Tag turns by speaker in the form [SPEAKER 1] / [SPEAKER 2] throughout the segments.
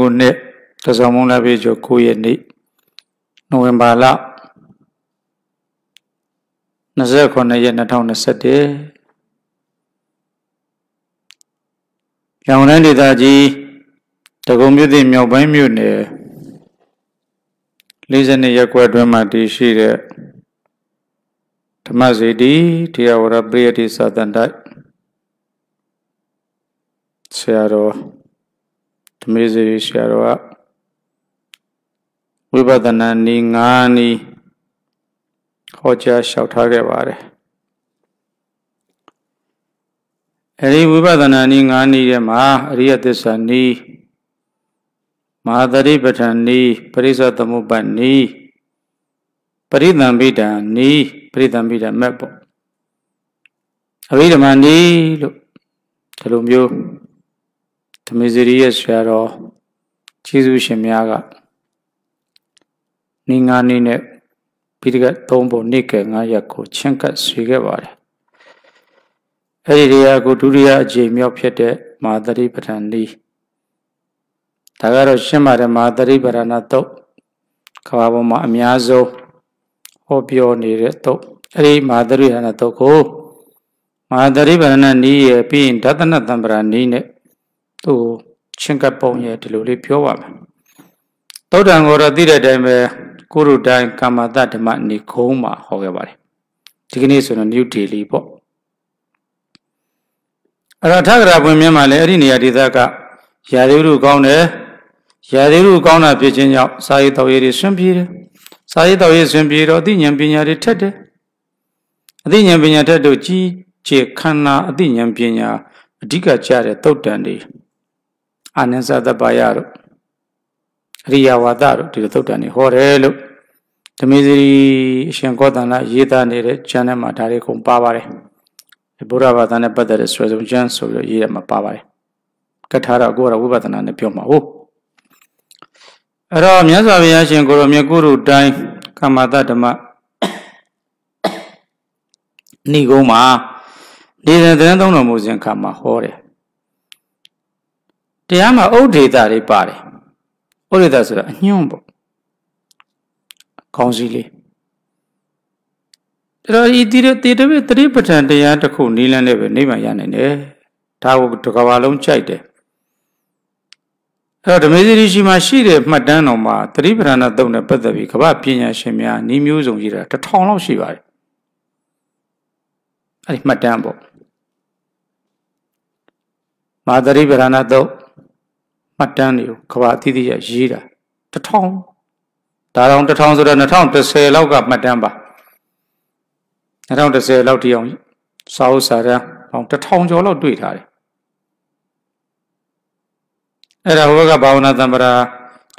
[SPEAKER 1] ခုနှစ်တစောင်းမုံလာပြေကျော်9ရက်နေ့နိုဝင်ဘာလ29ရက်2021ရောင်ရန်ဒေသကြီးတကုံမြို့သည့်မြောက်ပိုင်းမြို့နယ်42ရက်ကွက်အတွင်းမှာတည်ရှိတဲ့ဓမ္မစေတီတရားဝရပရိယတိသာတန်တိုက်ဆရာတော် ဓမေစေဆရာတော်ကဝိပဿနာနည်း၅နည်းဟောကြားလျှောက်ထားခဲ့ပါတယ်အဲဒီဝိပဿနာနည်း၅နည်းထဲမှာအရိယသစ္စာနည်းမဟာသတိပဋ္ဌာန်နည်းပရိစ္ဆသမုပ္ပါနည်းပရိသံပိဋံနည်းပရိသံပိဋံမဲ့ပေါ့အဘိဓမ္မာနည်းလို့ဒီလိုမျိုး ဓမေဇရီရဲ့ဆရာတော်ကျေးဇူးရှင်များကနေငါနေနဲ့ပိဋကတ်၃ပုံနေကဲ9ရက်ကိုချင်းကပ်ဆွေခဲ့ပါတယ်အဲ့ဒီတရားကိုဒုတိယအကြိမ်မြောက်ဖြစ်တဲ့မာသတိပဋ္ဌာန်ဤဒါကတော့ရှင်းပါတယ်မာသတိပဋ္ဌာနာတုတ်ကဘာပေါ်မှာအများဆုံးဟောပြောနေတဲ့တုတ်အဲ့ဒီမာသတိပဋ္ဌာနာတုတ်ကိုမာသတိပဋ္ဌာနာဤရဲ့ပြီးရင်ဒသနတံပရာဤနဲ့ သူ့ချင်းကပ်ပုံရဲ့ဒီလိုလေးပြောပါမယ်သုဒ္ဓံကိုတော့သိတဲ့အတိုင်းပဲကိုရုတိုင်းကာမတဓမ္မနေခုံးမှာဟောခဲ့ပါတယ်ဒီကနေ့ဆိုတော့ new daily ပေါ့အဲ့တော့ထက္ကရာပွင့်မြင်းမှာလည်းအဲ့ဒီနေရာဒေသကရာသီဥတုကောင်းတယ်ရာသီဥတုကောင်းတာဖြစ်ခြင်းကြောင့်စာရေးတော်ရည်တွေဆွံ့ပြေးတယ်စာရေးတော်ရည်ဆွံ့ပြေးတော့အသိဉာဏ်ပညာတွေထက်တယ်အသိဉာဏ်ပညာထက်တို့ကြီးကျယ်ခန္ဓာအသိဉာဏ်ပညာအဓိကကျတဲ့တုတ်တန်တွေ အာနန္စသပ္ပယတို့အရိယဝါဒတို့ဒီလိုသုတ်တန်တွေဟောတယ်လို့ဓမေဇရီအရှင်ကောသန္လာရေးသားနေတဲ့ကျမ်းထဲမှာဒါတွေကုန်ပါပါတယ်ဒီဘုရားဘာသာနဲ့ပတ်သက်တဲ့ဆွေဆုံးကျမ်းဆိုပြီးရေးရမှာပါပါတယ်ကထာတော့ကိုယ်ကတော့ဝိပဿနာနဲ့ပြောမှာဟုတ်အဲ့တော့မြတ်စွာဘုရားရှင်ကိုရောမြတ်ကုရုတိုင်းကမ္မတဓမ္မဏိကုံးမှာနေတဲ့တဲ့သုံးတော်မူစဉ်ခါမှာဟောတယ် တရားမှာဥဒေတာတွေပါတယ်ဥဒေတာဆိုတာအညွန့်ပေါ့ခေါင်းစည်းလေးဒါတော့ဤတိရတေတပိတတိပဋ္ဌာန်တရားတစ်ခုနီးလန်းနဲ့ပဲနိဗ္ဗာန်ရနိုင်တယ်ဒါကိုတစ်ကဘာလုံးကြိုက်တယ်အဲ့တော့ဓမေဇရီရှိမှာရှိတဲ့မှတ်တမ်းတော်မှာတတိပဋ္ဌာန်သုံးနဲ့ပတ်သက်ပြီးကမ္ဘာပညာရှင်များဤမျိုးစုံကြီးတာတစ်ထောင်လောက်ရှိပါတယ်အဲ့ဒီမှတ်တမ်းပေါ့မာတရိပဋ္ဌာန်သုံး မှတ်တမ်းတွေကိုကဘာအသီးသီးရရေးတာတထောင်ဒါတော့တထောင်ဆိုတော့2010လောက်ကမှတ်တမ်းပါ2010လောက်တိအောင်စာအုပ်စာတမ်းပေါင်းတထောင်ကျော်လောက်တွေ့ထားတယ်အဲ့ဒါဟိုဘက်ကဘာဝနာတံပရာ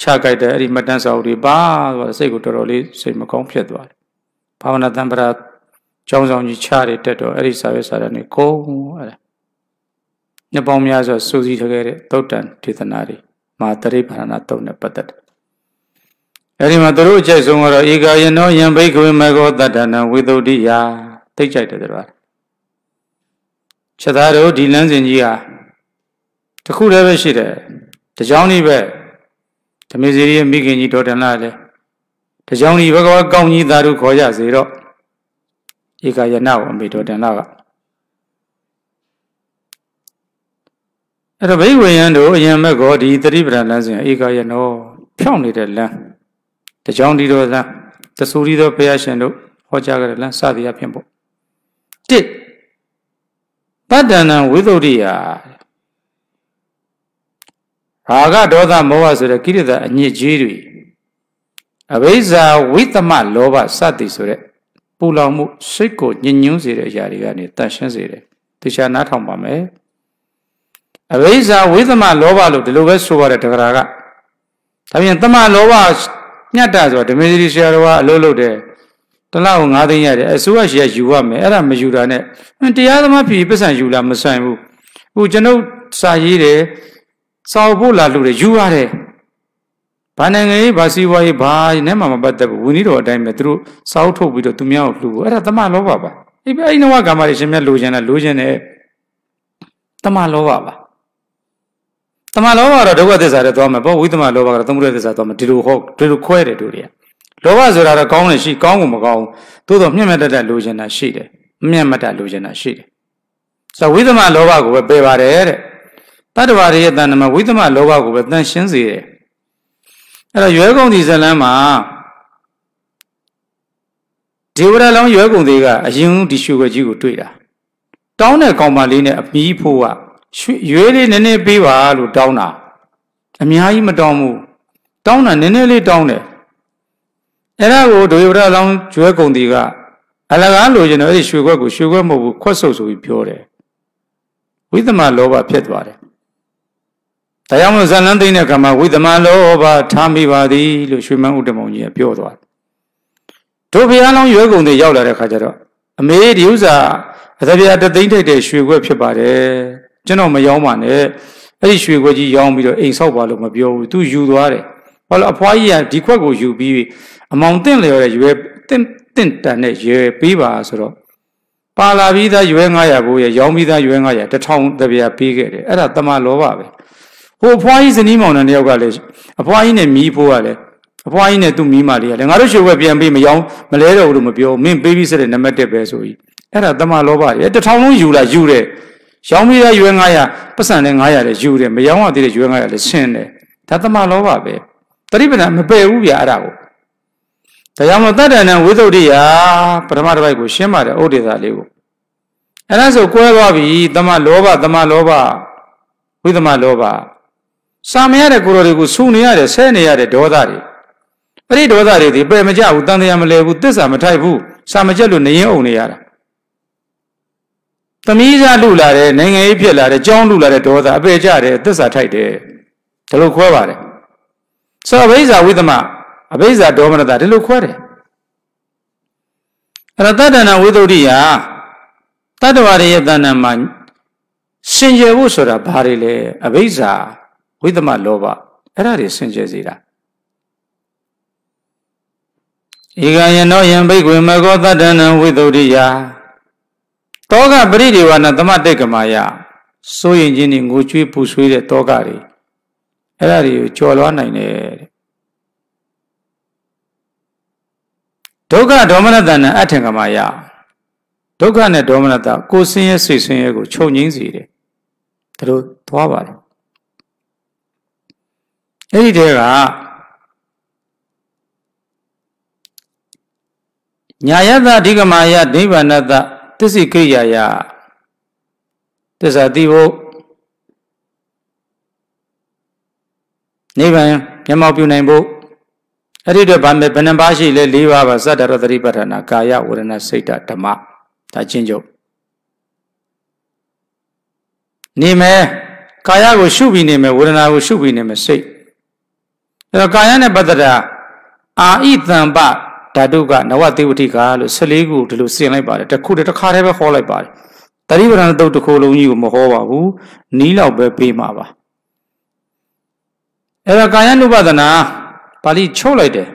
[SPEAKER 1] ချကြိုက်တဲ့အဲ့ဒီမှတ်တမ်းစာအုပ်တွေပါဆိုတော့စိတ်ကိုတော်တော်လေးစိတ်မကောင်းဖြစ်သွားတယ်ဘာဝနာတံပရာကျောင်းဆောင်ကြီးချတဲ့တက်တော့အဲ့ဒီစာရွက်စာတမ်းတွေကုန်အဲ့ဒါ နှစ်ပေါင်းများစွာစူးစီးထားခဲ့တဲ့သုတ်တန်ဒေသနာတွေမာတရိပဏာတုံနဲ့ပတ်သက်တယ်အဲဒီမှာသူတို့အကျိုက်ဆုံးကတော့ဧကာယနောယံဘိကဝေမကောတတ္တနာဝိသုဒ္ဓိယသိကြိုက်တယ်သူတို့ချက်သားတို့ဒီလမ်းစဉ်ကြီးဟာတခုတည်းပဲရှိတယ်တကြောင်ကြီးပဲဓမေဇီရဲ့မိခင်ကြီးဒေါတန်လာလည်းတကြောင်ကြီးဘဂဝါကောင်းကြီးသာတို့ခေါ်ကြစေတော့ဧကာယနာကိုအမေဒေါတန်လာက အဲ့တော့ဘိဝေယံတို့အရင်မဲ့ကောဒီသတိပ္ပံလမ်းစဉ်ဧကယနောဖြောင်းနေတဲ့လမ်းတကြောင်ဒီတော်လမ်းတဆူရီတော်ဘုရားရှင်တို့ဟောကြားကြတဲ့လမ်းစသည်အဖြစ်ပေါ့တစ်ပတ္တနံဝိသုဒ္ဓိယရာဂဒေါသမောဟဆိုတဲ့ကိရိတာအညစ်အကြေးတွေအဘိဇာဝိသမလောဘစသည်ဆိုတဲ့ပူလောင်မှုစိတ်ကိုညှဉ်းညွန်းစေတဲ့အရာတွေကနေတန့်ရှင်းစေတယ်။တရားနားထောင်ပါမယ်။ အဘိဇာဝိသမလောဘလို့ဒီလိုပဲဆိုပါတယ်တဂရာကဒါပြန်သမလောဘညတ်တာဆိုဓမေသရီဆရာတော်ကအလုပ်လုပ်တယ်တလောက်9သိန်းရတယ်အစိုးရရှိရယူရမယ်အဲ့ဒါမယူတာနဲ့တရားသမားဖြီပစ္စံယူလာမဆိုင်ဘူးအခုကျွန်ုပ်စာရေးတယ်စာဖို့လာလို့ယူရတယ်ဘာနိုင်ငံရေးဘာစီဝါရေးဘာနဲ့မှမပတ်သက်ဘူးဝင်းကြီးတော်အတိုင်းပဲသူတို့စာအုပ်ထုတ်ပြီးတော့သူများကိုလှူဖို့အဲ့ဒါသမလောဘပါအဲ့အဲ့နဝကမ္မတွေရှင်မြတ်လိုချင်တယ်လိုချင်တယ်သမလောဘပါ တမလောဘကတော့ဒုက္ခသစ္စာတွေသွားမယ်ပေါ့ဝိသမလောဘကတော့သမုဒယသစ္စာသွားမယ်ဒီလိုဟုတ်ဒီလိုခွဲတယ်တို့တွေကလောဘဆိုတာတော့ကောင်းတယ်ရှိကောင်းကိုမကောင်းသို့တော့မြင့်မြတ်တတ်လိုချင်တာရှိတယ်မြင့်မြတ်တတ်လိုချင်တာရှိတယ်ဆိုတော့ဝိသမလောဘကိုပဲပယ်ပါတယ်တဲ့တတ္တဝါတွေရဲ့တဏ္ဍမှာဝိသမလောဘကိုပဲတန်ရှင်းစေတယ်အဲ့တော့ရွယ်ကုန်ဒီဇလန်းမှာဒေဝရလောင်းရွယ်ကုန်သေးကအရင်ဒီရွှေခွက်ကြီးကိုတွေ့တာတောင်းတဲ့ကောင်မလေးနဲ့အမီးဖို့က ရွေးလေးနည်းနည်းပေးပါလို့တောင်းတာအများကြီးမတောင်းဘူးတောင်းတာနည်းနည်းလေးတောင်းတယ်အဲ့ဒါကိုဒိုယဝရလောင်းကျွဲကုန်တီကအလကားလိုချင်တော့အဲ့ဒီရွှေခွက်ကိုရွှေခွက်မဟုတ်ဘူးခွက်ဆုပ်ဆိုပြီးပြောတယ်ဝိသမလောဘဖြစ်သွားတယ်ဒါကြောင့်မို့ဇန်လန်းသိမ့်တဲ့အခါမှာဝိသမလောဘထားမိပါသည်လို့ရွှေမန်းဥတ္တမောင်ကြီးကပြောသွားတယ်တို့ဘုရားလောင်းရွဲကုန်တီရောက်လာတဲ့အခါကျတော့အမေဒီဥစ္စာအသဗျာတသိမ့်ထိုက်တဲ့ရွှေခွက်ဖြစ်ပါတယ် ကျွန်တော်မယောင်းပါနဲ့အဲ့ဒီရွှေခွက်ကြီးရောင်းပြီးတော့အိမ်ဆောက်ပါလို့မပြောဘူးသူယူသွားတယ်ဘာလို့အဖွားကြီးကဒီခွက်ကိုယူပြီးအမောင်တင့်လျော်တဲ့ရွယ်တင့်တင့်တန်တဲ့ရွယ်ပေးပါဆိုတော့ပါလာပြီးသားရွယ်900ကိုရရောင်းပြီးသားရွယ်900တထောင်တပြားပေးခဲ့တယ်အဲ့ဒါတမလောဘပဲဟိုအဖွားကြီးဇနီးမောင်နှံတယောက်ကလည်းအဖွားကြီးနဲ့မီးဖိုးကလည်းအဖွားကြီးနဲ့သူ့မိမလေးကလည်းငါတို့ရွှေဝက်ပြန်ပေးမရောင်းမလဲတော့ဘူးလို့မပြောမင်းပေးပြီးစတဲ့နံပါတ်1ပဲဆိုပြီးအဲ့ဒါတမလောဘရဲ့တထောင်လုံးယူလာယူတယ် ရောင်းပြီးသားရွယ်900ပတ်စံနဲ့900လည်းယူတယ်မရောင်းရသေးတဲ့ရွယ်900လည်းဆင်းတယ်ဒါတမလောဘပဲတတိပဒမပယ်ဘူးဗျာအဲ့ဒါကိုဒါကြောင့်မို့တတ္တဏံဝိသုဒ္ဓိယပထမတစ်ပိုက်ကိုရှင်းပါတယ်ဥဒေသာလေးကိုအဲ့ဒါဆိုကွဲသွားပြီတမလောဘတမလောဘဝိသမလောဘစာမရတဲ့ကိုယ်တော်တွေကိုဆူနေရတယ်ဆဲနေရတဲ့ဒေါသတွေအဲ့ဒီဒေါသတွေဒီပယ်မကြဘူးတန်တရားမလဲဘူးသစ္စာမထိုက်ဘူးစာမကြက်လို့နေရင်အုံနေရတာ သမီးစားလူလာတယ်နိုင်ငံရေးဖြစ်လာတယ်ကြောင်းလူလာတဲ့ဒေါသအပေကြတယ်သစ္စာထိုက်တယ်ဒါလိုခွဲပါတယ်ဆိုအဘိဇာဝိသမအဘိဇာဒေါမနတာဒီလိုခွဲတယ်အဲ့တော့တတ္တနာဝိသုဒ္ဓိယတတ္တဝါရဲ့တဏ္ဍာမှာစင်ကြယ်ဖို့ဆိုတာဘာတွေလဲအဘိဇာဝိသမလောဘအဲ့ဒါတွေစင်ကြယ်စေတာဧကယနောယံဘိက္ခွေမကောတတ္တနံဝိသုဒ္ဓိယ တောကပရိဒီဝါနသမတိတ်ကမာယစိုးရင်ချင်းနေငိုချွေးပူဆွေးတဲ့တောကတွေအဲ့ဒါတွေကိုကြော်လွားနိုင်တယ်တဲ့ဒုက္ခဒေါမနတနာအထင်ကမာယဒုက္ခနဲ့ဒေါမနတကိုဆင်းရဲစိတ်ဆင်းရဲကိုချုပ်ငိမ့်စေတယ်ဒါလိုသွားပါတယ်အဲ့ဒီတဲကညာယတအဓိကမာယဒိဗ္ဗနတ သစ္စိကိရိယာယသစ္စာသိဖို့နိဗ္ဗာန်မျက်မှောက်ပြုနိုင်ဖို့အဲ့ဒီတော့ဗာမယ်ဘယ်နှပါးရှိလဲ၄ပါးပါသတ္တရသတိပဋ္ဌာနာကာယဝေဒနာစိတ်ဓမ္မဒါချင်းချုပ်နေမယ်ကာယကိုရှုပြီးနေမယ်ဝေဒနာကိုရှုပြီးနေမယ်စိတ်အဲ့တော့ကာယနဲ့ပတ္တရာအာဣတံပ ဓာတုကနဝသေဝတိကလို့14ခုဒီလိုဆင်လိုက်ပါတယ်တစ်ခုတည်းတစ်ခါတည်းပဲဟောလိုက်ပါတယ်တတိပဒံတုတ်တစ်ခုလုံးကြီးကိုမဟောပါဘူးနီးလောက်ပဲပေးမှာပါအဲ့ဒါကာယ ानु ပဒနာပါဠိချုပ်လိုက်တယ်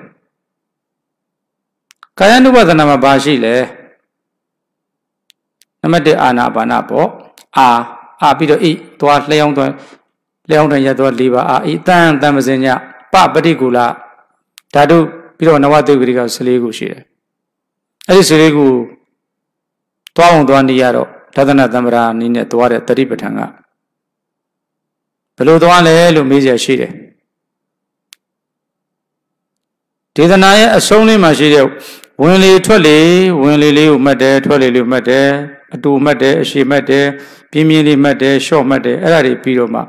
[SPEAKER 1] ကာယ ानु ပဒနာမှာဘာရှိလဲနံပါတ်1အာနာပါနာပေါ့အာအာပြီးတော့ဣသွားလျှောင်းသွားလျှောင်းတန်ရသွား၄ပါအာဣတန်တန်မစင်ညပပတိကူလဓာတု ပြီးတော့နဝတုဂရိက14ခုရှိတယ်အဲ့ဒီ14ခုသွားအောင်သွားနေရတော့ဒသနာသံဗရာနည်းနဲ့သွားတဲ့တတိပဋ္ဌာန်ကဘယ်လိုသွားလဲလို့မေးကြရှိတယ်ဒေသနာရဲ့အဆုံးလေးမှာရှိတဲ့ဝင်လေထွက်လေဝင်လေလေးကိုမှတ်တယ်ထွက်လေလေးကိုမှတ်တယ်အတူမှတ်တယ်အရှိမှတ်တယ်ပြင်းပြင်းလေးမှတ်တယ်ရှော့မှတ်တယ်အဲ့ဒါတွေပြီးတော့မှ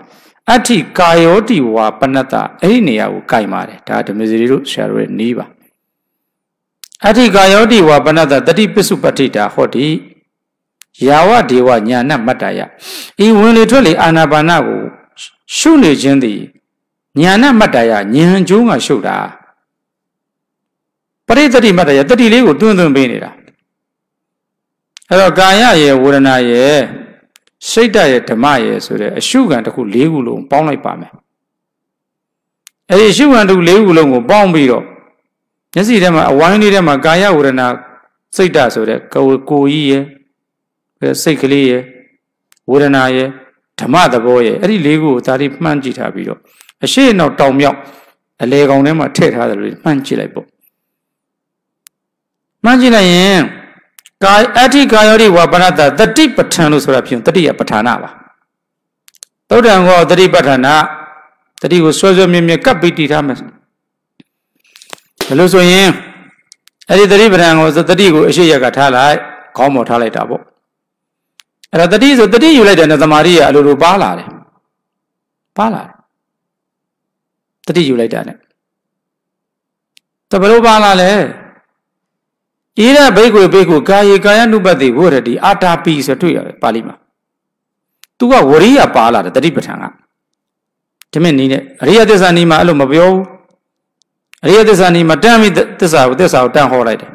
[SPEAKER 1] အဋ္ဌိကာယောတိဝါပနတ္တအဲ့ဒီနေရာကိုကြိုင်ပါတယ်ဒါဓမ္မစရီတို့ဆရာတို့ရဲ့နီးပါအဋ္ဌိကာယောတိဝါပနတ္တတတိပစ္စုပတ္တိတာဟောတိယာဝဒေဝညာဏမတ္တယဤဝင်လေထွက်လေအာနာပါနကိုရှုနေခြင်းသည်ညာဏမတ္တယဉာဏ်ကျိုးကရှုတာပရိသတိမတ္တယတတိလေးကိုတွန်းတွန်းပေးနေတာအဲ့တော့ကာယရဲ့ဝေဒနာရဲ့ စိတ်ဓာတ်ရဲ့ဓမ္မရဲ့ဆိုတဲ့အရှုခံတစ်ခု၄ခုလုံးပေါင်းလိုက်ပါမယ်အဲ့ဒီအရှုခံတစ်ခု၄ခုလုံးကိုပေါင်းပြီးတော့မျက်စိထဲမှာအဝိုင်းလေးထဲမှာကာယဝေဒနာစိတ်ဓာတ်ဆိုတဲ့ကိုကိုကြီးရဲ့စိတ်ကလေးရဲ့ဝေဒနာရဲ့ဓမ္မသဘောရဲ့အဲ့ဒီလေးခုကိုဒါလေးမှန်းကြည့်ထားပြီးတော့အရှိနောက်တောင်မြောက်အလေကောင်ထဲမှာထည့်ထားတယ်လို့မှန်းကြည့်လိုက်ပေါ့မှန်းကြည့်လိုက်ရင် ကာအဋ္ဌိကာယောတိဝပနတတတိပဋ္ဌာန်လို့ဆိုတာဖြစ်တတိယပဋ္ဌာနာပါသုဒ္ဓံကောတတိပဋ္ဌာနာတတိကိုဆွဲဆွဲမြဲမြဲကပ်ပြီးတည်ထားမယ်ဒါလို့ဆိုရင်အဲ့ဒီတတိပဋ္ဌာန်ကိုတတိကိုအရှိရကထားလိုက်ခေါင်းပေါ်ထားလိုက်တာပေါ့အဲ့တော့တတိဆိုတတိယူလိုက်တဲ့သမာဓိကအလိုလိုပါလာတယ်ပါလာတယ်တတိယူလိုက်တာ ਨੇ တဘလို့ပါလာလဲ ဣရဘိက္ခုဘိက္ခုကာယေကာယ ानु ပတိဝရတိအာတာပိဆိုတွေ့ရတယ်ပါဠိမှာသူကဝရိယပါလာတယ်တတိပဋ္ဌာန်ကဒီမဲ့နီးနဲ့အရိယသစ္စာနီးမှာအဲ့လိုမပြောဘူးအရိယသစ္စာနီးမှာတမ်းပြီးသစ္စာကိုသစ္စာကိုတန့်ဟောလိုက်တယ်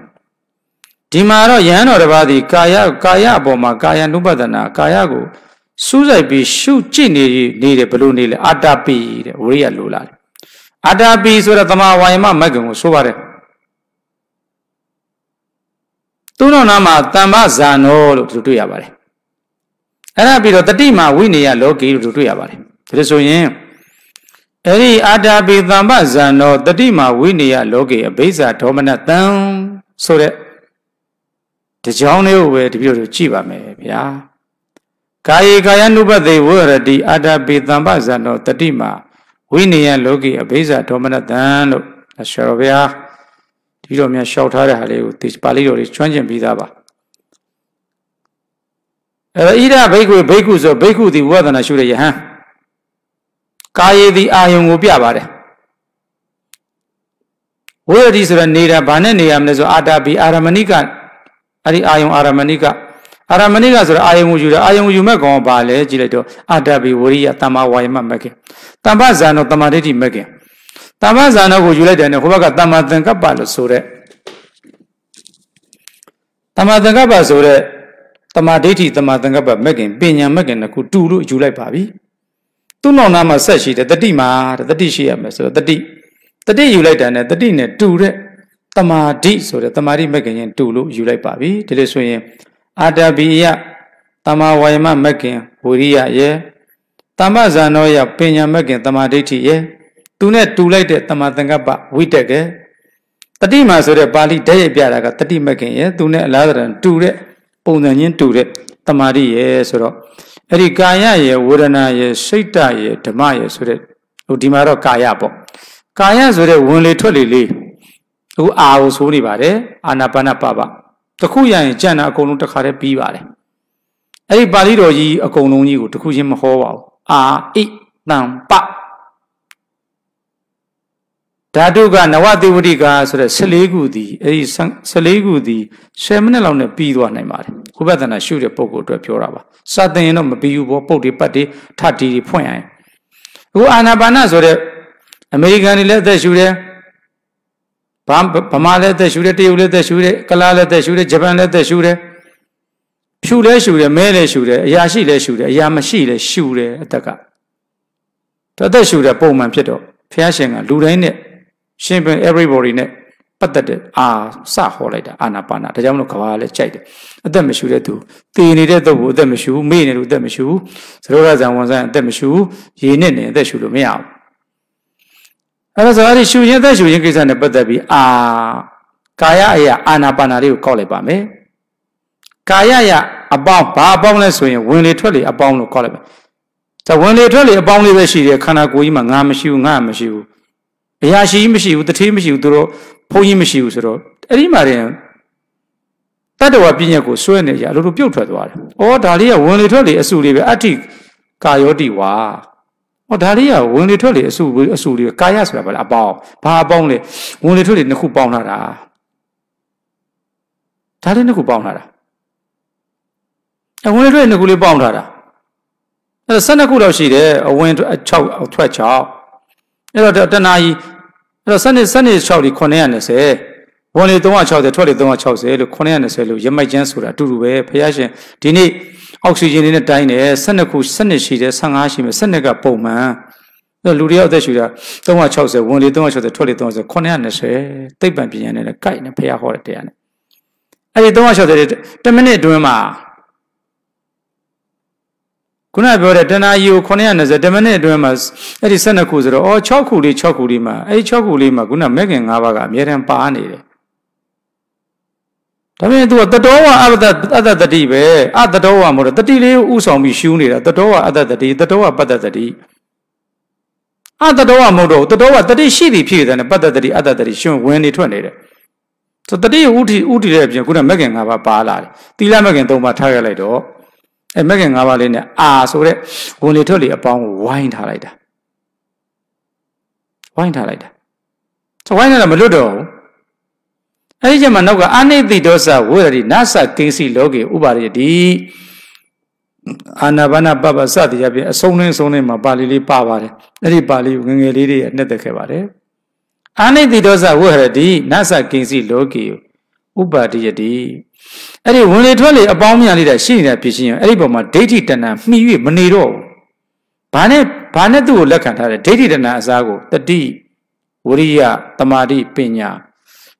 [SPEAKER 1] ဒီမှာတော့ယဟန်တော်တစ်ပါးဒီကာယကာယအပေါ်မှာကာယ ानु ပဒနာကာယကိုစူးစိုက်ပြီးရှုကြည့်နေနေတယ်ဘလို့နေလဲအာတာပိတဲ့ဝရိယလိုလာတယ်အာတာပိဆိုတဲ့သမာဝါယမမဂ္ဂင်ကိုဆိုပါတယ် သူ့နောက်နာမှာတမ္ပဇာနောလို့သူတွေ့ရပါတယ်အဲ့ဒါပြီးတော့တတိမာဝိနေယလောကီလို့သူတွေ့ရပါတယ်ဒါလို့ဆိုရင်အဲ့ဒီအာတာပိတမ္ပဇာနောတတိမာဝိနေယလောကေအဘိဇာဒေါမနတံဆိုတဲ့တကြောင်းလေးကိုပဲတပြည့်တို့ကြည့်ပါမယ်ဗျာကာယေကာယ ानु ပတိဝရတိအာတာပိတမ္ပဇာနောတတိမာဝိနေယလောကေအဘိဇာဒေါမနတံလို့ဆရာတော်ဗျာ ဒီတော့များရှောက်ထားတဲ့ဟာလေးကိုဒီပါဠိတော်လေးကျွမ်းကျင်ပြီးသားပါအဲဣဒဘိက္ခုဘိက္ခုဆိုဘိက္ခုဒီဝဒနာရှုတဲ့ယဟန်ကာယေဒီအာယုံကိုပြပါတယ်ဝိရတိဆိုတဲ့နေတာဘာနဲ့နေရမလဲဆိုအာတာပီအာရမဏိကအဲ့ဒီအာယုံအာရမဏိကအာရမဏိကဆိုတော့အာယုံကိုယူတယ်အာယုံကိုယူမဲ့ကောင်ဘာလဲကြည့်လိုက်တော့အာတာပီဝရိယတမ္မာဝါယမမက်ကင်တမ္ပဇာနောတမ္မာဒိဋ္ဌိမက်ကင် တမ္ပဇာနောကိုယူလိုက်တယ်နဲ့ဟိုဘက်ကတမ္မာသင်္ကပ္ပလို့ဆိုတဲ့တမ္မာသင်္ကပ္ပဆိုတဲ့တမာဒိဋ္ဌိတမာသင်္ကပ္ပမက်ကင်ပညာမက်ကင်ကတူလို့ယူလိုက်ပါပြီသူ့နောက်နားမှာဆက်ရှိတယ်တတိမာတတိရှိရမယ်ဆိုတော့တတိတတိယူလိုက်တာနဲ့တတိနဲ့တူတဲ့တမာဒိဆိုတဲ့တမာဒိမက်ကင်ရင်တူလို့ယူလိုက်ပါပြီဒီလိုဆိုရင်အာတဘိယတမာဝါယမမက်ကင်ဝိရိယရဲ့တမ္ပဇာနောယပညာမက်ကင်တမာဒိဋ္ဌိရဲ့ သူနဲ့တူလိုက်တဲ့တမာသင်္ကပ္ပဝိတက်ကတတိမာဆိုတဲ့ပါဠိဓာတ်ရိုက်ပြတာကတတိမက်ကင်ရဲ့သူနဲ့အလားတန်တူတဲ့ပုံစံချင်းတူတဲ့တမာတိရဲ့ဆိုတော့အဲ့ဒီကာယရဲ့ဝေဒနာရဲ့စိတ်တရဲ့ဓမ္မရဲ့ဆိုတဲ့ဟိုဒီမှာတော့ကာယပေါ့ကာယဆိုတဲ့ဝင်လေထွက်လေလေးအခုအာကိုဆိုနေပါတယ်အာနာပါနပပတခုရရင်ကြံ့တာအကုန်လုံးတစ်ခါတည်းပြီးပါတယ်အဲ့ဒီပါဠိတော်ကြီးအကုန်လုံးကြီးကိုတခုချင်းမဟောပါဘူးအာဣတံပ ဓာတုကနဝတိဝတိကဆိုတဲ့14ခုသည်အဲဒီ14ခုသည်10မိနစ်လောက်နဲ့ပြီးသွားနိုင်ပါတယ်ဥပဒနာရှုတဲ့ပုံကိုအတွက်ပြောတာပါစသင်ရင်တော့မပြီးဘူးပေါ့ပုတ်တွေပတ်တွေထတီတွေဖွင့်ရရင်အခုအာနာပါနဆိုတဲ့အမေရိကန်တွေလည်းအသက်ရှုတယ်ဘာဗမာလည်းအသက်ရှုတယ်တရုတ်လည်းအသက်ရှုတယ်ကလားလည်းအသက်ရှုတယ်ဂျပန်လည်းအသက်ရှုတယ်ဖြူလဲရှူတယ်မဲလဲရှူတယ်အရာရှိလဲရှူတယ်အရာမရှိလဲရှူတယ်အသက်ကအသက်ရှူတဲ့ပုံမှန်ဖြစ်တော့ဖះရှင်ကလူတိုင်းနဲ့ ရှင်ပင် everybody နဲ့ပတ်သက်တဲ့အာစဟောလိုက်တာအာနာပါနာဒါကြောင့်မလို့ကဘာလည်းကြိုက်တယ်အသက်မရှူတဲ့သူတည်နေတဲ့သူ့ကိုအသက်မရှူမေ့နေလို့အသက်မရှူသရောရဇံဝန်ဆိုင်အသက်မရှူရေနဲ့နေအသက်ရှူလို့မရဘူးအဲ့ဒါဆိုအဲ့ဒီရှူရင်အသက်ရှူရင်ကိစ္စနဲ့ပတ်သက်ပြီးအာကာယအရာအာနာပါနာလေးကိုကောက်လိုက်ပါမယ်ကာယရအပေါင်းဘာအပေါင်းလဲဆိုရင်ဝင်လေထွက်လေအပေါင်းလို့ခေါ်လိုက်ပါဒါဝင်လေထွက်လေအပေါင်းလေးပဲရှိတယ်ခန္ဓာကိုယ်ကြီးမှာငါမရှိဘူးငါမရှိဘူး အရာရှိမရှိဘူးတထေးမရှိဘူးသူတို့ဘုန်းကြီးမရှိဘူးဆိုတော့အဲ့ဒီမှာတင်တတ္တဝပညာကိုစွဲနေကြအလိုလိုပြုတ်ထွက်သွားတယ်။အော်ဒါလေးကဝင်လေထွက်လေအစုလေးပဲအဋ္ဌိကာယောတိဝါ။အော်ဒါလေးကဝင်လေထွက်လေအစုအစုလေးပဲကာယဆိုတာဘာလဲအပေါင်းဘာအပေါင်းလဲဝင်လေထွက်လေနှစ်ခုပေါင်းလာတာ။ဒါလေးနှစ်ခုပေါင်းလာတာ။အဝင်လေထွက်နှစ်ခုလေးပေါင်းလာတာ။အဲ့ဒါ၁၂ခုလောက်ရှိတယ်အဝင်6အထွက်6 အဲ့တော့တနာကြီးအဲ့တော့စနစ်စနစ်6ဒီ920ဝင်လေ360ထွက်လေ360လို့920လို့ရမိုက်ကျန်းဆိုတာအတူတူပဲဖះရှင်ဒီနေ့အောက်ဆီဂျင်လေးနဲ့တိုင်းတယ်12ခု12ရှိတယ်15ရှိမယ်12ကပုံမှန်အဲ့လူတယောက်အသက်ရှူတာ360ဝင်လေ360ထွက်လေ360 920သိပ္ပံပညာနဲ့လည်းကြိုက်နေဖះဟောတဲ့တရားနဲ့အဲ့ဒီ360 10မိနစ်အတွင်းမှာ ခုနပြောတဲ့တဏှာကြီးကို920မိနစ်အတွင်းမှာအဲ့ဒီ12ခုဆိုတော့အော်6ခုလေး6ခုလေးမှာအဲ့ဒီ6ခုလေးမှာခုနမက်ကင်5ပါးကအမြဲတမ်းပါနေတယ်ဒါပေမဲ့ तू တတော်ဝအတ္တအတ္တတတိပဲအတတော်ဝမို့တော့တတိလေးကိုဥဆောင်ပြီးရှူးနေတာတတော်ဝအတ္တတတိတတော်ဝပတ္တတတိအတတော်ဝမဟုတ်တော့တတော်ဝတတိရှိသည်ဖြစ်တယ်နဲ့ပတ္တတတိအတ္တတတိရှင်ဝင်နေထွက်နေတယ်ဆိုတတိဥတီဥတီတဲ့အပြင်ခုနမက်ကင်၅ပါးပါလာတယ်သီလမက်ကင်၃ပါးထားခဲ့လိုက်တော့ အဲမက်ကင်၅ပါးလေးနဲ့အာဆိုတဲ့ဝင်လေထွက်လေအပေါင်းကိုဝိုင်းထားလိုက်တာဝိုင်းထားလိုက်တာဆိုဝိုင်းနေတာမလွတ်တော့ဘူးအဲဒီကျမှနောက်ကအနိတိဒောစဝေရတိနသကိဉ္စီလောကေဥပါရိတိအာနာပါနပပစသည်အပြင်အဆုံးနဲ့ဆုံးနဲ့မှာပါဠိလေးပါပါတယ်အဲ့ဒီပါဠိကိုငငယ်လေးတွေနဲ့သက်ခဲ့ပါတယ်အာနိတိဒောစဝေရတိနသကိဉ္စီလောကေဥပါရိယတိ အဲ့ဒီဝင်လေထွက်လေအပေါင်းများလေးတဲ့ရှိနေတဲ့ဖြစ်ချင်းအဲ့ဒီပုံမှာဒိဋ္ဌိတဏ္ဍမှီ၍မနေတော့ဘူးဘာနဲ့ဘာနဲ့သူ့ကိုလက်ခံထားတယ်ဒိဋ္ဌိတဏ္ဍအစားကိုတတိဝရိယတမာတိပညာ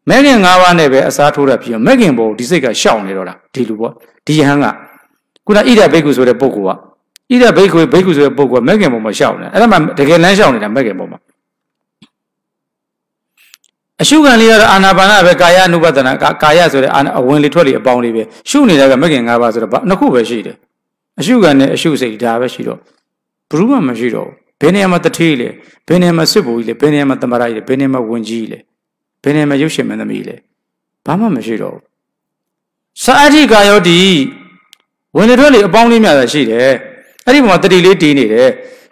[SPEAKER 1] မဲ့ခင်၅ပါးနဲ့ပဲအစားထိုးတာဖြစ်ရောမဲ့ခင်ဘောဒီစိတ်ကရှောင်နေတော့တာဒီလူပေါ့ဒီယဟန်ကခုနဣဒဘိက္ခုဆိုတဲ့ပုဂ္ဂိုလ်ကဣဒဘိက္ခုဘိက္ခုဆိုတဲ့ပုဂ္ဂိုလ်ကမဲ့ခင်ဘောမှာရှောင်နေအဲ့ဒါမှတကယ်လမ်းရှောင်နေတာမဲ့ခင်ဘောမှာ အရှုခံလေးကတော့အာနာပါနပဲကာယ ानु ပဒနာကာယဆိုတဲ့အဝင်လေးထွက်လေးအပေါင်းလေးပဲရှုနေတာကမဲ့ခင်၅ပါးဆိုတော့နှစ်ခုပဲရှိတယ်အရှုခံနဲ့အရှုစိတ်ဒါပဲရှိတော့ဘယ်မှမရှိတော့ဘယ်နေရာမှာတထေးလဲဘယ်နေရာမှာစစ်ဘူကြီးလဲဘယ်နေရာမှာတမရကြီးလဲဘယ်နေရာမှာဝင်ကြီးလဲဘယ်နေရာမှာရုပ်ရှင်မင်းသမီးလဲဘာမှမရှိတော့ဘူးစာအဋ္ဌိကာယောတိဝင်လေထွက်လေအပေါင်းလေးများတာရှိတယ်အဲ့ဒီမှာတတိလေးတည်နေတယ်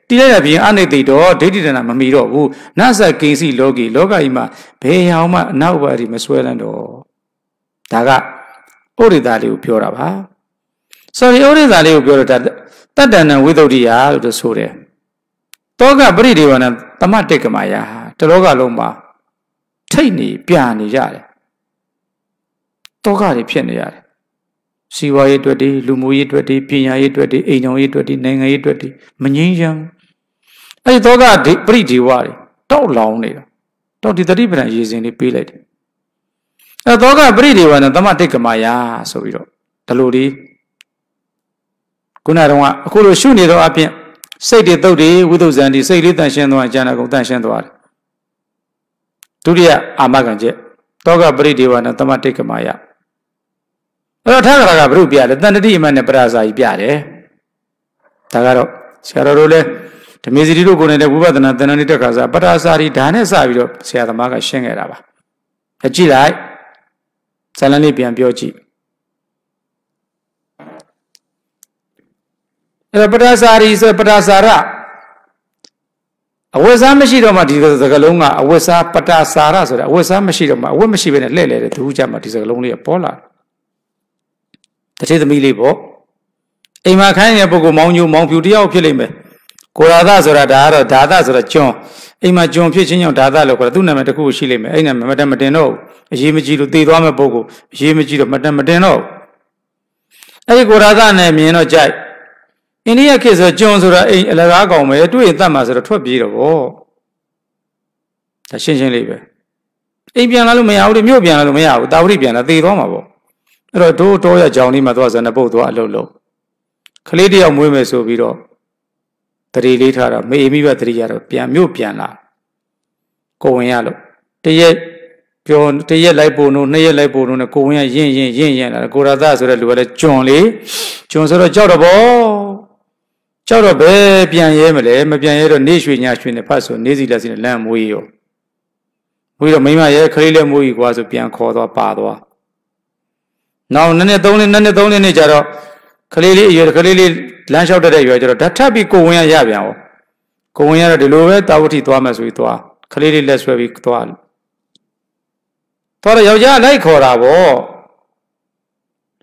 [SPEAKER 1] တည်လိုက်တာပြင်အနိတိတော့ဒိဋ္ဌိတဏမမီတော့ဘူးနသကိဉ္စီလောကီလောကကြီးမှာဘယ်ဟောင်မှအနောက်ဘာဒီမဆွဲလန်းတော့ဒါကဩရိတာလေးကိုပြောတာပါဆိုရင်ဩရိတာလေးကိုပြောတော့တတ္တဏံဝိသုဒ္ဓိယလို့ဆိုတယ်တောကပရိဒေဝနတမတိတ်ကမာယတလောကလုံးမှာထိတ်နေပြနေကြတယ်တောကတွေဖြစ်နေရတယ်စီဝါရေးအတွက်တွေလူမှုရေးအတွက်တွေပညာရေးအတွက်တွေအိမ်တော်ရေးအတွက်တွေနိုင်ငံရေးအတွက်တွေမငြိမ်းချမ်း အဲ့ဒီတောကပရိဒီဝတွေတောက်လောင်နေတာတောက်ဒီတတိပဒံရေစင်လေးပေးလိုက်တယ်အဲ့တောကပရိဒီဝနဲ့သမတိတ်ကမာယာဆိုပြီးတော့ဒီလိုလေးခုနကတော့အခုလိုရှုနေတော့အပြင်စိတ်တွေတုတ်တွေဝိသုဇန်တွေစိတ်လေးတန်ရှင်းသွားအကျဉ်းအကုန်တန်ရှင်းသွားတယ်ဒုတိယအာမခံချက်တောကပရိဒီဝနဲ့သမတိတ်ကမာယာအဲ့တော့ထာဂရကဘုရုပြတယ်တန်တတိအမတ်နဲ့ပရာဇာကြီးပြတယ်ဒါကတော့ဆရာတော်တို့လည်း ဓမေစီတိတို့ကိုယ်နဲ့ဝိပဿနာတဏ္ဍာနိတ္တခါစားပတ္တာစာရီဒါနဲ့စပြီးတော့ဆရာသမားကရှင်းခဲ့တာပါအကြည့်လိုက်ဇာလန်လေးပြန်ပြောကြည့်အဲ့ဒါပတ္တာစာရီဆိုပတ္တာစာရအဝတ်စားမရှိတော့မှဒီစကားလုံးကအဝတ်စားပတ္တာစာရဆိုတာအဝတ်စားမရှိတော့မှအဝတ်မရှိဘဲနဲ့လှည့်လည်တဲ့သူကြမှာဒီစကားလုံးလေးကပေါ်လာတတိသမီးလေးပေါ့အိမ်မှာခိုင်းနေတဲ့ပုဂ္ဂိုလ်မောင်းညိုမောင်းဖြူတယောက်ဖြစ်လိမ့်မယ် ကိုရာသဆိုတာဒါကတော့ဒါသဆိုတာကျွန်းအိမ်မှာကျွန်းဖြစ်ချင်းကြောင့်ဒါသလို့ခေါ်တာသူ့နာမည်တစ်ခုရှိလိမ့်မယ်အဲ့နာမည်မတန်မတင်တော့အရေးမကြီးလို့တည်သွားမဲ့ပုဂ္ဂိုလ်အရေးမကြီးတော့မတန်မတင်တော့အဲ့ဒီကိုရာသနဲ့မြင်တော့ကြိုက်အိန္ဒိယခေတ်ဆိုကျွန်းဆိုတာအိမ်အလကားကောင်ပဲတွေ့ရင်တတ်မှာဆိုတော့ထွက်ပြေးတော့ဗောဒါရှင်းရှင်းလေးပဲအိမ်ပြန်လာလို့မရဘူးလေမြို့ပြန်လာလို့မရဘူးတာဝတိပြန်လာတည်သွားမှာဗောအဲ့တော့ဒိုးတောရကြောင်လေးမှာသွားဇဏပုတ်သွားအလုပ်လုပ်ကလေးတယောက်မွေးမယ်ဆိုပြီးတော့ တတိလေးထားတော့မေမိဘတတိရတော့ပြန်မြို့ပြန်လာကိုဝင်ရလို့တရက်ပြောတရက်လိုက်ပုံတို့နှစ်ရက်လိုက်ပုံတို့နဲ့ကိုဝင်ရရင့်ရင့်ရင့်ရင့်လာကိုရသဆိုတဲ့လူကလည်းကျွံလေကျွံဆိုတော့ကြောက်တော့ဗောကြောက်တော့ဘယ်ပြန်ရဲမလဲမပြန်ရဲတော့နေရွှေညာရွှေနဲ့ဖတ်ဆိုနေစီလက်စီနဲ့လမ်းမွေးရောမွေးတော့မိမရဲခလေးလေးမွေးကြီးကွာဆိုပြန်ခေါ်သွားပါသွားနောက်နှစ်နှစ်သုံးနှစ်နှစ်နှစ်သုံးနှစ်နဲ့ကြတော့ ကလေးလေးအရွယ်ကလေးလေးလမ်းလျှောက်တတ်တဲ့ရွယ်ကြတော့ဓာတ်ထပ်ပြီးကိုဝင်ရရပြန်အောင်ကိုဝင်ရတော့ဒီလိုပဲတာဝတိသွားမယ်ဆိုပြီးသွားကလေးလေးလက်ဆွဲပြီးသွားသွားတော့ယောက်ျားလိုက်ခေါ်တာဗော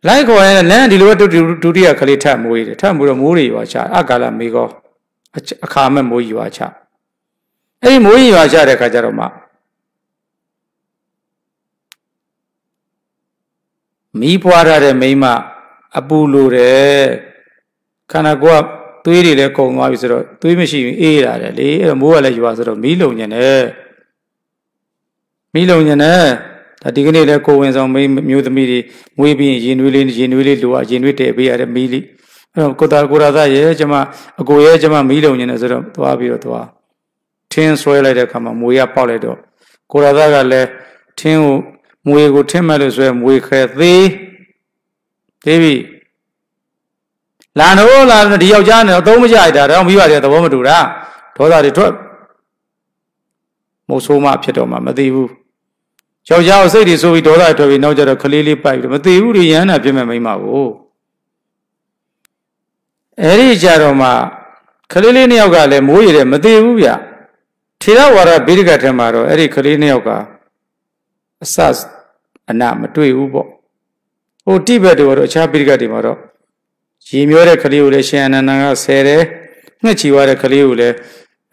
[SPEAKER 1] လိုက်ခေါ်ရင်လမ်းဒီလိုပဲဒုတိယကလေးထပ်မွေးတယ်ထပ်မွေးတော့မိုးတွေရွာချအကာလမေကောအခါမဲ့မိုးရွာချအဲ့ဒီမိုးရွာချတဲ့ခါကျတော့မှမီးဖွာထားတဲ့မိမ အပူလိုတယ်ခန္ဓာကိုယ်ကသွေးတွေလည်းကုန်သွားပြီဆိုတော့သွေးမရှိရင်အေးလာတယ်လေအဲ့တော့မိုးကလည်းရွာဆိုတော့မီးလုံညင်တယ်မီးလုံညင်တယ်ဒါဒီကနေ့လည်းကိုဝင်ဆောင်မိမျိုးသမီးတွေမွေးပြီးရင်ရင်နွေးလေးရင်နွေးလေးလိုအရင်နွေးတည်ပေးရတဲ့မီးလေးအဲ့တော့ကိုတာကိုရာသားရဲ့ကျမအကိုရဲ့ကျမမီးလုံနေတယ်ဆိုတော့သွားပြီးတော့သွားထင်းဆွဲလိုက်တဲ့အခါမှာမွေရပေါက်လိုက်တော့ကိုရာသားကလည်းထင်းကိုမွေကိုထင်းမဲ့လို့ဆွဲမွေခဲသေး သေးပြီလာတော့လာတော့ဒီယောက်ျားနဲ့အသုံးမကျရတာတော့မိဘတွေသဘောမတူတာဒေါသတွေထွက်မို့ဆိုးမှဖြစ်တော့မှမသိဘူးယောက်ျားကိုစိတ်တွေဆိုပြီးဒေါသထွက်ပြီးနောက်ကျတော့ခလေးလေးပိုက်ပြီးမသိဘူးတွေရဟန္တာဖြစ်မဲ့မိမကိုအဲ့ဒီကြတော့မှခလေးလေးနှစ်ယောက်ကလည်းမိုးရည်တယ်မသိဘူးဗျထေရဝါဒဗိဒကထဲမှာတော့အဲ့ဒီခလေးနှစ်ယောက်ကအစအနမတွေ့ဘူးပေါ့ ဟိုတိဘက်တွေတော့အခြားဗိဒကတွေမှာတော့ရေမျောတဲ့ခလေးကိုလည်းရှင်အနန္ဒာကဆယ်တယ်ငှက်ချီသွားတဲ့ခလေးကိုလည်း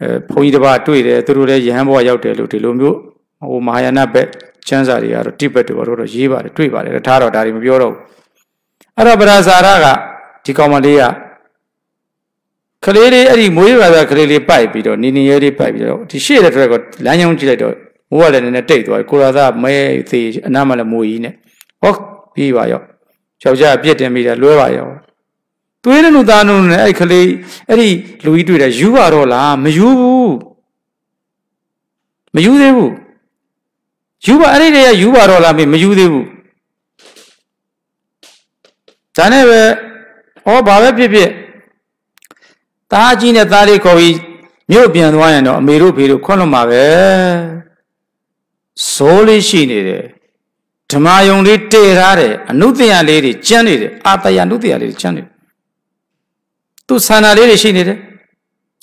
[SPEAKER 1] အဲဘုန်းကြီးတစ်ပါးတွေ့တယ်သူတို့လည်းယဟန်ဘဝရောက်တယ်လို့ဒီလိုမျိုးဟိုမဟာယာနဘက်ကျမ်းစာတွေကတော့တိဘက်တွေတော့ရေးပါတယ်တွေ့ပါတယ်ထားတော့ဒါတွေမပြောတော့ဘူးအဲ့တော့ပရာဇာရကဒီကောင်မလေးကကလေးလေးအဲ့ဒီမွေးရတာကလေးလေးပိုက်ပြီးတော့နီနီရဲလေးပိုက်ပြီးတော့ဒီရှေ့တဲ့ထက်ကလမ်းကြောင်းကြည့်လိုက်တော့မိုးကလည်းနည်းနည်းတိတ်သွားပြီကိုရာသာမဲသေးအနားမှာလည်းမိုးကြီးနဲ့ဟော ပြီးပါရောယောက်ျားအပြစ်တင်မိတာလွဲပါရောသွေးတဲ့လူသားနုနဲ့အဲ့ကလေးအဲ့ဒီလူကြီးတွေ့တယ်ယူပါတော့လားမယူဘူးမယူသေးဘူးယူပါအဲ့ဒီတည်းကယူပါတော့လားမယူသေးဘူးဒါနဲ့ပဲဩဘာပဲဖြစ်ဖြစ်သားကြီးနဲ့သားလေးခေါ်ပြီးမြို့ပြန်သွားရင်တော့အမေတို့ဖေတို့ခွန့်လွတ်မှာပဲဇိုးလေးရှိနေတယ် ဓမ္မယုံလေးတည်ထားတယ်အနုတ္တယလေးတွေကျမ်းနေတယ်အာတယအနုတ္တယလေးတွေကျမ်းနေတယ်သူဆန္ဒလေးတွေရှိနေတယ်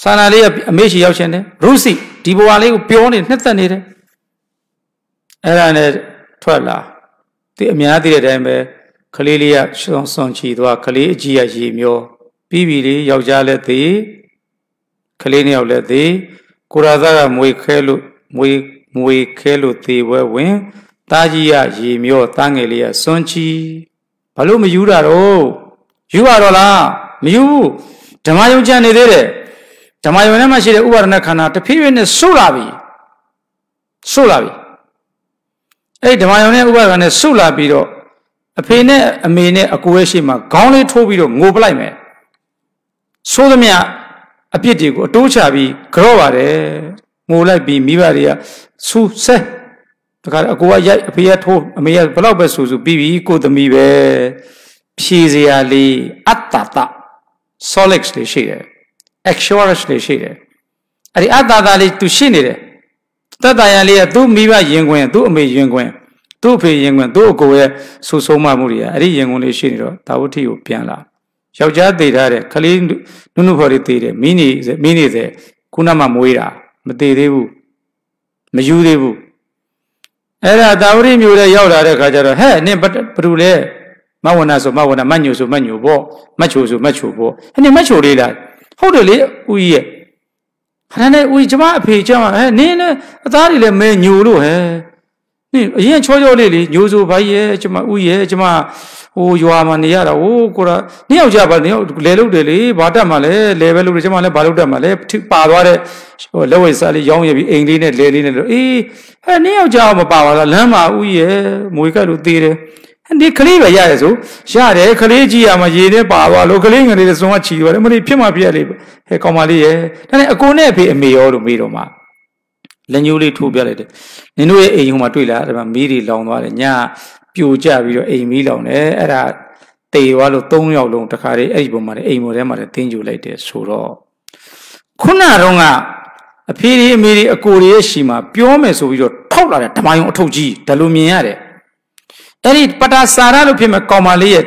[SPEAKER 1] ဆန္ဒလေးကအမေရှိရောက်ရှင်တယ်ရုစီဒီဘဝလေးကိုပြောနေနှစ်သက်နေတယ်အဲ့ဒါနဲ့ထွက်လာဒီအများသိတဲ့အတိုင်းပဲကလေးလေးကဆွန်ဆွန်ချီသွားကလေးအကြီးကရေမျောပြီးပြီလေယောက်ျားလည်းသေးကလေးနှစ်ယောက်လည်းသေးကိုရာသားကမွေခဲလို့မွေမွေခဲလို့သေးပွဲဝင် တားကြီးကရေမြော့တားငယ်လေးကစွန်းချီဘာလို့မယူတာတော့ယူပါတော့လားမယူဘူးဓမ္မယုံကြံနေသေးတယ်ဓမ္မယုံထဲမှာရှိတဲ့ဥပါဒနာခန္ဓာတဖြည်းဖြည်းနဲ့ဆုတ်လာပြီဆုတ်လာပြီအဲ့ဓမ္မယုံနဲ့ဥပါဒနာနဲ့ဆုတ်လာပြီးတော့အဖေနဲ့အမေနဲ့အကိုရဲ့ရှေ့မှာခေါင်းလေးထိုးပြီးတော့ငိုပလိုက်မယ်ဆိုးသမျှအပြစ်တွေကိုအတိုးချပြီးကြော့ပါတယ်ငိုလိုက်ပြီးမိဘတွေကဆူဆဲ တခါအကိုကရိုက်အဖေကထိုးအမေကဘလောက်ပဲဆူဆူပြီးပြီးကိုသမီးပဲဖြည်စရာလေးအတ္တတ solix လေးရှိတယ် actuality လေးရှိတယ်အဲ့ဒီအတ္တတလေးသူရှိနေတယ်တတ္တရလေးကသူ့မိဘရင်ခွင်သူ့အမေရင်ခွင်သူ့အဖေရင်ခွင်သူ့အကိုရဲ့ဆူဆုံးမမှုတွေကအဲ့ဒီရင်ခွင်လေးရှိနေတော့တာဝတိကိုပြန်လာယောက်ျားသေးထားတဲ့ခလေးနုနုဖော်လေးသေးတယ်မိနေမိနေစေခုနမှမွေးတာမသေးသေးဘူးမယူသေးဘူး အဲ့ဒါတာဝရိမျိုးတဲ့ရောက်လာတဲ့ခါကျတော့ဟဲ့နင်ဘသူလဲမဝနာဆိုမဝနာမညိုဆိုမညိုပေါ့မချိုဆိုမချိုပေါ့ဟဲ့နင်မချိုလေးလားဟုတ်တယ်လေဦးကြီးရဲ့ခဏနဲ့ဦးကြီးကျမအဖေကျမဟဲ့နင်းလည်းအသားတွေလည်းမဲညိုလို့ဟဲ့ နင်းအရင်ချောချောလေးလေညိုဆိုဘာကြီးရဲ့ကျမဦးကြီးရဲ့ကျမဟိုရွာမှာနေရတာဟိုကိုရာနှစ်ယောက်ကြပါနှစ်ယောက်လဲလုတ်တယ်လေဘာတက်မှလဲလဲပဲလုတ်တယ်ကျမလည်းဘာလုတ်တက်မှလဲပါသွားတဲ့ဟိုလက်ဝဲစားလေးရောင်းရပြီးအိမ်လေးနဲ့လဲလေးနဲ့လို့အေးဟဲ့နှစ်ယောက်ကြမပါပါလားလမ်းမှာဦးရဲ့မွေကတ်လို့သေးတယ်ဒီကလေးပဲရတယ်ဆိုရတယ်ကလေးကြီးရမှာရေနဲ့ပါသွားလို့ကလေးငယ်လေးစုံကချီသွားတယ်မလေးဖြစ်မှပြက်လေးဟဲ့ကောင်မလေးရဲ့ဒါနဲ့အကိုနဲ့အဖေအမေရောလို့မေးတော့မှ လက်ညှိုးလေးထိုးပြလိုက်တယ်နင်တို့ရဲ့အိမ်ဟိုမှာတွေ့လားဒါမှမီးတွေလောင်သွားတယ်ညပြိုကျပြီးတော့အိမ်မီးလောင်တယ်အဲ့ဒါတေသွားလို့၃ယောက်လုံးတခါတည်းအဲ့ဒီပုံမှာလည်းအိမ်ပေါ်ထဲမှာလည်းတင်းကြူလိုက်တယ်ဆိုတော့ခုနတော့ကအဖေဒီအမေဒီအကိုတွေရဲ့ရှီမှာပြောမယ်ဆိုပြီးတော့ထောက်လာတဲ့ဓမ္မယုံအထုပ်ကြီးဒါလိုမြင်ရတယ်အဲ့ဒီပတာစာရလို့ဖြစ်မဲ့ကောင်မလေးရဲ့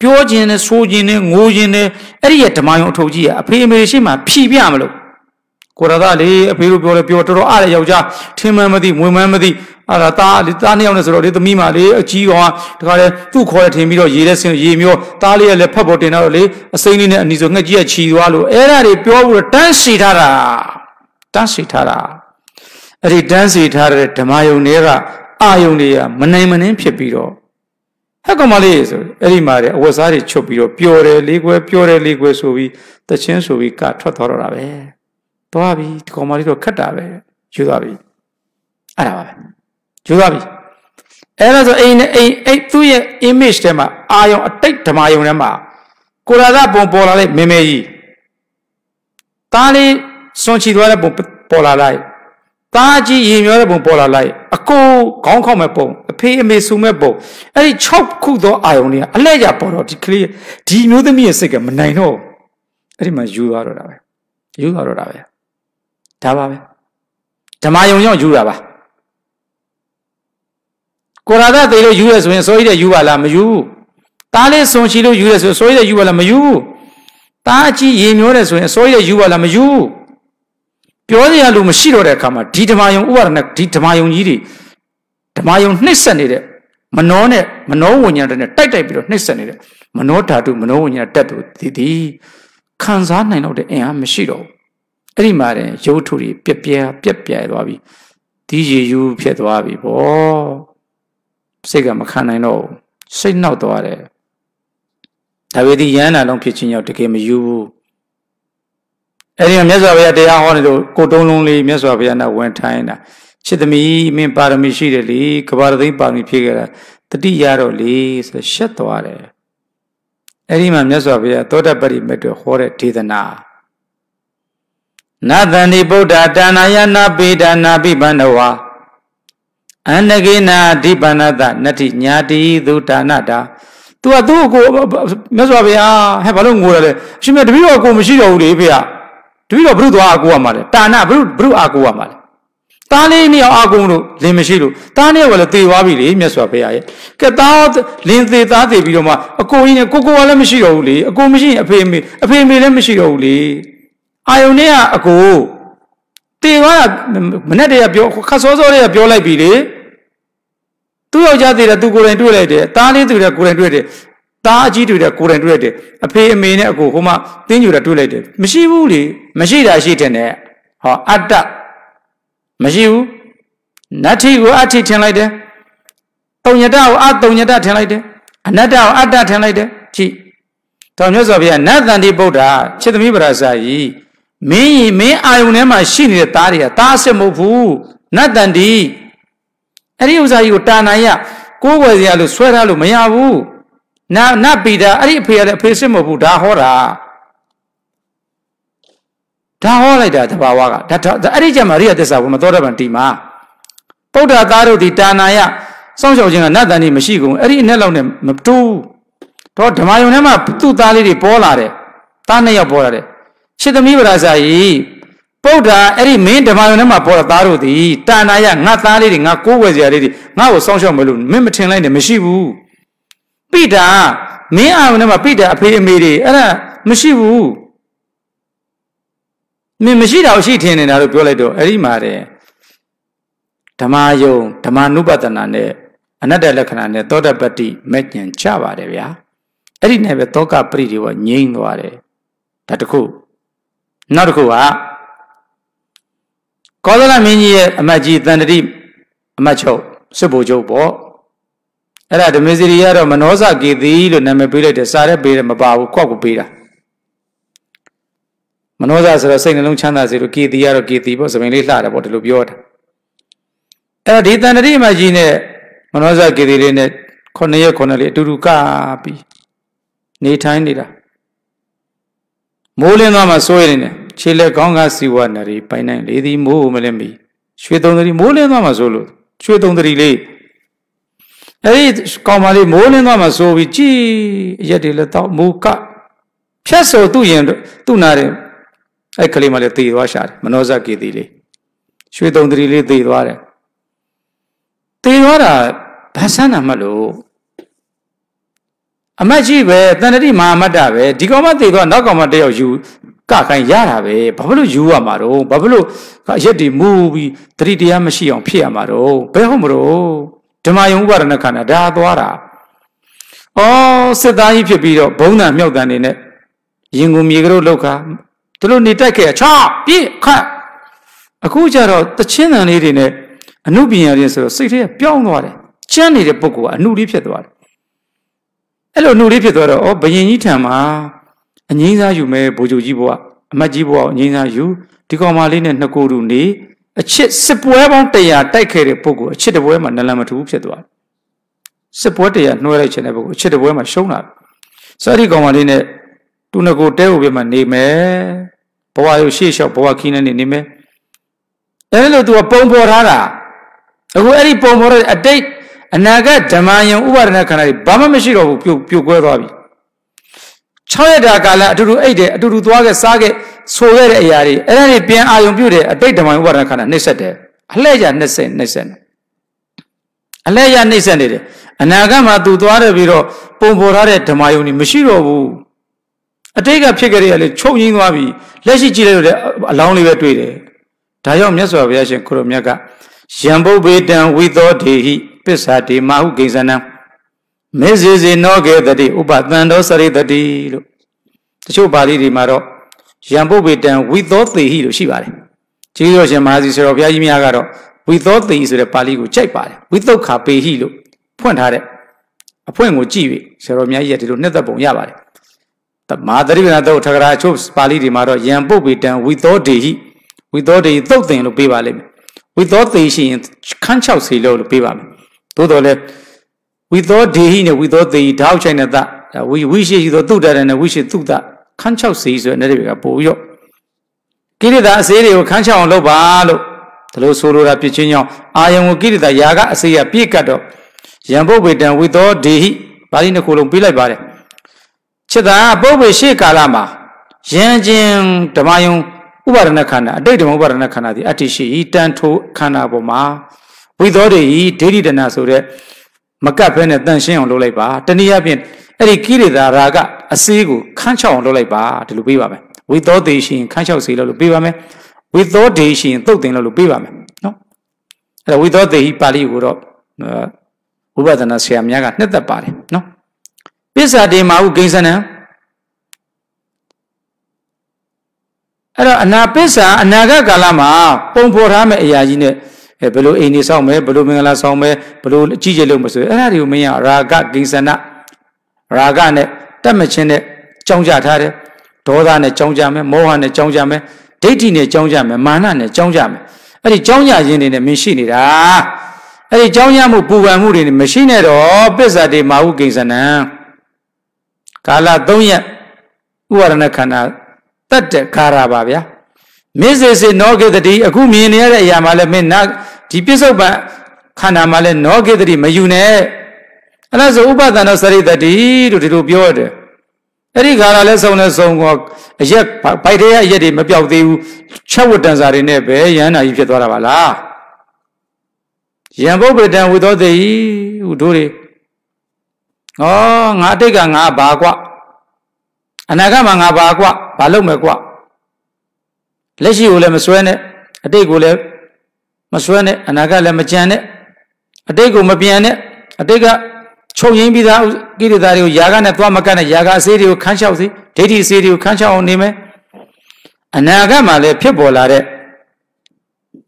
[SPEAKER 1] ပြောခြင်းနဲ့ဆိုခြင်းနဲ့ငိုခြင်းနဲ့အဲ့ဒီရဲ့ဓမ္မယုံအထုပ်ကြီးကအဖေအမေရှိမှဖြီးပြမလို့ ကိုရသားလေအဖေတို့ပြောလဲပြောတော်တော်အားရယောက်ျားထင်းမှန်းမသိဝင်မှန်းမသိအဲ့ဒါသားလေသားနှစ်ယောက်နဲ့ဆိုတော့လေသမီးမလေးအကြီးကောင်ကတခါလေသူ့ခေါ်ရထင်ပြီးတော့ရေတဲ့ဆင်ရေမျိုးသားလေးရဲ့လက်ဖက်ပေါ်တင်တော့လေအစိမ့်လေးနဲ့အနီဆိုငှက်ကြီးကခြီသွားလို့အဲ့ဒါတွေပြောဖို့တန်းစီထားတာတန်းစီထားတာအဲ့ဒီတန်းစီထားတဲ့ဓမ္မယုံတွေကအာယုံတွေကမနိုင်မနှင်းဖြစ်ပြီးတော့ဟဲ့ကောင်မလေးဆိုအဲ့ဒီမှာတဲ့အဝတ်စားတွေချုပ်ပြီးတော့ပျော်တယ်လေးခွဲပျော်တယ်လေးခွဲဆိုပြီးတချင်းဆိုပြီးကထွက်သွားတော့တာပဲ သွားပြီဒီကောင်မလေးတော့ခက်တာပဲယူသွားပြီအဲ့ဒါပါပဲယူသွားပြီအဲ့ဒါဆိုအိမ်နဲ့အိမ်အဲ့သူ့ရဲ့ image ထဲမှာအာယုံအတိတ်ဓမ္မယုံထဲမှာကိုရာသပုံပေါ်လာလိုက်မေမေကြီးသားလေးစွန်ချီသွားတဲ့ပုံပေါ်လာလိုက်သားကြီးရင်မျောတဲ့ပုံပေါ်လာလိုက်အကိုခေါင်းခေါက်မဲ့ပုံအဖေအမေဆူမဲ့ပုံအဲ့ဒီ6ခုသောအာယုန်တွေကအလှည့်ကြပေါ်တော့ဒီကလေးဒီမျိုးသမီးရဲ့စိတ်ကမနိုင်တော့အဲ့ဒီမှာယူသွားတော့တာပဲယူသွားတော့တာပဲ ဒါပါပဲဓမ္မယုံရောက်ယူတာပါကိုရာသသေးလို့ယူရဆိုရင်စိုးရိတဲ့ယူပါလားမယူတားလေးစွန်ချီလို့ယူရဆိုစိုးရိတဲ့ယူပါလားမယူတားအကြီးရေမျောတယ်ဆိုရင်စိုးရိတဲ့ယူပါလားမယူပြောစရာလူမရှိတော့တဲ့အခါမှာဒီဓမ္မယုံဥပါဒနဲ့ဒီဓမ္မယုံကြီးတွေဓမ္မယုံနှိမ့်ဆက်နေတဲ့မနောနဲ့မနောဝိညာဉ်တွေနဲ့တိုက်တိုက်ပြီးတော့နှိမ့်ဆက်နေတဲ့မနောဓာတုမနောဝိညာဉ်တက်သူဒီဒီခံစားနိုင်တော့တဲ့အင်အားမရှိတော့ဘူး အဲ့ဒီမှာတဲ့ရုပ်ထုတွေပြက်ပြဲပြက်ပြဲသွားပြီဒီရည်ယူဖြစ်သွားပြီဗောစိတ်ကမခံနိုင်တော့စိတ်နှောက်သွားတယ်ဒါပေမဲ့ရဟန္တာလုံးဖြစ်ခြင်းကြောင့်တကယ်မယူဘူးအဲ့ဒီမြတ်စွာဘုရားတရားဟောနေလို့ကိုတုံးလုံးလေးမြတ်စွာဘုရားနဲ့ဝင်ထိုင်းတာချစ်သမီးမင်းပါရမီရှိတယ်လေကဘာရသိပါရမီဖြည့်ခဲ့တာတတိရတော့လေဆိုရှက်သွားတယ်အဲ့ဒီမှာမြတ်စွာဘုရားသောတပတိမေတ္တဟောတဲ့ဒေသနာ နသန္တိဗုဒ္ဓတာနာယနာပေဒနာပိပန္နဝါအန္တကေနာအဓိပန္နတနတ္တိညာတိသုဒါနတာသူကသူ့ကိုမြတ်စွာဘုရားဟဲ့ဘာလို့ငိုရလဲရှင်မတပည့်တော်ကိုမရှိတော့ဘူးလေဖေ။တပည့်တော်ဘုရုသွားအကူရမှာလဲတာနာဘုရုဘုရုအကူရမှာလဲတားလေးနှစ်ယောက်အကုံလို့လင်မရှိလို့တားနှစ်ယောက်ကလည်းသေသွားပြီလေမြတ်စွာဘုရားရဲ့ကဲတားလင်သေးသားသေးပြီးတော့မှအကိုကြီးနဲ့ကိုကိုကလည်းမရှိတော့ဘူးလေအကိုမရှိရင်အဖေမေအဖေမေလည်းမရှိတော့ဘူးလေ အာယုန်နဲ့ကအကိုတေသွားတာမနဲ့တည်းကပြောခတ်စောစောလေးကပြောလိုက်ပြီလေသူ့ယောက်ျားသေးတယ်သူကိုယ်တိုင်တွေ့လိုက်တယ်တားလေးသူတယ်ကိုယ်တိုင်တွေ့တယ်သားအကြီးတွေ့တယ်ကိုယ်တိုင်တွေ့တယ်အဖေအမေနဲ့အကိုဟိုမှတင်းကြူတာတွေ့လိုက်တယ်မရှိဘူးလေမရှိတာရှိတယ်နဲ့ဟောအတ္တမရှိဘူးနတ္ထိကိုအဋ္ဌိထင်လိုက်တယ်တုံညတကိုအတုံညတထင်လိုက်တယ်အနတ္တကိုအတ္တထင်လိုက်တယ်ကြည့်တော်မြတ်စွာဘုရားနတ်တန်တိဗုဒ္ဓခြေသမီးပရာဇာယီ မင်းကြီးမင်းအာယုန်ထဲမှာရှိနေတဲ့သားတွေကသားအစ်မဟုတ်ဘူးနတ်တန်တိအဲ့ဒီဥစ္စာကြီးကိုတာနာရကိုးွယ်စရာလို့ဆွဲထားလို့မရဘူးနာနတ်ပိတာအဲ့ဒီအဖေရတဲ့အဖေစစ်မဟုတ်ဘူးဒါဟောတာဒါဟောလိုက်တာတဘာဝကဒါအဲ့ဒီကျမှရိယသစ္စာဘုမသောတပန်တီမှာပုဒ္ဓသားတို့ဒီတာနာယစောင့်ရှောက်ခြင်းကနတ်တန်ကြီးမရှိကုန်အဲ့ဒီအနဲ့လောက်နဲ့မတူးတော့ဓမ္မယုံထဲမှာသူ့သားလေးတွေပေါ်လာတယ်သားနှစ်ယောက်ပေါ်လာတယ် ရှစ်သမီးဗရာဇာယီပုဒ္ဓအဲ့ဒီမင်းဓမ္မယုံထဲမှာပေါ်လာသားတို့ဒီတာနာယငါသားလေးတွေငါကိုးဝယ်စရာလေးတွေငါ့ကိုစောင့်ရှောက်မလို့မင်းမထင်လိုက်နဲ့မရှိဘူးပိတာမင်းအာရုံထဲမှာပိတာအဖေအမေတွေအဲ့ဒါမရှိဘူးမင်းမရှိတာရှိထင်နေတာလို့ပြောလိုက်တော့အဲ့ဒီမှာတဲ့ဓမ္မယုံဓမ္မနုပဒနာနဲ့အနတ္တလက္ခဏာနဲ့သောတပတ္တိမဲ့ညံချပါတယ်ဗျာအဲ့ဒီနဲ့ပဲသောကပရိဒီဝငြိမ့်သွားတယ်ဒါတခု နောက်တစ်ခုကကောသလမင်းကြီးရဲ့အမတ်ကြီးတန်တတိအမတ်ချုပ်စစ်ဘိုလ်ချုပ်ပေါ့အဲ့ဒါဓမေစီရီကတော့မနောစကေတိလို့နာမည်ပေးလိုက်တယ်စားရဲပေးတယ်မပါဘူးခွက်ကိုပေးတာမနောစဆိုတော့စိတ်နှလုံးချမ်းသာစေလို့ကေတိကတော့ကေတိပေါ့စပင်လေးလှတယ်ပေါ့ဒီလိုပြောတာအဲ့ဒီတန်တတိမကြီးနဲ့မနောစကေတိလေးနဲ့ခုနှစ်ရက်ခုနှစ်လေးအတူတူကပြီးနေထိုင်နေတာမိုးလင်းသွားမှစိုးရနေတယ် ခြေလက်ကောင်းကစီဝနရီပိုင်နိုင်လေသည်မိုးမလဲမီရွှေသုံးသတိမိုးလင်းသွားမှစိုးလို့ရွှေသုံးသတိလေးအဲ့ဒီကောင်မလေးမိုးလင်းသွားမှဆိုပြီးကြည်ရက်တွေလည်းတော့မူကဖြတ်ဆိုသူ့ရင်သူ့နာတယ်အဲ့ကလေးမလေးတည်သွားရှာတယ်မနောဇကေတီလေးရွှေတုံတရီလေးတည်သွားတယ်တည်သွားတာဘာဆန်းတာမလို့အမတ်ကြီးပဲတန်တတိမဟာမတ္တပဲဒီကောင်မတည်သွားနောက်ကောင်မတယောက်ယူ ကခိုင်ရတာပဲဘာဖြစ်လို့ယူရမှာတော့ဘာဖြစ်လို့ရက်တီမူပြီးတတိတရားမရှိအောင်ဖြစ်ရမှာတော့ဘယ်ဟုတ်မလို့ဓမ္မယုံဥပါဒနာခန္ဓာဒါသွားတာဩစစ်သားကြီးဖြစ်ပြီးတော့ဘုံတန်မြောက်တန်နေနဲ့ရင်ကုန်မြေကလေးလောက်ခါသူတို့နေတိုက်ခဲ့ချောပြည့်ခတ်အခုကျတော့တချင်းတန်လေးတွေနဲ့အနုပညာတွေဆိုတော့စိတ်ထဲပြောင်းသွားတယ်ချမ်းနေတဲ့ပုဂ္ဂိုလ်ကအနုလေးဖြစ်သွားတယ်အဲ့လိုအနုလေးဖြစ်သွားတော့ဩဘယင်ကြီးထံမှာ အငိမ့်စားယူမဲ့ဘိုလ်ချုပ်ကြီးဘုရားအမတ်ကြီးဘုရားအငိမ့်စားယူဒီကောင်မလေးနဲ့နှစ်ကိုယ်တူနေအချစ်စစ်ပွဲပေါင်း100တိုက်ခဲ့တဲ့ပုဂ္ဂိုလ်အချစ်တပွဲမှာနလန်မထူးဖြစ်သွားတယ်စစ်ပွဲ100နှွှဲလိုက်ခြင်းတဲ့ပုဂ္ဂိုလ်အချစ်တပွဲမှာရှုံးလာဆိုအဲ့ဒီကောင်မလေးနဲ့သူငကိုတဲဥပြမှာနေမယ်ဘဝရုပ်ရှေ့လျှောက်ဘဝခင်းနေနေမယ်အဲလိုသူကပုံဖော်ထားတာအခုအဲ့ဒီပုံဖော်တဲ့အတိတ်အနာဂတ်ဓမ္မယံဥပါဒနာခန္ဓာတွေဘာမှမရှိတော့ဘူးပြုတ်ပြုတ်ကွဲသွားပြီ 6ရက်တာကာလအတူတူအိတ်တယ်အတူတူသွားခဲ့စားခဲ့ဆိုခဲ့တဲ့အရာတွေအဲ့ဒါတွေပြန်အာယုံပြုတ်တယ်အတိတ်ဓမ္မယံဥပါဒနာခန္ဓာနှိမ့်ဆက်တယ်အလှည့်ရနှိမ့်ဆက်နှိမ့်ဆက်အလှည့်ရနှိမ့်ဆက်နေတယ်အနာဂတ်မှာသူသွားတယ်ပြီးတော့ပုံပေါ်ထားတဲ့ဓမ္မယုံတွေမရှိတော့ဘူးအတိတ်ကဖြစ်ကြရလေချုပ်ရင်းသွားပြီလက်ရှိကြည့်လိုက်လို့အလောင်းလေးပဲတွေ့တယ်ဒါကြောင့်မြတ်စွာဘုရားရှင်ကိုရောမြတ်ကယံဘုဗ္ဗေတံဝိသောဒေဟိပစ္စာတိမဟုကိစ္စနံ မေဇေဇေနောကေတတိဥပတန်တော်စရိတတိလို့တချို့ပါဠိတွေမှာတော့ယံဘုဗ္ဗေတံဝိသောသေဟိလို့ရှိပါတယ်ကြီးရောရှင်မဟာစီဆရာဘုရားကြီးများကတော့ဝိသောသေဟိဆိုတဲ့ပါဠိကိုကြိုက်ပါတယ်ဝိသုခာပေဟိလို့ဖွင့်ထားတဲ့အဖွင့်ကိုကြည့်ပြီဆရာတော်များကြီးကဒီလိုနှစ်သက်ပုံရပါတယ်တမဟာသရိပနာတော့ထကရာချို့ပါဠိတွေမှာတော့ယံပုပ္ပေတံဝိသောဒေဟိဝိသောဒေဟိသုတ်တင်လို့ပေးပါလိမ့်မယ်ဝိသောသေရှိရင်ခန်း6စီလို့လို့ပေးပါမယ်သို့တော်လည်း ဝိသောဒေဟိနဲ့ဝိသောသေဟိဓာတ်ချိုင်နဲ့သဝိဝိရှိရှိသောသူတရနဲ့ဝိရှိသူတခန်း6စီဆိုတဲ့နေရာကပို့ပြီးတော့ကိရိတာအစေးတွေကိုခန်း6အောင်လုပ်ပါလို့ဒါလို့ဆိုလိုတာဖြစ်ချင်းကြောင့်အာယံကိုကိရိတာယာကအစေးကပြည့်ကတ်တော့ယံပုပ္ပေတံဝိသောဒေဟိပါဠိနှစ်ခုလုံးပြလိုက်ပါတယ်ချက်တာပုပ္ပေရှေ့ကာလမှာယံခြင်းဓမ္မယုံဥပါဒနာခန္ဓာအတိတ်ဓမ္မဥပါဒနာခန္ဓာဒီအတ္တိရှိဤတန်ထိုခန္ဓာပေါ်မှာဝိသောဒေဟိဒိဋ္ဌိတနာဆိုတဲ့ မကပ်ဖဲနဲ့တန်ရှင်းအောင်လုပ်လိုက်ပါတနည်းအားဖြင့်အဲ့ဒီကိရိတာရာကအစေးကိုခန်းချောက်အောင်လုပ်လိုက်ပါဒီလိုပေးပါမယ်ဝိသောတေရှိရင်ခန်းချောက်စေလို့လို့ပေးပါမယ်ဝိသောတေရှိရင်သုတ်တင်လို့လို့ပေးပါမယ်နော်အဲ့ဒါဝိသောတေဟိပါဠိကိုတော့ဝိပဿနာဆရာများကနှစ်သက်ပါတယ်နော်ပစ္စာတေမာဟုဂိဉ္စနံအဲ့တော့အနာပစ္စာအနာဂတ်ကာလမှာပုံဖော်ထားမယ့်အရာကြီးနဲ့ ဘယ်လိုအိမ်နေဆောင်မယ်ဘယ်လိုမင်္ဂလာဆောင်မယ်ဘယ်လိုအကြီးကျယ်လုပ်မယ်ဆိုအဲ့ဒါတွေကိုမင်းရရာဂဂိဉ္စနရာဂနဲ့တတ်မချင်းနဲ့ကြောင်းကြထားတယ်ဒေါသနဲ့ကြောင်းကြမယ်မောဟနဲ့ကြောင်းကြမယ်ဒိဋ္ဌိနဲ့ကြောင်းကြမယ်မာနနဲ့ကြောင်းကြမယ်အဲ့ဒီကြောင်းကြခြင်းတွေနဲ့မင်းရှိနေတာအဲ့ဒီကြောင်းရမှုပူပန်မှုတွေမရှိနဲ့တော့ပစ္စာတေမာဟုကိဉ္စနံကာလ၃ရက်ဥပါရณခန္ဓာတတ်တဲ့ကာရပါဗျာ မေစေစေနောကေတတိအခုမြင်နေရတဲ့အရာမှလည်းမင်းနာဒီပြစ္ဆုတ်ပံခန္ဓာမှလည်းနောကေတတိမယူနဲ့အဲ့ဒါဆိုဥပဒနာစရိတတိလို့ဒီလိုပြောရတယ်အဲ့ဒီခါလာလဲစုံလဲစုံကောအရက်ဗိုက်တဲ့အရက်တွေမပြောက်သေးဘူးချက်ဝတ္တန်စာတွေနဲ့ပဲရဟန္တာကြီးဖြစ်သွားတာပါလားယံဘုဗ္ဗတံဝိသောတေဟူတို့တွေဩငါအတိတ်ကငါဘာကွအနာဂတ်မှာငါဘာကွဘာလုပ်မယ်ကွ လက်ရှိကိုလည်းမစွဲနဲ့အတိတ်ကိုလည်းမစွဲနဲ့အနာဂတ်လည်းမကြံနဲ့အတိတ်ကိုမပြန်နဲ့အတိတ်ကချုပ်ရင်းပြီးသားကိရိတာတွေကိုຢာကနဲ့သွားမကတ်နဲ့ຢာကအစေးတွေကိုခန်းလျှောက်စေဒိဋ္ဌိအစေးတွေကိုခန်းလျှောက်အောင်နေမယ်အနာဂတ်မှာလည်းဖြစ်ပေါ်လာတဲ့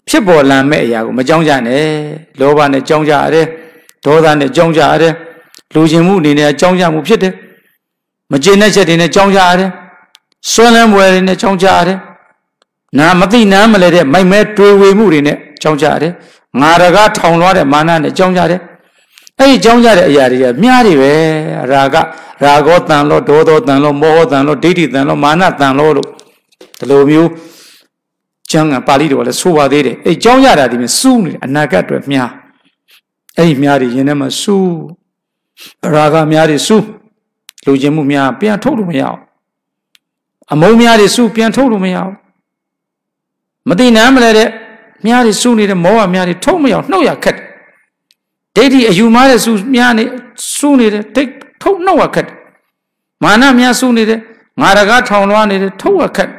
[SPEAKER 1] ဖြစ်ပေါ်လာမဲ့အရာကိုမကြောက်ကြနဲ့လောဘနဲ့ကြောက်ကြရတယ်ဒေါသနဲ့ကြောက်ကြရတယ်လူကျင်မှုအနေနဲ့ကြောက်ကြမှုဖြစ်တယ်မကျေနပ်ချက်တွေနဲ့ကြောက်ကြရတယ်ဆွဲလန်းပွဲတွေနဲ့ကြောက်ကြရတယ် နာမသိနားမလဲတဲ့မိုက်မဲတွေးဝေမှုတွေနဲ့ကြောက်ကြရတယ်ငါရကားထောင်လွှားတဲ့မာနနဲ့ကြောက်ကြတယ်အဲ့ဒီကြောင်းကြတဲ့အရာတွေကမြားတွေပဲရာဂရာဂောတန်လို့ဒေါသောတန်လို့မောဟတန်လို့ဒိဋ္ဌိတန်လို့မာနတန်လို့လို့ဒီလိုမျိုးကျမ်းကပါဠိတော်လည်းဆိုပါသေးတယ်အဲ့ကြောင်းရတာဒီမြစူးနေအနာဂတ်တွေမြားအဲ့ဒီမြားတွေရင်ထဲမှာစူးရာဂမြားတွေစူးလူချင်းမှုများပြန်ထုတ်လို့မရအောင်အမုန်းများတွေစူးပြန်ထုတ်လို့မရအောင် မသိနားမလဲတဲ့မြားတွေစူးနေတဲ့မောဟမြားတွေထုတ်မရအောင်နှုတ်ရခက်ဒိဋ္ဌိအယူမှားတဲ့စူးမြားနေစူးနေတယ်ဒိတ်ထုတ်နှုတ်ရခက်မာနမြားစူးနေတယ်ငါတကားထောင်လွှားနေတယ်ထုတ်ရခက်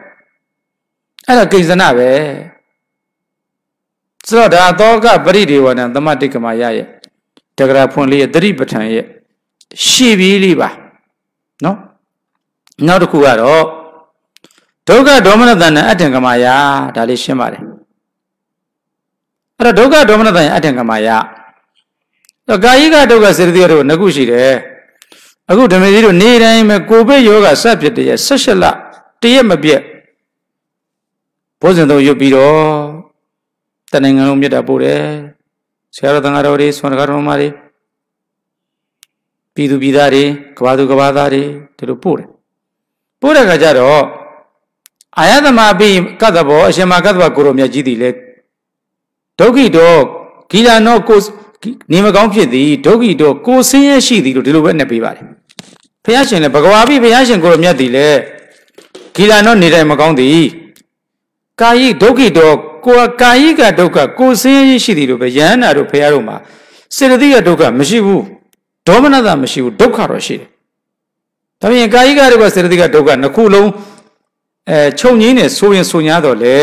[SPEAKER 1] အဲ့ဒါကိစ္စနာပဲဆိုတော့ဒါသောကပရိဒေဝနံသမတိကမာရရဲ့တဂရဖွင့်လေးရဲ့တတိပဋ္ဌာန်ရဲ့ရှေ့ပြေးလေးပါနော်နောက်တစ်ခုကတော့ ဒုက္ခဒေါမနတန်နဲ့အတ္တကမာယဒါလေးရှင်းပါတယ်အဲ့တော့ဒုက္ခဒေါမနတန်ရဲ့အတ္တကမာယတော့ကာယိကဒုက္ခစေတသိက်တို့ငခုရှိတယ်အခုဓမ္မကြီးတို့နေတိုင်းပဲကိုပိယောဂစဖြစ်တဲ့၁၈လတရက်မပြည့်ဘိုးစင်တို့ရွတ်ပြီးတော့တဏ္ဍာငလုံးမြတ်တာပို့တယ်ဆရာတော်တန်ဃာတော်တွေဆွမ်းတော်တော်မတွေပြည်သူပြည်သားတွေကဘာသူကဘာသားတွေဒီလိုပို့တယ်ပို့တဲ့ခါကျတော့ အာယသမပိကတ္တဘောအရှင်မကတ္တဗကိုရောမြတ်ကြီးသည်လေဒုက္ခိတောဂီလာနောကိုနေမကောင်းဖြစ်သည်ဒုက္ခိတောကိုဆင်းရဲရှိသည်လို့ဒီလိုပဲနဲ့ပေးပါတယ်ဘုရားရှင်လည်းဘဂဝါပိဘုရားရှင်ကိုရောမြတ်သည်လေဂီလာနောနေတိုင်းမကောင်းသည်ကာယိဒုက္ခိတောကိုယ်ကာယိကဒုက္ခကိုဆင်းရဲရှိသည်လို့ပဲယန္နာတို့ဘုရားတို့မှာစေတသိကဒုက္ခမရှိဘူးဒေါမနတမရှိဘူးဒုက္ခတော့ရှိတယ်ဒါပြင်ကာယိကဒုက္ခစေတသိကဒုက္ခနှစ်ခုလုံး အဲခြုံငင်းနေဆိုရင်ဆိုညာတော့လေ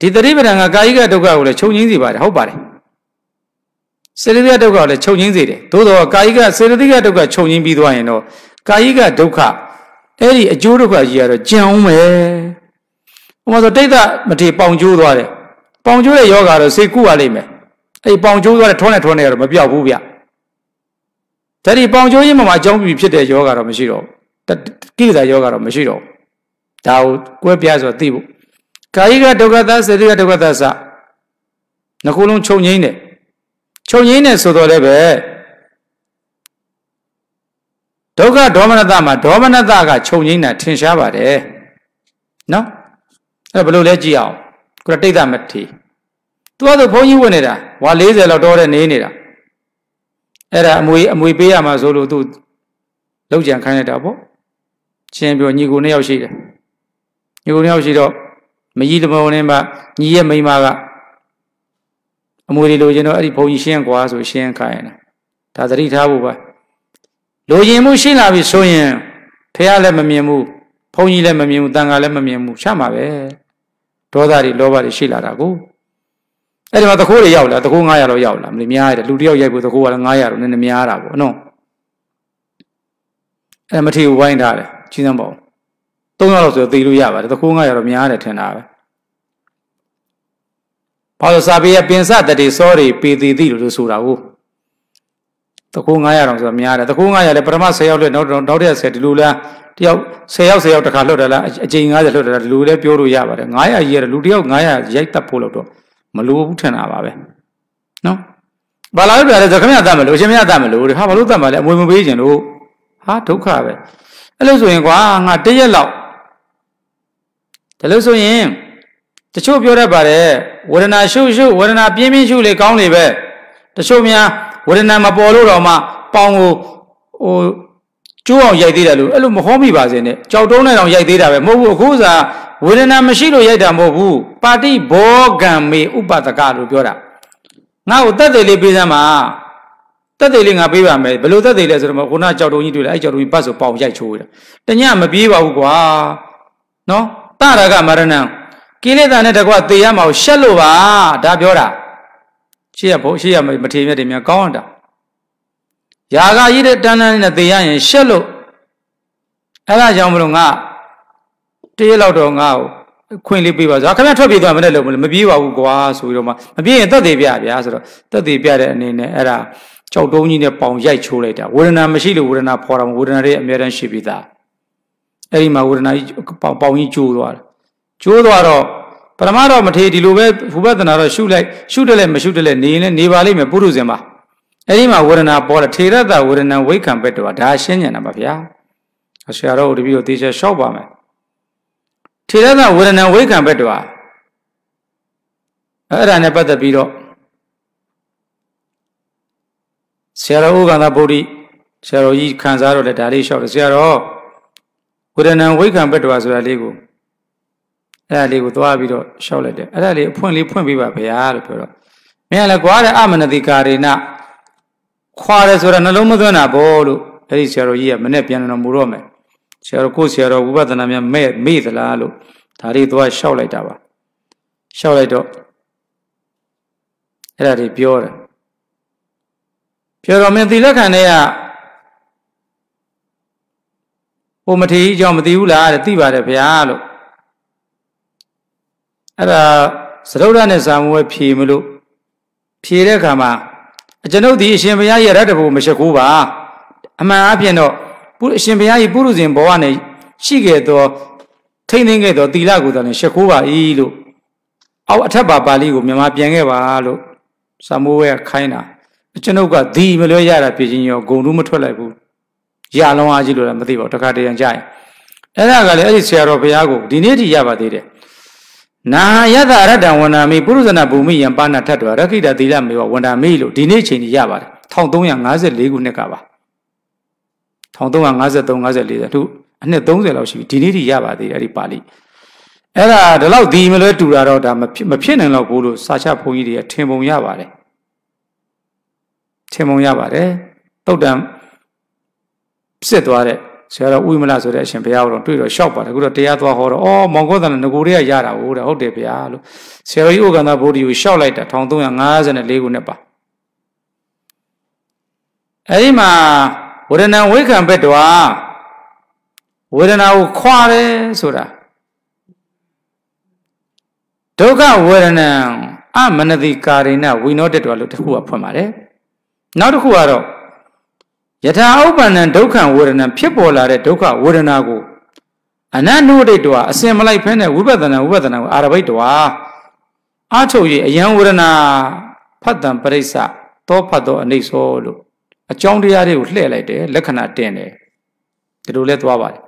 [SPEAKER 1] ဒီတတိပဒံကကာယိကဒုက္ခကိုလည်းခြုံငင်းစီပါတယ်ဟုတ်ပါတယ်စေတသိကဒုက္ခကိုလည်းခြုံငင်းစီတယ်သို့တော့ကာယိကစေတသိကဒုက္ခခြုံငင်းပြီးသွားရင်တော့ကာယိကဒုက္ခအဲ့ဒီအကျိုးဒုက္ခကြီးကတော့ကြံအောင်ပဲဥပမာဆိုတိတ်တမထေပေါင်ကျိုးသွားတယ်ပေါင်ကျိုးတဲ့ယောဂါတော့စိတ်ကူရလိမ့်မယ်အဲ့ပေါင်ကျိုးသွားတဲ့ထုံးနဲ့ထုံးနဲ့ကတော့မပြောက်ဘူးဗျဒါဒီပေါင်ကျိုးရင်မှအကြောင်းပြဖြစ်တဲ့ယောဂါတော့မရှိတော့ ကိလေသာယောဂါတော့မရှိတော့ဒါကိုကွဲပြားဆိုသိဖို့ကာယိကဒုက္ခသစေတိကဒုက္ခသစနှခုလုံးခြုံငိမ့်တယ်ခြုံငိမ့်တယ်ဆိုတော့လည်းပဲဒုက္ခဒေါမနတမှာဒေါမနတကခြုံငိမ့်တာထင်ရှားပါတယ်နော်အဲ့ဘယ်လိုလဲကြည့်အောင်ကိုရတိတ်တမထေသူကတော့ဘုန်းကြီးဝင်နေတာဝါ40လောက်တော့တဲ့နေနေတာအဲ့ဒါအမွေအမွေပေးရမှာဆိုလို့သူလောက်ကြံခိုင်းလိုက်တာပေါ့ ချင်းပြောညီကိုနှစ်ယောက်ရှိတယ်ညီကိုနှစ်ယောက်ရှိတော့မကြီးတမောနဲ့မှညီရဲ့မိန်းမကအမွေတွေလိုချင်တော့အဲ့ဒီဘုန်းကြီးရှင်းကွာဆိုရှင်းခိုင်းတာဒါသတိထားဖို့ပါလိုချင်မှုရှင်းလာပြီဆိုရင်ဖះလည်းမမြင်ဘူးဘုန်းကြီးလည်းမမြင်ဘူးတန်ခါလည်းမမြင်ဘူးချမှာပဲဒေါသတွေလောဘတွေရှိလာတာကိုအဲ့ဒီမှာတခိုးတွေရောက်လာတခိုး900လောက်ရောက်လာမလို့များရတယ်လူတယောက်ရိုက်ဖို့တခိုးကလည်း900တော့နည်းနည်းများတာပေါ့နော်အဲ့မထေကိုဝိုင်းထားတယ် ကြီးစမ်းပါဦး300လောက်ဆိုသိလို့ရပါတယ်တခိုး900တော့များတယ်ထင်တာပဲဘာလို့စာပေရပင်စတတိစောတွေပေသေးသိလို့ဆိုတာကိုတခိုး900တော့ဆိုတာများတယ်တခိုး900လည်းပထမ10ရောက်လဲနောက်နောက်တဲ့10ဒီလိုလားတယောက်10ရောက်10ရောက်တစ်ခါလွတ်တယ်လားအကြိမ်90လွတ်တယ်လားဒီလိုလည်းပြောလို့ရပါတယ်900ကြီးရတယ်လူတယောက်900ရိုက်တက်ဖို့လို့တော့မလိုဘူးထင်တာပါပဲနော်ဘာလာလို့ပြလဲဆိုခမရတတ်မလို့ရှင်မရတတ်မလို့ဟာဘာလို့တတ်မှာလဲအမွေမပေးခြင်းလို့ဟာဒုက္ခပဲ အဲ့လိုဆိုရင်ကွာငါတရက်လောက်ဒါလို့ဆိုရင်တချို့ပြောတတ်ပါတယ်ဝေဒနာရှုရှုဝေဒနာပြင်းပြင်းရှုလေကောင်းလေပဲတချို့များဝေဒနာမပေါ်လို့တော့မှပေါင်ကိုဟိုကျိုးအောင်ရိုက်သေးတယ်လို့အဲ့လိုမဟောမိပါစေနဲ့ကြောက်တုံးနဲ့တောင်ရိုက်သေးတာပဲမဟုတ်ဘူးအခုစားဝေဒနာမရှိလို့ရိုက်တာမဟုတ်ဘူးပါတိဘောဂံမေဥပဒကလို့ပြောတာငါ့ကိုတက်တယ်လေးပေးစမ်းပါ တက်တယ်လေးငါပေးပါမယ်ဘယ်လိုတက်တယ်လဲဆိုတော့ခုနကြောက်တုံးကြီးတွေ့တယ်အဲ့ကြောက်တုံးကြီးပတ်ဆိုပေါင်ရိုက်ချိုးတယ်တညမပြေးပါဘူးကွာနော်တရကမရဏံကိလေသာနဲ့တကွသေရမှာကိုရှက်လို့ပါဒါပြောတာရှေ့ရဖို့ရှေ့ရမထေမြတ်တွေများကောင်းတာຢာကကြီးတဲ့တန်းတန်းနဲ့သေရရင်ရှက်လို့အဲ့ဒါကြောင့်မလို့ငါတရက်လောက်တော့ငါ့ကိုခွင့်လေးပေးပါဆိုခင်ဗျထွက်ပြေးသွားမနဲ့လို့မပြေးပါဘူးကွာဆိုပြီးတော့မှမပြေးရင်တက်သေးပြဗျာဆိုတော့တက်သေးပြတဲ့အနေနဲ့အဲ့ဒါ ကြောက်တုံးကြီးနဲ့ပေါင်ရိုက်ချိုးလိုက်တာဝေဒနာမရှိလို့ဝေဒနာဖော်တာဝေဒနာတွေအများတန်းရှိပြီးသားအဲ့ဒီမှာဝေဒနာကြီးပေါင်ပေါင်ကြီးကျိုးသွားတယ်ကျိုးသွားတော့ပရမတော့မထေဒီလိုပဲဘုပဒနာတော့ရှုလိုက်ရှုတယ်လဲမရှုတယ်လဲနေရင်လဲနေပါလိမ့်မယ်ပုရုဇဉ်ပါအဲ့ဒီမှာဝေဒနာပေါ်တယ်ထေရတဝေဒနာဝိခံပက်တော့ဒါရှင်းညံတာပါဗျာဆရာတော်တို့တပည့်တို့သေချာလျှောက်ပါမယ်ထေရသဝေဒနာဝိခံဘက်တော့အဲ့ဒါနဲ့ပတ်သက်ပြီးတော့ ဆရာတော်ဥက္ကန္တဗုဒ္ဓဆရာတော်ကြီးခံစားတော့လေဒါလေးလျှောက်တယ်ဆရာတော်ဝေဒနာဝိခံဘက်တော့ဆိုတာလေးကိုအဲ့ဒါလေးကိုသွားပြီးတော့လျှောက်လိုက်တယ်အဲ့ဒါလေးအဖွင့်လေးဖွင့်ပေးပါဗျာလို့ပြောတော့မင်းကလည်းကွာတဲ့အမနတိကာရေနခွာတယ်ဆိုတာနှလုံးမသွင်းတာဘောလို့အဲ့ဒီဆရာတော်ကြီးကမနဲ့ပြန်တော်မူတော့မယ်ဆရာတော်ကိုဆရာတော်ဝိပဿနာများမဲ့မေ့သလားလို့ဒါလေးသွားလျှောက်လိုက်တာပါလျှောက်လိုက်တော့အဲ့ဒါတွေပြောတယ် ပြောတော့မင်းသီလခံတဲ့ကဟိုမထေကြီးကြောင့်မသိဘူးလားတဲ့သိပါတယ်ဗျာလို့အဲ့ဒါသရုပ်ရနဲ့ဇာမဝဲဖြေမလို့ဖြေတဲ့အခါမှာအကျွန်ုပ်ဒီအရှင်ဘုရားရဲ့ရတ္တဘုမရှိခိုးပါအမှန်အပြင်တော့ပုအရှင်ဘုရားကြီးပုရုဇဉ်ဘဝနဲ့ရှိခဲ့သောထိမ့်သိမ့်ခဲ့သောသီလကိုယ်တော်နဲ့ရှ िख ိုးပါ၏လို့အောက်အထက်ပါပါဠိကိုမြန်မာပြန်ခဲ့ပါလို့သမိုးဝဲခိုင်းတာ ကျွန်ုပ်ကဒီမလွဲရတာဖြစ်ချင်းရောဂုံတူးမထွက်လိုက်ဘူးရလောင်းအားကြီးလို့လည်းမသိပါဘူးတခါတရံကြရင်အဲ့ဒါကလည်းအဲ့ဒီဆရာတော်ဘုရားကိုဒီနေ့ထိရပါသေးတယ်နာယတရတ္တဝန္ဒာမိပုရုဇနာဘူမိယံပါဏထတ်တော်ရခိတသီလမေဝဝန္ဒာမိလို့ဒီနေ့ချိန်ကြီးရပါတယ်1354ခုနှစ်ကပါ1353 54သူအနှစ်30လောက်ရှိပြီဒီနေ့ထိရပါသေးတယ်အဲ့ဒီပါဠိအဲ့ဒါဒီလောက်ဒီမလွဲတူတာတော့ဒါမဖြစ်နိုင်တော့ဘူးလို့စာချဘုန်းကြီးတွေကထင်ပုံရပါတယ် ထင်ပုံရပါတယ်တုတ်တံစစ်သွားတဲ့ဆရာတော်ဥိမလဆိုတဲ့အရှင်ဘုရားတော်တွေ့တော့ရှောက်ပါတယ်အခုတော့တရားသွားဟောတော့အော်မောင်ကောသန္တငကိုတွေကရတာဟုတ်တယ်ဟုတ်တယ်ဗျာလို့ဆရာတော်ကြီးဥက္ကန္တာဗုဒ္ဓကိုရှောက်လိုက်တာ1354ခုနှစ်ပါအဲဒီမှာဝေဒနာဝိခံဘက်တော်ဝေဒနာကိုခွာတယ်ဆိုတာဒုက္ခဝေဒနာအမနတိကာရိဏဝိနောတတော်လို့တခုကဖွင့်ပါတယ် နောက်တစ်ခုကတော့ယထာဥပ္ပန္နဒုက္ခဝေဒနာဖြစ်ပေါ်လာတဲ့ဒုက္ခဝေဒနာကိုအနန္နုဒိတ်တော်အစင်မလိုက်ဖဲနဲ့ဝိပဿနာဝိပဿနာကိုအာရဘိတ်တော်အာထုတ်ရအယံဝေဒနာဖတ်တံပရိစ္ဆသောဖတ်သောအနိစ္စလို့အကြောင်းတရားတွေကိုလှည့်လိုက်တယ်လက္ခဏာတင်တယ်ဒီလိုလဲသွားပါတယ်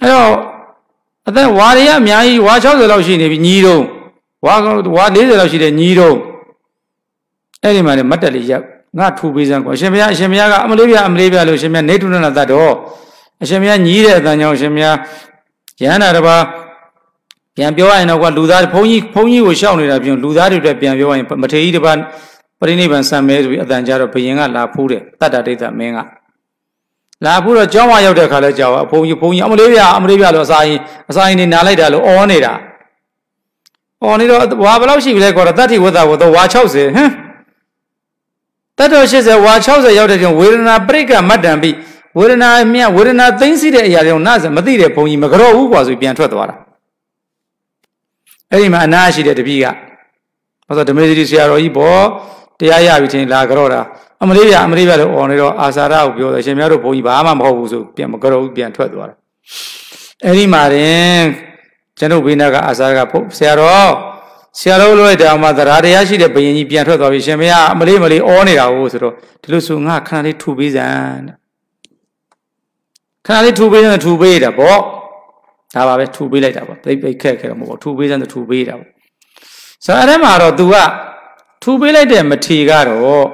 [SPEAKER 1] အဲ့တော့အသက်ဝါရရအများကြီးဝါ60လောက်ရှိနေပြီညီတော့ဝါဝါ40လောက်ရှိတဲ့ညီတော့အဲ့ဒီမှာလည်းမတ်တက်လေးရက် ငါထူပေးစမ်းကွာအရှင်ဘုရားအရှင်ဘုရားကအမလေးပြအမလေးပြလို့အရှင်ဘုရားနေထုနနာတတ်တော့အရှင်ဘုရားညီးတဲ့အတန်ကြောင့်အရှင်ဘုရားရဟန္တာတစ်ပါးပြန်ပြောရရင်တော့ကွာလူသားဘုန်းကြီးဘုန်းကြီးကိုရှောက်နေတာပြင်လူသားတွေအတွက်ပြန်ပြောရရင်မထေကြီးတစ်ပါးပရိနိဗ္ဗာန်ဆံမဲဆိုပြီးအတန်ကြတော့ဘယင်ကလာဖူးတယ်တတ္တဒိဋ္ဌမင်းကလာဖူးတော့ကျောင်းဝရောက်တဲ့ခါလဲကြောက်အဘုန်းကြီးဘုန်းကြီးအမလေးပြအမလေးပြလို့အစာရင်အစာရင်နေနားလိုက်တာလို့အော်နေတာအော်နေတော့ဝါဘယ်လောက်ရှိပြီလဲကွာတတ္တိဝတ္တဝတ္တဝါ60ဟမ် တတ္တ80ဝါ60ရောက်တဲ့ကြောင့်ဝေဒနာပရိက္ခမတ္တံပိဝေဒနာမြတ်ဝေဒနာသိမ့်စီတဲ့အရာတွေနာစမသိတဲ့ဘုံကြီးမကြော့ဘူးกว่าဆိုပြန်ထွက်သွားတာအဲ့ဒီမှာအနာရှိတဲ့တပည့်ကဘာလို့ဓမေသတိဆရာတော်ကြီးပေါ့တရားရပြီချင်းလာကြော့တာအမလေးပြအမလေးပြလို့អော်နေတော့အာစာရကိုပြောတယ်ရှင်များတို့ဘုံကြီးဘာမှမဟုတ်ဘူးဆိုပြန်မကြော့ဘူးပြန်ထွက်သွားတာအဲ့ဒီမှာတင်ကျွန်ုပ်ဘေးနာကအာစာရကဆရာတော် ဆရာတော်လို့တောင်မှသရာတရားရှိတဲ့ဘယင်ကြီးပြန်ထွက်သွားပြီရှင်မရအမလေးမလေးအောနေတာဟုတ်ဆိုတော့ဒီလိုဆိုငါခဏလေးထူပေးစမ်းတဲ့ခဏလေးထူပေးစမ်းထူပေးတာပေါ့ဒါပါပဲထူပေးလိုက်တာပေါ့သိပိတ်ခက်ခဲတော့မဟုတ်ဘူးထူပေးစမ်းထူပေးတာပေါ့ဆိုတော့အဲ့ဒါမှာတော့ तू ကထူပေးလိုက်တဲ့မထီကတော့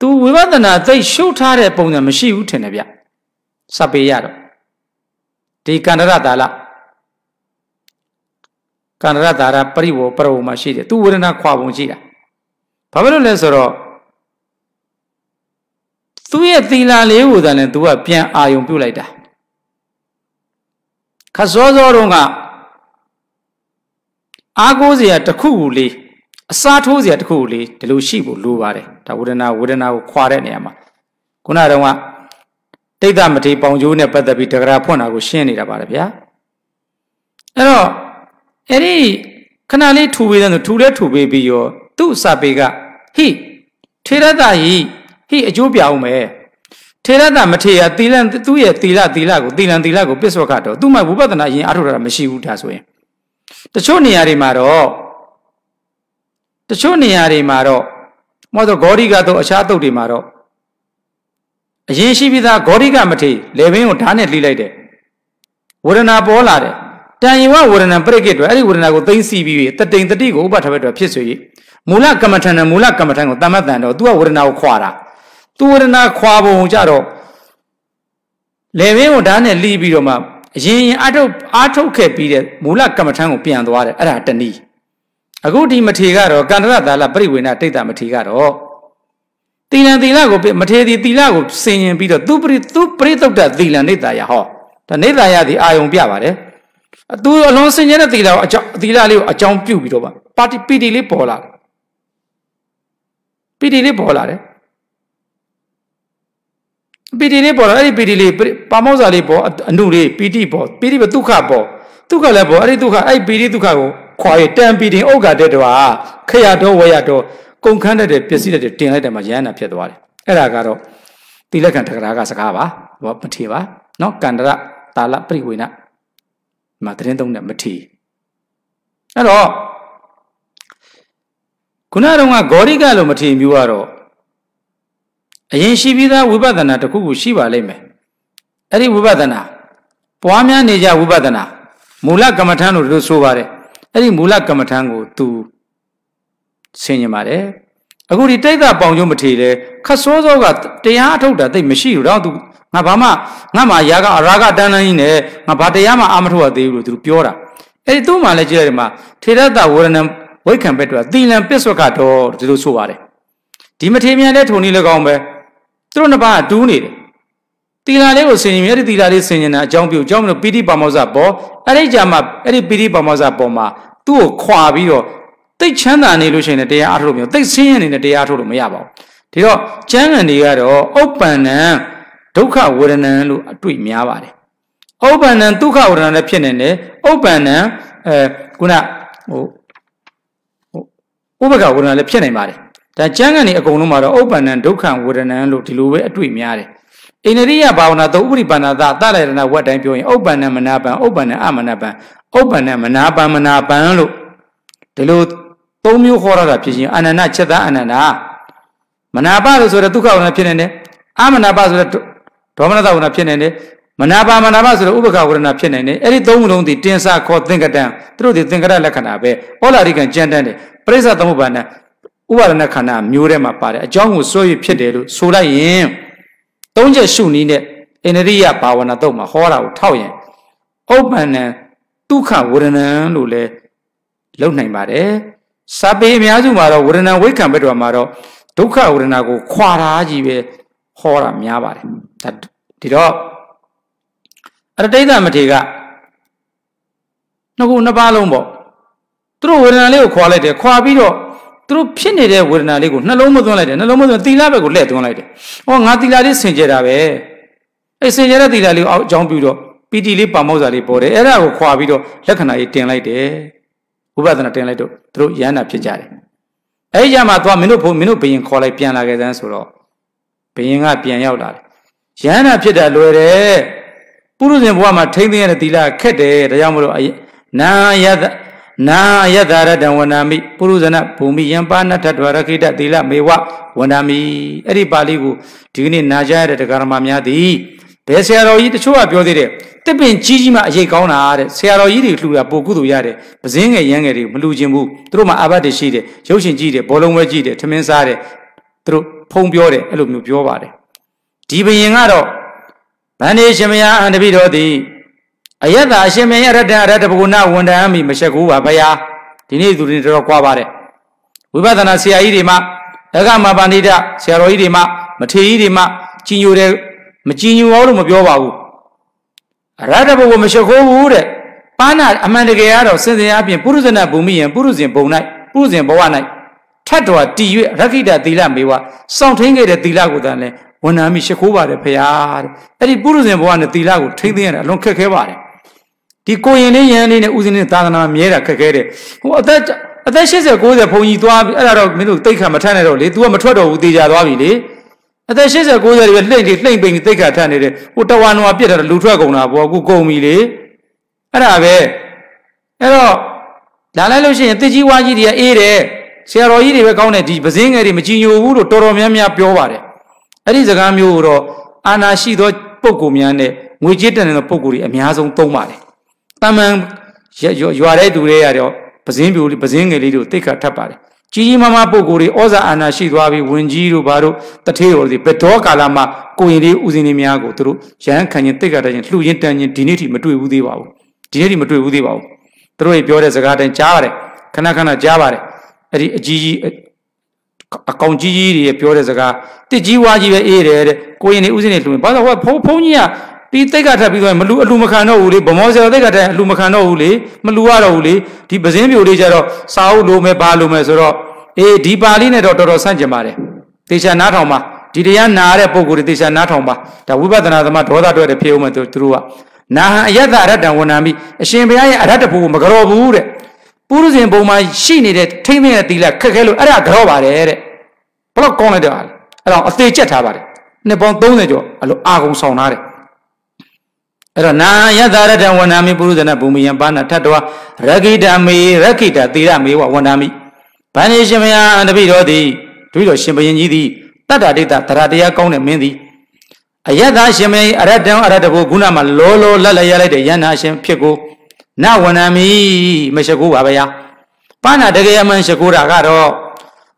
[SPEAKER 1] तू ဝိပဿနာသိရှုပ်ထားတဲ့ပုံစံမရှိဘူးထင်တယ်ဗျစပ်ပေးရတော့ဒီကန္တရတာလား ကန္တရတာရပရိဝပရဝမှာရှိတယ်သူဝေဒနာခွာပုံရှိတာဘာဖြစ်လို့လဲဆိုတော့သူ့ရဲ့သီလာလေးကိုသာလည်း तू ကပြန်အာယုံပြုတ်လိုက်တာခစောစောတုန်းကအာကိုးစရာတစ်ခုကိုလေးအစားထိုးစရာတစ်ခုကိုလေးဒီလိုရှိဖို့လိုပါတယ်ဒါဝေဒနာဝေဒနာကိုခွာတဲ့နေရာမှာခုနတုန်းကတိတ်တမထေပေါင်ကျိုးနဲ့ပတ်သက်ပြီးတဂရာဖွင့်တာကိုရှင်းနေတာပါတယ်ဗျာအဲ့တော့ အဲ့ဒီခဏလေးထူပေးတယ်ဆိုထူလဲထူပေးပြီးရောသူ့စာပေကဟိထေရတဟိဟိအကျိုးပြအောင်မယ်ထေရတမထေရသီလံသူ့ရဲ့သီလသီလကိုသီလံသီလကိုပစ္စောခတော့သူ့မှာဝိပဿနာရင်အထုတာမရှိဘူးဒါဆိုရင်တချို့နေရာတွေမှာတော့တချို့နေရာတွေမှာတော့မောတော့ဂေါရိကတော့အခြားတုတ်တွေမှာတော့အရင်ရှိပြီးသားဂေါရိကမထေလေဘင်းကိုဓာတ်နဲ့လှိလိုက်တယ်ဝေဒနာပေါ်လာတယ် တန်ယဝဝေဒနာပရိကိတ်တွေအဲ့ဒီဝေဒနာကိုသိသိပြီးတတိန်တတိကိုဥပထဘက်တွေဖြစ်စေ၍မူလကမ္မထန်နဲ့မူလကမ္မထန်ကိုတမ္မတန်တော့သူကဝေဒနာကိုခွာတာသူဝေဒနာခွာပုံကြတော့လေဘင်းကိုဓာတ်နဲ့လှီးပြီးတော့မှအရင်ရင်အထုတ်အာထုတ်ခဲ့ပြီးတဲ့မူလကမ္မထန်ကိုပြန်သွားတယ်အဲ့ဒါတနည်းအခုဒီမထေကတော့ကန္တရသာလပရိဝေနတိတ်တမထေကတော့သီလံသီလကိုမထေဒီသီလကိုစင်ရင်ပြီးတော့သူပရိသူပရိသုတ်တသီလံနေတာယဟောဒါနေတာယဒီအာယုံပြပါတယ် သူအလွန်စင်ကြတဲ့သီလကိုအကြောင်းသီလလေးကိုအကြောင်းပြုပြီးတော့ပါပါတီပီတီလေးပေါ်လာတယ်ပီတီလေးပေါ်လာတယ်ပီတီလေးပေါ်လာအဲ့ဒီပီတီလေးပါမောဇာလေးပေါ်အနုလေးပီတီပေါ်ပီတီပေါ်ဒုက္ခပေါ်ဒုက္ခလည်းပေါ်အဲ့ဒီဒုက္ခအဲ့ဒီပီတီဒုက္ခကိုခွာရတန်ပီတင်ဥက္ကတဲ့တော့ခရတော်ဝရတော်ကုန်ခန်းတဲ့ပစ္စည်းတဲ့တင်လိုက်တယ်မှာရဟန္တာဖြစ်သွားတယ်အဲ့ဒါကတော့တိလက္ခဏတက္ကရာကစကားပါဘောမထေပါနော်ကန္တရတာလပရိဝေန မှာသတင်းသုံးတဲ့မထီအဲ့တော့ခုနကတော့ဂေါရိကလို့မထီမျိုးကတော့ အရင်ရှိပြီးသားဝိပဿနာတစ်ခုခုရှိပါလိမ့်မယ်အဲ့ဒီဝိပဿနာပွားများနေကြဝိပဿနာမူလကမ္မထံလို့တို့ဆိုပါတယ်အဲ့ဒီမူလကမ္မထံကို तू ဆင်ញင်ပါတယ်အခုဒီတိတ်တာပေါင်ကျုံမထေလေခတ်စောစောကတရားအထုတ်တာတိတ်မရှိဘူးတော့ तू ငါဘာမှငါမှရာကအရာကတန်းတန်းကြီးနဲ့ငါဘာတရားမှအာမထုတ်ရသေးဘူးလို့ तू ပြောတာအဲ့ဒီသူ့မှာလည်းကြည့်ရတယ်မှာထေရတဝရဏံဝိခံဘက်တော့သီလံပစ္ဆွကတော်ဒီလိုဆိုပါတယ်ဒီမထေမြန်တဲ့ထုံနည်းလည်းကောင်းပဲသူတို့နှစ်ပါးတူးနေတယ်တီလာလေးကိုဆင်ရင်အဲ့ဒီတီလာလေးဆင်ရင်တာအကြောင်းပြုအကြောင်းမလို့ပိဋိပါမောဇပေါ်အဲ့ဒီကြမှာအဲ့ဒီပိဋိပါမောဇပေါ်မှာသူ့ကိုခွာပြီးတော့တိတ်ချမ်းသာနေလို့ရှိရင်တရားအားထုတ်လို့မရတိတ်ဆင်းရဲနေတဲ့တရားအားထုတ်လို့မရပါဘူးဒီတော့ကျမ်းဂန်တွေကတော့ဥပ္ပန္နံ ဒုက္ခဝေဒနံလို့အတွေ့များပါတယ်ဥပ္ပန္နံဒုက္ခဝေဒနံလည်းဖြစ်နေတယ်ဥပ္ပန္နံအဲခုနဟိုဟိုဥပ္ပကဝေဒနံလည်းဖြစ်နိုင်ပါတယ်ဒါကျမ်းဂန်တွေအကုန်လုံးမှာတော့ဥပ္ပန္နံဒုက္ခဝေဒနံလို့ဒီလိုပဲအတွေ့များတယ်အိန္ဒိယဘာဝနာတော့ဥပရိပန္နသသလရဏဝတ်တိုင်းပြောရင်ဥပ္ပန္နမနာပံဥပ္ပန္နအမနာပံဥပ္ပန္နမနာပံမနာပံလို့ဒီလိုသုံးမျိုးခေါ်ရတာဖြစ်ချင်းအနန္တချက်သားအနန္တမနာပလို့ဆိုတဲ့ဒုက္ခဝနာဖြစ်နေတယ်အမနာပဆိုတဲ့ ဒေါမနတဝနာဖြစ်နေတယ်မနာပါမနာပါဆိုတဲ့ဥပက္ခဝရဏဖြစ်နေတယ်အဲ့ဒီသုံးခုလုံးဒီတင်စာခေါ်သင်္ကတံသူတို့ဒီသင်္ကတလက္ခဏာပဲဩလာရိကံကြံတန်းတယ်ပရိစ္ဆသမုပ္ပါဒ်ဥပါဒณခန္ဓာမျိုးထဲမှာပါတယ်အကြောင်းကိုစွဲရဖြစ်တယ်လို့ဆိုလိုက်ရင်သုံးချက်ရှုနည်းနဲ့အိန္ဒိယဘာဝနာတော့မှာဟောတာကိုထောက်ရင်ဥပ္ပန္နဒုက္ခဝရဏံလို့လဲလုံနိုင်ပါတယ်စာပေအများစုမှာတော့ဝရဏဝိခံဘက်တော်မှာတော့ဒုက္ခဝရဏကိုခွာတာကြီးပဲ ဟောတာများပါတယ်ဒါဒီတော့အရတိတ်သမထေကနှစ်ခုနှစ်ပါးလုံးပေါ့သူတို့ဝေဒနာလေးကိုခွာလိုက်တယ်ခွာပြီးတော့သူတို့ဖြစ်နေတဲ့ဝေဒနာလေးကိုနှလုံးမသွင်းလိုက်တယ်နှလုံးမသွင်းသီလဘက်ကိုလှည့်သွင်းလိုက်တယ်။ဟောငါသီလလေးဆင်ကြတာပဲ။အဲဆင်ကြတဲ့သီလလေးကိုအကြောင်းပြုတော့ပီတိလေးပါမောဇာလေးပေါ်တယ်။အဲ့ဒါကိုခွာပြီးတော့လက္ခဏာကြီးတင်လိုက်တယ်။ဥပဒနာတင်လိုက်တော့သူတို့ရဟန္တာဖြစ်ကြတယ်။အဲဒီကြမှာသွားမင်းတို့ဘုမင်းတို့ဘယင်ခေါ်လိုက်ပြန်လာခဲ့သန်းဆိုတော့ ဘယင်ကပြန်ရောက်လာတယ်။ရဟန္တာဖြစ်တာလွယ်တယ်။ပုရုဇဉ်ဘဝမှာထိမ့်သိရတဲ့သီလခက်တယ်ဒါကြောင့်မလို့နာယသနာယတရတံဝန္ဒာမိပုရုဇနဘူမိယံပါဏထထွာရခိတသီလမေဝဝန္ဒာမိအဲ့ဒီပါဠိကိုဒီကနေ့နာကြားရတဲ့တရားဓမ္မများသည်ဘယ်ဆရာတော်ကြီးတချို့ကပြောသေးတယ်တစ်ပင်ကြီးကြီးမှအရေးကောင်းတာတဲ့ဆရာတော်ကြီးတွေလှူတာပိုကုသိုလ်ရတယ်ပဇင်းငယ်ရမ်းငယ်တွေမလှူခြင်းဘူးသူတို့မှအာဘတ်တွေရှိတယ်ရုပ်ရှင်ကြည့်တယ်ဘောလုံးပွဲကြည့်တယ်ထမင်းစားတယ်သူတို့ ဖုံပြောတယ်အဲ့လိုမျိုးပြောပါတယ်ဒီဘယင်ကတော့ဗန္ဒီရှင်မယအန္တပိတော်သည်အယတ္တအရှင်မင်းရတ္တရတ္တပကုဏဝန်တံမိမရှက်ကူပါဗျာဒီနေ့သူတွေတော်ကွာပါတယ်ဝိပဿနာဆရာကြီးတွေမှအကမပါဏိတဆရာတော်ကြီးတွေမှမထေကြီးတွေမှကြီးညိုတယ်မကြီးညိုအောင်လို့မပြောပါဘူးရတ္တပကုမရှက်ခိုးဘူးတဲ့ပါဏအမှန်တကယ်ကတော့စင်စင်အပြင်ပုရုဇဏဘူမိယံပုရုဇဉ်ဘုံ၌ပုရုဇဉ်ဘဝ၌ ထတ်တော်တည်၍ရခိတသီလမေဝစောင့်ထိန်ခဲ့တဲ့သီလကိုတန်လဲဝန်နာမိရှ िख ိုးပါတယ်ဖရာတဲ့အဲ့ဒီပုရုဇဉ်ဘဝနဲ့သီလကိုထိမ့်သိရတာအလွန်ခက်ခဲပါတယ်ဒီကိုရင်လေးရန်လေးနဲ့ဦးစင်းနဲ့သာသနာမြဲတာခက်ခဲတယ်ဟိုအသက်အသက်80 90ဘုံကြီးသွားအဲ့ဒါတော့မင်းတို့တိတ်ခါမထမ်းနဲ့တော့လေ तू ကမထွက်တော့ဘူးတေချာသွားပြီလေအသက်80 90တွေပဲလှိမ့်တွေလှိမ့်ပိန်တိတ်ခါထမ်းနေတယ်ဟိုတဝါနဝပြက်တာလူထွက်ကုန်တာပေါ့အခုကုန်ပြီလေအဲ့ဒါပဲအဲ့တော့လာလိုက်လို့ရှိရင်တစ်ကြီးဝါကြီးတွေကအေးတယ် ဆရာတော်ကြီးတွေပဲကောင်းတယ်ဒီပဇင်းငယ်တွေမကြည်ညိုဘူးလို့တော်တော်များများပြောပါတယ်အဲ့ဒီစကားမျိုးကိုတော့အာနာရှိသောပုံကိုများနဲ့ငွေကြေးတန်တဲ့ပုံကိုတွေအများဆုံးသုံးပါတယ်တာမန်ရွာတဲ့သူတွေရတော့ပဇင်းပြူပဇင်းငယ်လေးတို့တိတ်ခါထပ်ပါတယ်ကြီးကြီးမားမားပုံကိုယ်တွေဩဇာအာဏာရှိသွားပြီးဝင်ကြီးတို့ဘာတို့တထေးတော်တွေဘယ်တော့ကာလမှာကိုရင်လေးဦးစင်းလေးများကိုသူတို့ရဟန်းခံခြင်းတိတ်ခါတတ်ခြင်းလှူခြင်းတန်ခြင်းဒီနေ့ထိမတွေ့ဘူးသေးပါဘူးဒီနေ့ထိမတွေ့ဘူးသေးပါဘူးသူတို့ပြောတဲ့စကားတိုင်းကြားရတယ်ခဏခဏကြားပါတယ် အဲ့ဒီအကြီးကြီးအကောင်ကြီးကြီးတွေပြောတဲ့စကားတစ်ကြီးဝါကြီးပဲအေးတယ်တဲ့ကိုရင်လေးဦးစင်းလေးလှူရင်ဘာလို့ဟောဖုန်းကြီးကဒီတိတ်ကထပ်ပြီးတော့မလူအလူမခံတော့ဘူးလေဗမောဆရာတိတ်ကထပ်အလူမခံတော့ဘူးလေမလူရတော့ဘူးလေဒီပဇင်းပြိုလေးကြတော့စာအုပ်လိုမယ်ဘာလိုမယ်ဆိုတော့အေးဒီပါဠိနဲ့တော့တော်တော်ဆန့်ကျင်ပါတယ်တေချာနားထောင်ပါဒီတရားနာတဲ့ပုံကိုယ်တွေတေချာနားထောင်ပါဒါဝိပဿနာသမဒေါသတွေ့တဲ့ဖြစ်ဦးမယ်သူတို့ကနာဟံအယတ္တအရတ္တဝဏံမိအရှင်ဘုရားရဲ့အရတ္တဘုကိုမကြော်ဘူးတဲ့ ပုရုဇဉ်ဘုံမှာရှိနေတဲ့ထိမ့်တဲ့တီလာခက်ခဲလို့အဲ့ဒါကြောပါတယ်တဲ့ဘလောက်ကောင်းလိုက်တယ်အဲ့တော့အသေးချက်ထားပါတယ်နှစ်ပေါင်း30ကျော်အလိုအာကုံဆောင်ထားတယ်အဲ့တော့နာယသရတဝန္နာမိပုရုဇဏဘူမိယံပါဏထတဝရခိတမေရခိတသီရမေဝဝန္နာမိဗန္ဒီရှင်မယအန္တပိတော်သည်တပိတော်ရှင်ဘရင်ကြီးသည်တတ္တဒိဋ္ဌတရတရားကောင်းတဲ့မင်းသည်အယတ္တရှင်မေအရတ္တံအရတ္တကိုခုနမှာလောလောလက်လက်ရလိုက်တဲ့ယန္နာရှင်ဖြစ်ကို နဝဏမီမရှိကိုပါဗျာပါဏတကယ်မှန်ရှိကိုတာကတော့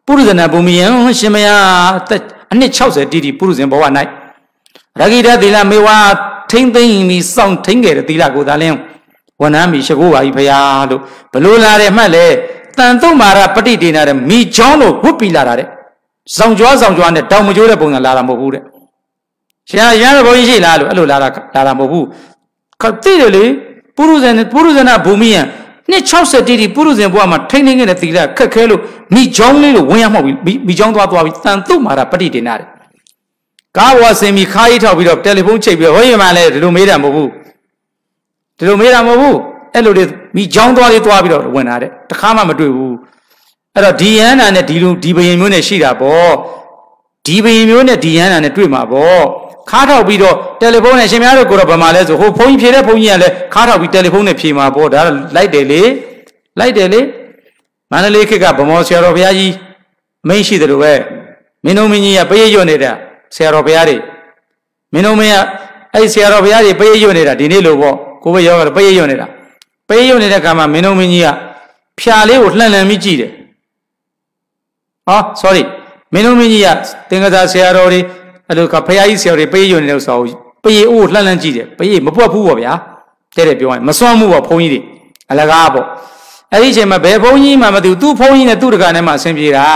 [SPEAKER 1] ပုရိသနာဘူမိယံရှင်မယအနှစ်60တိတိပုရိသင်ဘဝ၌ရဂိတသီလမေဝါထိမ့်သိမ့်ပြီးစောင့်ထိန်ခဲ့တဲ့သီလကိုသာလင်းဝဏမီရှိကိုပါပြီဖရာလို့ဘလို့လာတယ်မှတ်လေတန်တုမာရပဋိဒေနာတဲ့မိချောင်းလို့ဝတ်ပြီးလာတာတဲ့ဇောင်ကြွားဇောင်ကြွားနဲ့တောင်မကျိုးတဲ့ပုံစံလာတာမဟုတ်ဘူးတဲ့ရှင်ရဟန်းဘုန်းကြီးရှိလားလို့အဲ့လိုလာတာလာတာမဟုတ်ဘူးခတိတယ်လေ ပုရုဇဉ်ပုရုဇနာဘူမိယံနှစ်60တိတိပုရုဇဉ်ဘဝမှာထိမ့်ထိမ့်ခဲ့တဲ့သီလခက်ခဲလို့မိချောင်းလေးလို့ဝင်ရမှောက်ပြီးမိချောင်းသွားသွားပြီးတန်တုမာရပဋိဒေနာတဲ့ကားဝါစင်ပြီးခါးကြီးထောက်ပြီးတော့တယ်လီဖုန်းချိတ်ပြီးဟောရင်မှလည်းဒီလိုမေးတာမဟုတ်ဘူးဒီလိုမေးတာမဟုတ်ဘူးအဲ့လိုတွေမိချောင်းသွားလေးသွားပြီးတော့ဝင်တာတဲ့တခါမှမတွေ့ဘူးအဲ့တော့ဒီယန္နာနဲ့ဒီလူဒီဘယင်မျိုးနဲ့ရှိတာပေါ့ဒီဘယင်မျိုးနဲ့ဒီယန္နာနဲ့တွေ့မှာပေါ့ ခါထောက်ပြီးတော့တယ်လီဖုန်းနဲ့ရှင်များတို့ကိုတော့ဗမာလဲဆိုဟိုဖုန်းကြီးဖြေတဲ့ဖုန်းကြီးကလည်းခါထောက်ပြီးတယ်လီဖုန်းနဲ့ဖြေမှာပေါ့ဒါလိုက်တယ်လေလိုက်တယ်လေမန္တလေးခေတ်ကဗမောဆရာတော်ဘုရားကြီးမိန့်ရှိတယ်လို့ပဲမင်းတို့မင်းကြီးကပရိရွတ်နေတာဆရာတော်ဘုရားတွေမင်းတို့မင်းကအဲ့ဆရာတော်ဘုရားတွေပရိရွတ်နေတာဒီနေ့လို့ပေါ့ကိုဘယောကပရိရွတ်နေတာပရိရွတ်နေတဲ့ခါမှာမင်းတို့မင်းကြီးကဖြာလေးကိုလှန်လှန်ပြီးကြည့်တယ်ဟော sorry မင်းတို့မင်းကြီးကတင်္ကစားဆရာတော်တွေ အဲ့လိုကဖရာကြီးဆရာတွေပေးရွနေလို့ဆိုတော့ပေးအိုးလှမ်းလှမ်းကြည့်တယ်ပေးမပွက်ဘူးပေါ့ဗျာတဲ့တဲ့ပြောရင်မစွမ်းမှုပေါ့ဘုန်းကြီးတွေအလကားပေါ့အဲ့ဒီအချိန်မှာဘယ်ဘုန်းကြီးမှမသိဘူးသူ့ဘုန်းကြီးနဲ့သူ့တကာနဲ့မှအဆင်ပြေတာ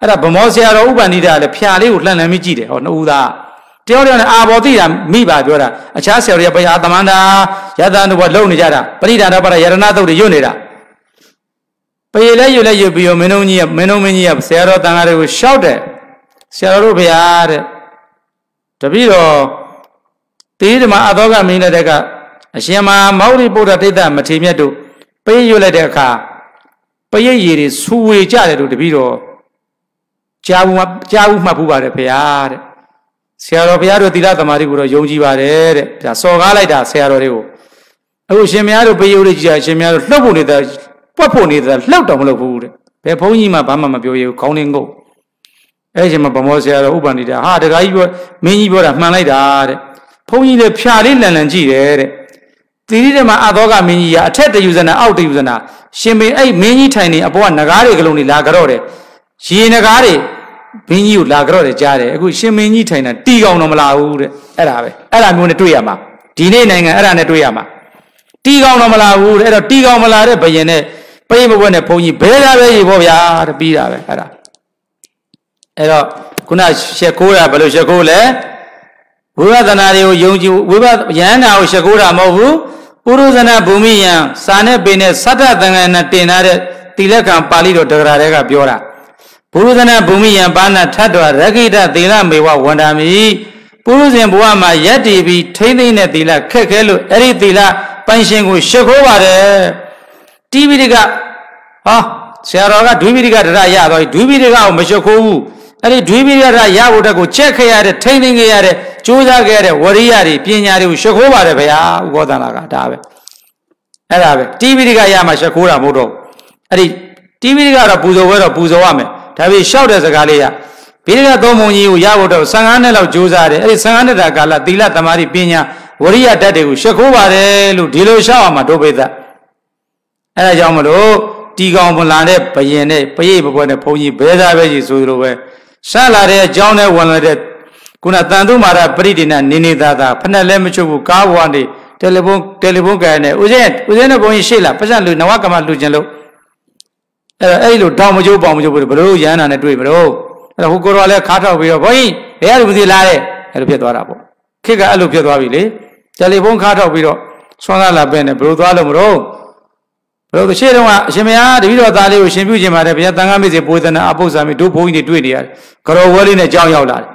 [SPEAKER 1] အဲ့ဒါဗမောဆရာတော်ဥပန္နိဒလည်းဖြာလေးကိုလှမ်းလှမ်းပြီးကြည့်တယ်ဟောနှစ်ဦးသားတယောက်တယောက်နဲ့အာဘောတိတာမိပါပြောတာအခြားဆရာတွေကဘုရားသမန္တာယတန်တို့ကလုံနေကြတာပရိဒါတော့ပါရယရဏသုတ်တွေရွတ်နေတာပေလဲရွတ်လဲရွတ်ပြီးတော့မင်းတို့ကြီးကမင်းတို့မင်းကြီးကဆရာတော်တန်ဃာတွေကိုရှောက်တယ်ဆရာတော်တို့ဘုရားတဲ့ တပည့်တော်တေးဓမ္မအသောကမင်းတဲ့ကအရှင်မမောရိပုဒ္ဓတိတ်တမထေမြတ်တို့ပေးရွတ်လိုက်တဲ့အခါပရိတ်ရည်တွေဆူဝေကြတယ်တို့တပည့်တော်ကြားဘူးကြားဘူးမှတ်ဘူးပါတယ်ဘုရားတဲ့ဆရာတော်ဘုရားတို့သီလသမာဓိကိုတော့ယုံကြည်ပါတယ်တဲ့ဒါစော်ကားလိုက်တာဆရာတော်တွေကိုအခုရှင်မတို့ပေးရွတ်လိုက်ကြရှင်မတို့လှုပ်ဖို့နေတာပွက်ဖို့နေတာလှုပ်တော့မလုပ်ဘူးတဲ့ဘယ်ဘုန်းကြီးမှဘာမှမပြောရဘူးခေါင်းလင်းကုန် အဲ့ဒီမှာဗမောဆရာတော်ဥပန္နိတာဟာတခါကြီးပြောမင်းကြီးပြောတာမှန်လိုက်တာတဲ့ဘုန်းကြီးလည်းဖြာလေးလန်လန်ကြည့်တယ်တဲ့တိရိဓမ္မအသောကမင်းကြီးကအထက်တယူဇနာအောက်တယူဇနာရှင်ပင်အဲ့မင်းကြီးထိုင်နေအပေါ်ကငကားတွေကလုံးတွေလာကြတော့တယ်ရေငကားတွေမင်းကြီးကိုလာကြတော့တယ်ကြားတယ်အခုရှင်မင်းကြီးထိုင်တာတီကောင်တော့မလာဘူးတဲ့အဲ့ဒါပဲအဲ့ဒါမျိုးနဲ့တွေ့ရမှာဒီနေ့နိုင်ငံအဲ့ဒါနဲ့တွေ့ရမှာတီကောင်တော့မလာဘူးတဲ့အဲ့တော့တီကောင်မလာတဲ့ဘယင်နဲ့ပိမဘွက်နဲ့ဘုန်းကြီးဘဲတာပဲရေပေါ့ဗျာတဲ့ပြီးတာပဲအဲ့ဒါ အဲ့တော့ခုနရှက်ခိုးတာဘယ်လိုရှက်ခိုးလဲဝိပဿနာတွေကိုယုံကြည်ဝိပယန္တာကိုရှက်ခိုးတာမဟုတ်ဘူးပုရုဇနာဘူမိယံစာနဲ့ပေနဲ့သတ္တသံဃာနဲ့တင်ထားတဲ့တိလက္ခဏပါဠိတော်တဂရာတွေကပြောတာပုရုဇနာဘူမိယံပါဏထတ်တော်ရခိတသီလမေဝဝန္တာမိပုရုဇဉ်ဘဝမှာယက်တည်ပြီးထိမ့်သိမ့်တဲ့သီလခက်ခဲလို့အဲ့ဒီသီလပိုင်ရှင်ကိုရှ िख ိုးပါတယ်တိပိဋကဟောဆရာတော်ကဒွိပိဋကတရရတော့ဒွိပိဋကကိုမရှ िख ိုးဘူး အဲ့ဒီဒွိဝိရဒရဖို့တက်ကိုချက်ခဲ့ရတဲ့ထိမ့်သိမ့်ခဲ့ရတဲ့ကြိုးစားခဲ့ရတဲ့ဝရိယတွေပညာတွေကိုရှခိုးပါတယ်ဗျာဥပောသနာကဒါပဲအဲ့ဒါပဲတိဝိရိကရမှာရှခိုးတာမဟုတ်တော့အဲ့ဒီတိဝိရိကတော့ပူဇော်ဝဲတော့ပူဇော်ရမယ်ဒါပေမဲ့ရှောက်တဲ့စကားလေးကဗိရိယသုံးပုံကြီးကိုရဖို့တော့55နှစ်လောက်ကြိုးစားတယ်အဲ့ဒီ55နှစ်တာကာလသီလသမာဓိပညာဝရိယဓာတ်တွေကိုရှခိုးပါတယ်လို့ဒီလိုရှောက်အောင်မှာဒုပိသအဲ့ဒါကြောင့်မလို့တီကောင်မလာတဲ့ဘယင်နဲ့ပရိပပွဲနဲ့ဘုံကြီးဘဲသားပဲကြီးဆိုလိုပဲ ဆက်လာတဲ့အကြောင်းနဲ့ဝင်လာတဲ့ခုနတန်သူမာရပရိဒိနနေနေသားသားဖက်နဲ့လည်းမချုပ်ဘူးကားဘဝနေတယ်လီဖုန်းတယ်လီဖုန်းကဲနေဦးဇင်းဦးဇင်းနဲ့ဘုန်းကြီးရှေ့လာပတ်စံလူနဝကမလူကျင်လို့အဲ့တော့အဲ့လိုတောင်မကျိုးပေါင်မကျိုးဘယ်လိုရဟန္တာနဲ့တွေ့မလို့အဲ့တော့ဟိုကိုတော်လည်းခါထောက်ပြီးတော့ဘုန်းကြီးဘယ်ရလူမသိလားတဲ့အဲ့လိုဖြစ်သွားတာပေါ့ခေတ်ကအဲ့လိုဖြစ်သွားပြီလေတယ်လီဖုန်းခါထောက်ပြီးတော့ဆွမ်းကားလာပဲနဲ့ဘယ်လိုသွားလို့မလို့ ဘယ်လိုရှေ့တုန်းကအရှင်မယားတပည့်တော်သားလေးကိုရှင်ပြုခြင်းပါတယ်ဘုရားတန်ခါမေစေပိုးသနာအပု္ပ္ပစာမိတို့ဘုန်းကြီးတွေတွေ့နေရတယ်ကရောဝဲလေးနဲ့ကြောင်းရောက်လာတယ်